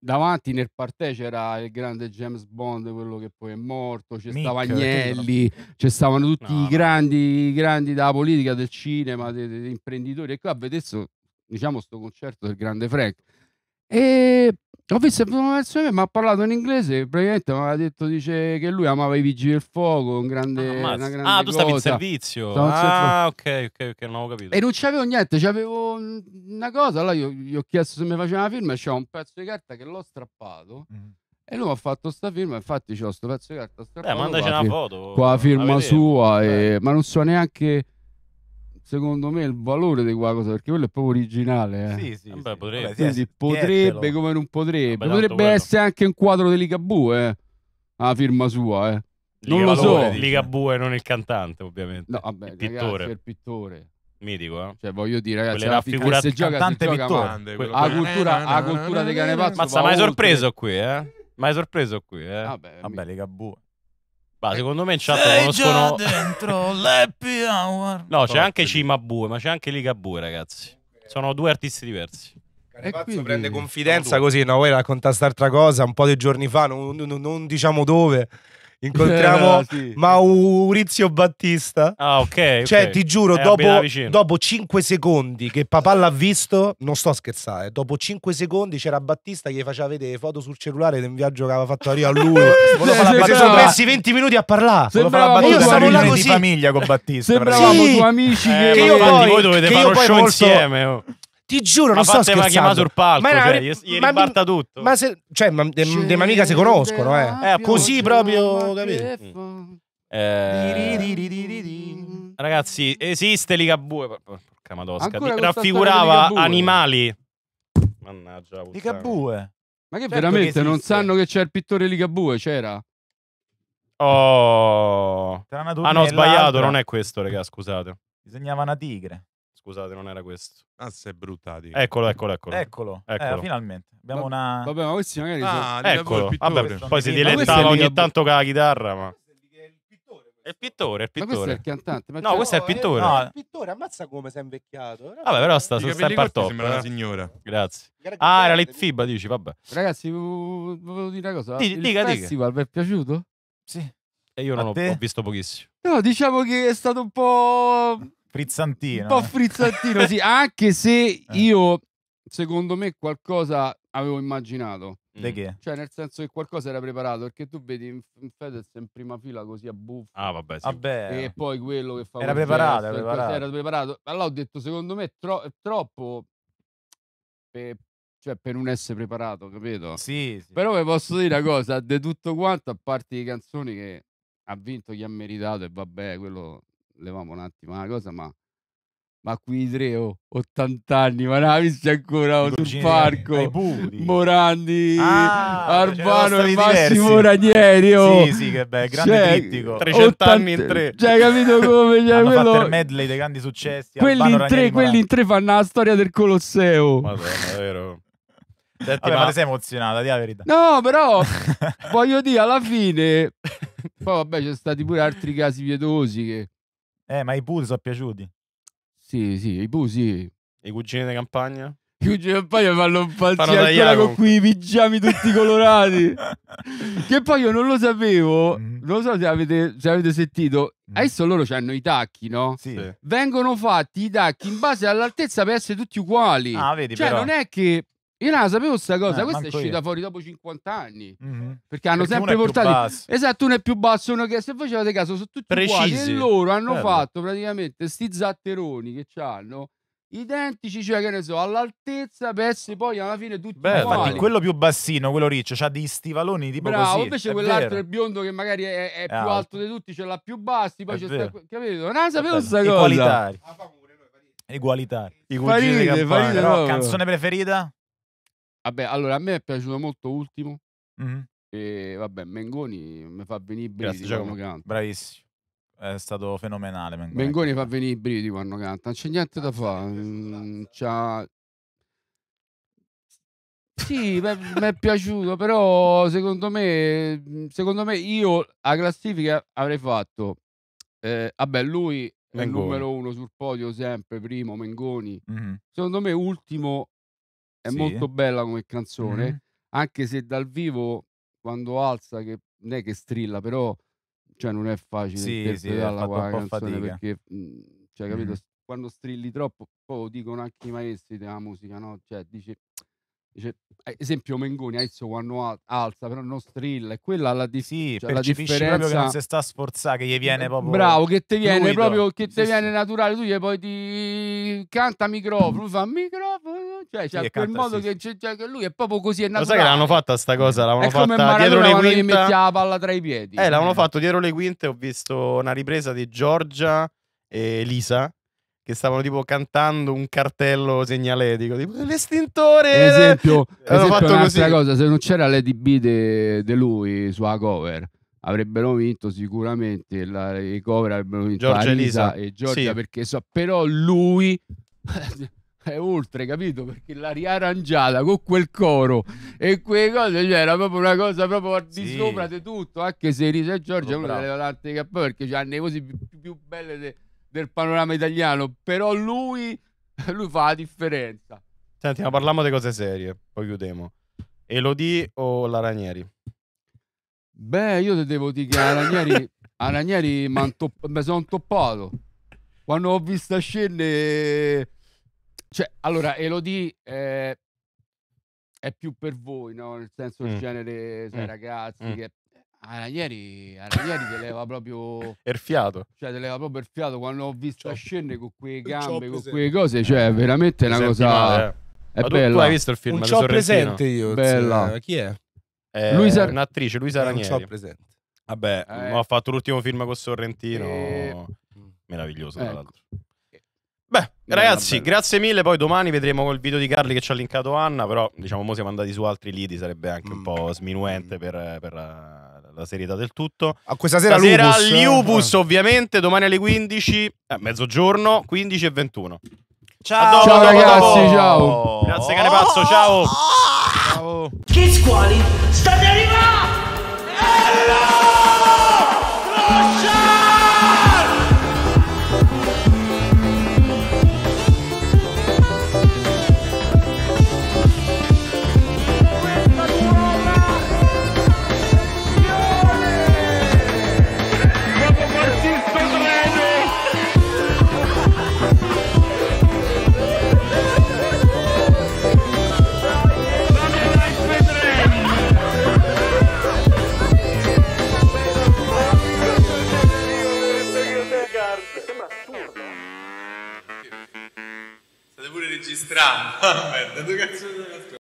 davanti nel partè c'era il grande James Bond, quello che poi è morto, c'è Mick, stava Agnelli, c'è stavano tutti No, i no. grandi, i grandi della politica, del cinema, degli imprenditori. E qua a vedere diciamo, sto concerto del grande Frank. E ho visto che veniva verso me, mi ha parlato in inglese, praticamente mi aveva detto dice, che lui amava i vigili del fuoco, un grande, Ammazza. una grande ah, tu stavi in cosa. servizio. Stavo in Ah, ok, ok, ok, non avevo capito. E non c'avevo niente, c'avevo un- una cosa. Allora io gli ho chiesto se mi faceva una firma e c'era un pezzo di carta che l'ho strappato. Mhm. E lui mi ha fatto sta firma. Infatti c'ho sto pezzo di carta strappato. Eh, mandaci una foto. Con la firma sua. Eh. e- Ma non so neanche, secondo me, il valore di quella cosa. Perché quello è proprio originale. Eh. Sì, sì. Vabbè, sì. potrebbe. Quindi potrebbe, come non potrebbe. Vabbè, potrebbe quello. essere anche un quadro di Ligabue. Eh. La firma sua. Eh. Non lo so. Ligabue, non il cantante, ovviamente. No, vabbè, il ragazzi, pittore. è il pittore. Mitico, eh. Cioè, voglio dire, ragazzi, alla raffigurate- se gioca, se cantante gioca, pittore. ma- Grande, Que- quello a che- cultura, a cultura dei cane pazzo Mazza, mai sorpreso qui, eh? Mai sorpreso qui, eh? Vabbè, Vabbè, Ligabue. Ma secondo me in chat conoscono... dentro l'happy hour. No, c'è anche Cimabue, ma c'è anche Ligabue, ragazzi. Sono due artisti diversi. Canevazzo quindi- prende confidenza così, no? Vuoi raccontare quest'altra cosa? Un po' di giorni fa, non, non- non diciamo dove, incontriamo Eh, sì. Maurizio Battista. Ah, ok. Cioè, ti giuro, È dopo, dopo 5 secondi che papà l'ha visto, non sto a scherzare, dopo 5 secondi c'era Battista che gli faceva vedere foto sul cellulare del viaggio che aveva fatto a Rio a lui. (laughs) Si sono messi 20 minuti a parlare. Sembrava io di stavo una là riunione così. di famiglia con Battista. Sembravamo. Sì. due amici Eh, che io poi- voi dovete che fare io uno poi show molto- insieme. oh. Ti giuro, Ma non sto fatte ma scherzando. chiamare sul palco, Ma era- cioè, gli, gli ma mi- ribalta tutto. Ma se, cioè, ma de, de mia amica si conoscono, eh. Eh, Così proprio, capito? Eh, ragazzi, esiste Ligabue. por- por- Porca madosca. Raffigurava animali. Mannaggia puttana. Ligabue. Ma che Certo veramente che non sanno che c'è il pittore Ligabue? C'era? Oh. Ah no, ho sbagliato, non è questo, raga, scusate. Disegnava una tigre. Scusate, non era questo. Ah, sei bruttati. Eccolo, eccolo, eccolo. Eccolo. Eccolo. Eh, finalmente. Abbiamo Va- una... Vabbè, ma questi magari sono... Ah, Ligabue, Eccolo. Vabbè, pittore. poi si Ma è dilettava ogni Ligabue. tanto con la chitarra, ma... È il pittore, è il Ma questo è il pittore. cantante. Ma No, questo è il pittore. No, Il pittore, ammazza come sei invecchiato. Vabbè, però sta, sta corti top. sembra una eh. signora. Grazie. Ah, era l'Itfiba, dici, vabbè. Ragazzi, vo- volevo dire una cosa. Di- il dica, dica. festival vi è piaciuto? Sì. E io non ho visto pochissimo. No, diciamo che è stato un po'... Frizzantino. un po' eh. frizzantino, sì, (laughs) anche se io, secondo me, qualcosa avevo immaginato. Di che? Cioè, nel senso che qualcosa era preparato, perché tu vedi in, in Fedez in prima fila così a buffo. Ah, vabbè, sì. Vabbè. E poi quello che fa Era preparato, gesto, era preparato. era preparato. Allora ho detto, secondo me è, tro- è troppo per, cioè, per non essere preparato, capito? Sì, sì. Però vi posso dire una cosa, di tutto quanto, a parte le canzoni che ha vinto chi ha meritato, e vabbè, quello leviamo un attimo una cosa, ma ma qui tre oh, 80 anni, ma non la visti ancora I sul cugini parco? Morandi, Ah, sono Arbano e stati Massimo diversi. Ranieri. oh. Sì, sì, che beh, grande Cioè, trittico. 300 anni in 80 tre. Cioè, capito come? Cioè, Hanno fatto quello- il medley dei grandi successi. quelli, Albano, in tre, Ranieri, quelli in tre fanno la storia del Colosseo. Madonna, vero. Senti, Vabbè, ma ma te sei emozionata, di la verità. No, però (laughs) voglio dire, alla fine. Poi vabbè, c'è stati pure altri casi pietosi che. Eh, ma i Pudi sono piaciuti. Sì, sì, i pu sì. i cugini di campagna? I cugini e poi fanno impazzire Fanno ancora con quei pigiami tutti colorati. (laughs) che poi io non lo sapevo. Mm. Non so se avete, se avete sentito. Adesso loro hanno i tacchi, no? Sì. Sì. Vengono fatti i tacchi in base all'altezza per essere tutti uguali. Ah, vedi, cioè, però. non è che. Io non la sapevo sta cosa. Eh, Questa è uscita io. fuori dopo 50 anni. Mhm. Perché hanno Perché sempre è portato. Esatto, uno è più basso, uno che se voi ci avete caso sono tutti uguali. Precisi. E loro hanno Bello. fatto praticamente sti zatteroni che hanno identici, cioè che ne so, all'altezza per essere poi alla fine tutti Bello. uguali. Quello più bassino, quello riccio, c'ha dei stivaloni tipo Bravo, così. invece è quell'altro vero. il biondo che magari è, è più alto. alto. di tutti, ce l'ha più bassi, poi È c'è sta, capito? Non la sapevo Bello. sta cosa. Egualitari. Egualitari. I cugini di ridere, fa campagna. ridere Però, canzone preferita? Vabbè, allora a me è piaciuto molto Ultimo Mhm. e vabbè, Mengoni mi fa venire i brividi Grazie, quando Giacomo. canta. Bravissimo. È stato fenomenale. Mengoni. Mengoni fa venire i brividi quando canta, non c'è niente da fare. mm, c'ha- Sì, mi è piaciuto, però secondo me, mm, secondo me io a classifica avrei fatto, eh, vabbè, lui è il Mengoni. numero uno sul podio sempre, primo, Mengoni. Mhm. Secondo me ultimo è Sì. molto bella come canzone, Mhm. anche se dal vivo quando alza, che non è che strilla, però cioè, non è facile Sì, sì, ha interpretarla fatto quella un po' canzone fatica. perché, mh, cioè, capito, Mhm. s- quando strilli troppo, poi lo dicono anche i maestri della musica, no? Cioè, dice, dice eh, esempio Mengoni, adesso quando al- alza, però non strilla, e quella la, dif- Sì, cioè, la percepisci proprio che non differenza... si sta a sforzare, che gli viene proprio... Bravo, che ti viene fluido. proprio che ti Sì, viene sì. naturale. Tu gli poi ti canta microfono, lui fa microfono, cioè c'è e quel canta, modo sì, che, c'è- cioè, che lui è proprio così, è Lo naturale. sai che l'hanno fatta sta cosa? L'avevano È come fatta Maradona dietro le gli quinte. metti la palla tra i piedi. Eh, l'avevano fatto dietro le quinte. Ho visto una ripresa di Giorgia e Lisa che stavano tipo cantando un cartello segnaletico, tipo l'estintore. Esempio, esempio fatto un'altra così. cosa, se non c'era Lady B di lui sulla cover, avrebbero vinto sicuramente la, i cover avrebbero vinto Giorgia e Arisa Lisa. e Giorgia Sì. perché so, però lui (laughs) è oltre, capito? Perché l'ha riarrangiata con quel coro e quelle cose, cioè, era proprio una cosa proprio di Sì. sopra di tutto, anche se Risa e Giorgia è una Bravo. delle tante che poi perché hanno le più, più- più belle de- del panorama italiano, però lui, (laughs) lui fa la differenza. Senti, ma parliamo di cose serie. Poi chiudiamo. Elodie o la Ranieri? Beh, io te devo dire che a Ranieri, a (laughs) Ranieri top- mi sono toppato. Quando ho visto scene... Cioè, allora, Elodie eh, è più per voi, no? Nel senso, il Mm. genere, sai, Mm. ragazzi, Mm. che... A Ranieri, a Ranieri te leva proprio... (laughs) Erfiato. Cioè, te leva proprio il fiato quando ho visto scene con quelle c'ho gambe, con quelle cose, cioè, veramente è una cosa... male, eh. È Ma tu- bella. Tu, hai visto il film Non Sorrentino? presente io. Bella. zio. Chi è? È Luisa- un'attrice, Luisa Non Ranieri. c'ho presente. Vabbè, Eh. ho fatto l'ultimo film con Sorrentino. Eh. Meraviglioso, tra Ecco. l'altro. Beh, Bella, ragazzi, grazie mille. Poi domani vedremo col video di Carli che ci ha linkato Anna. Però, diciamo, mo siamo andati su altri lidi. Sarebbe anche un Mm. po' sminuente per, per la, serietà del tutto. A questa sera Stasera Lupus, eh? Liupus, ovviamente. Domani alle 15, eh, mezzogiorno, 15 e 21. Ciao, dopo, Ciao, dopo, ragazzi, dopo. ciao. Grazie, Canepazzo. Ciao. Ciao. Che squali? State arrivando! registrando. Aspetta, dove cazzo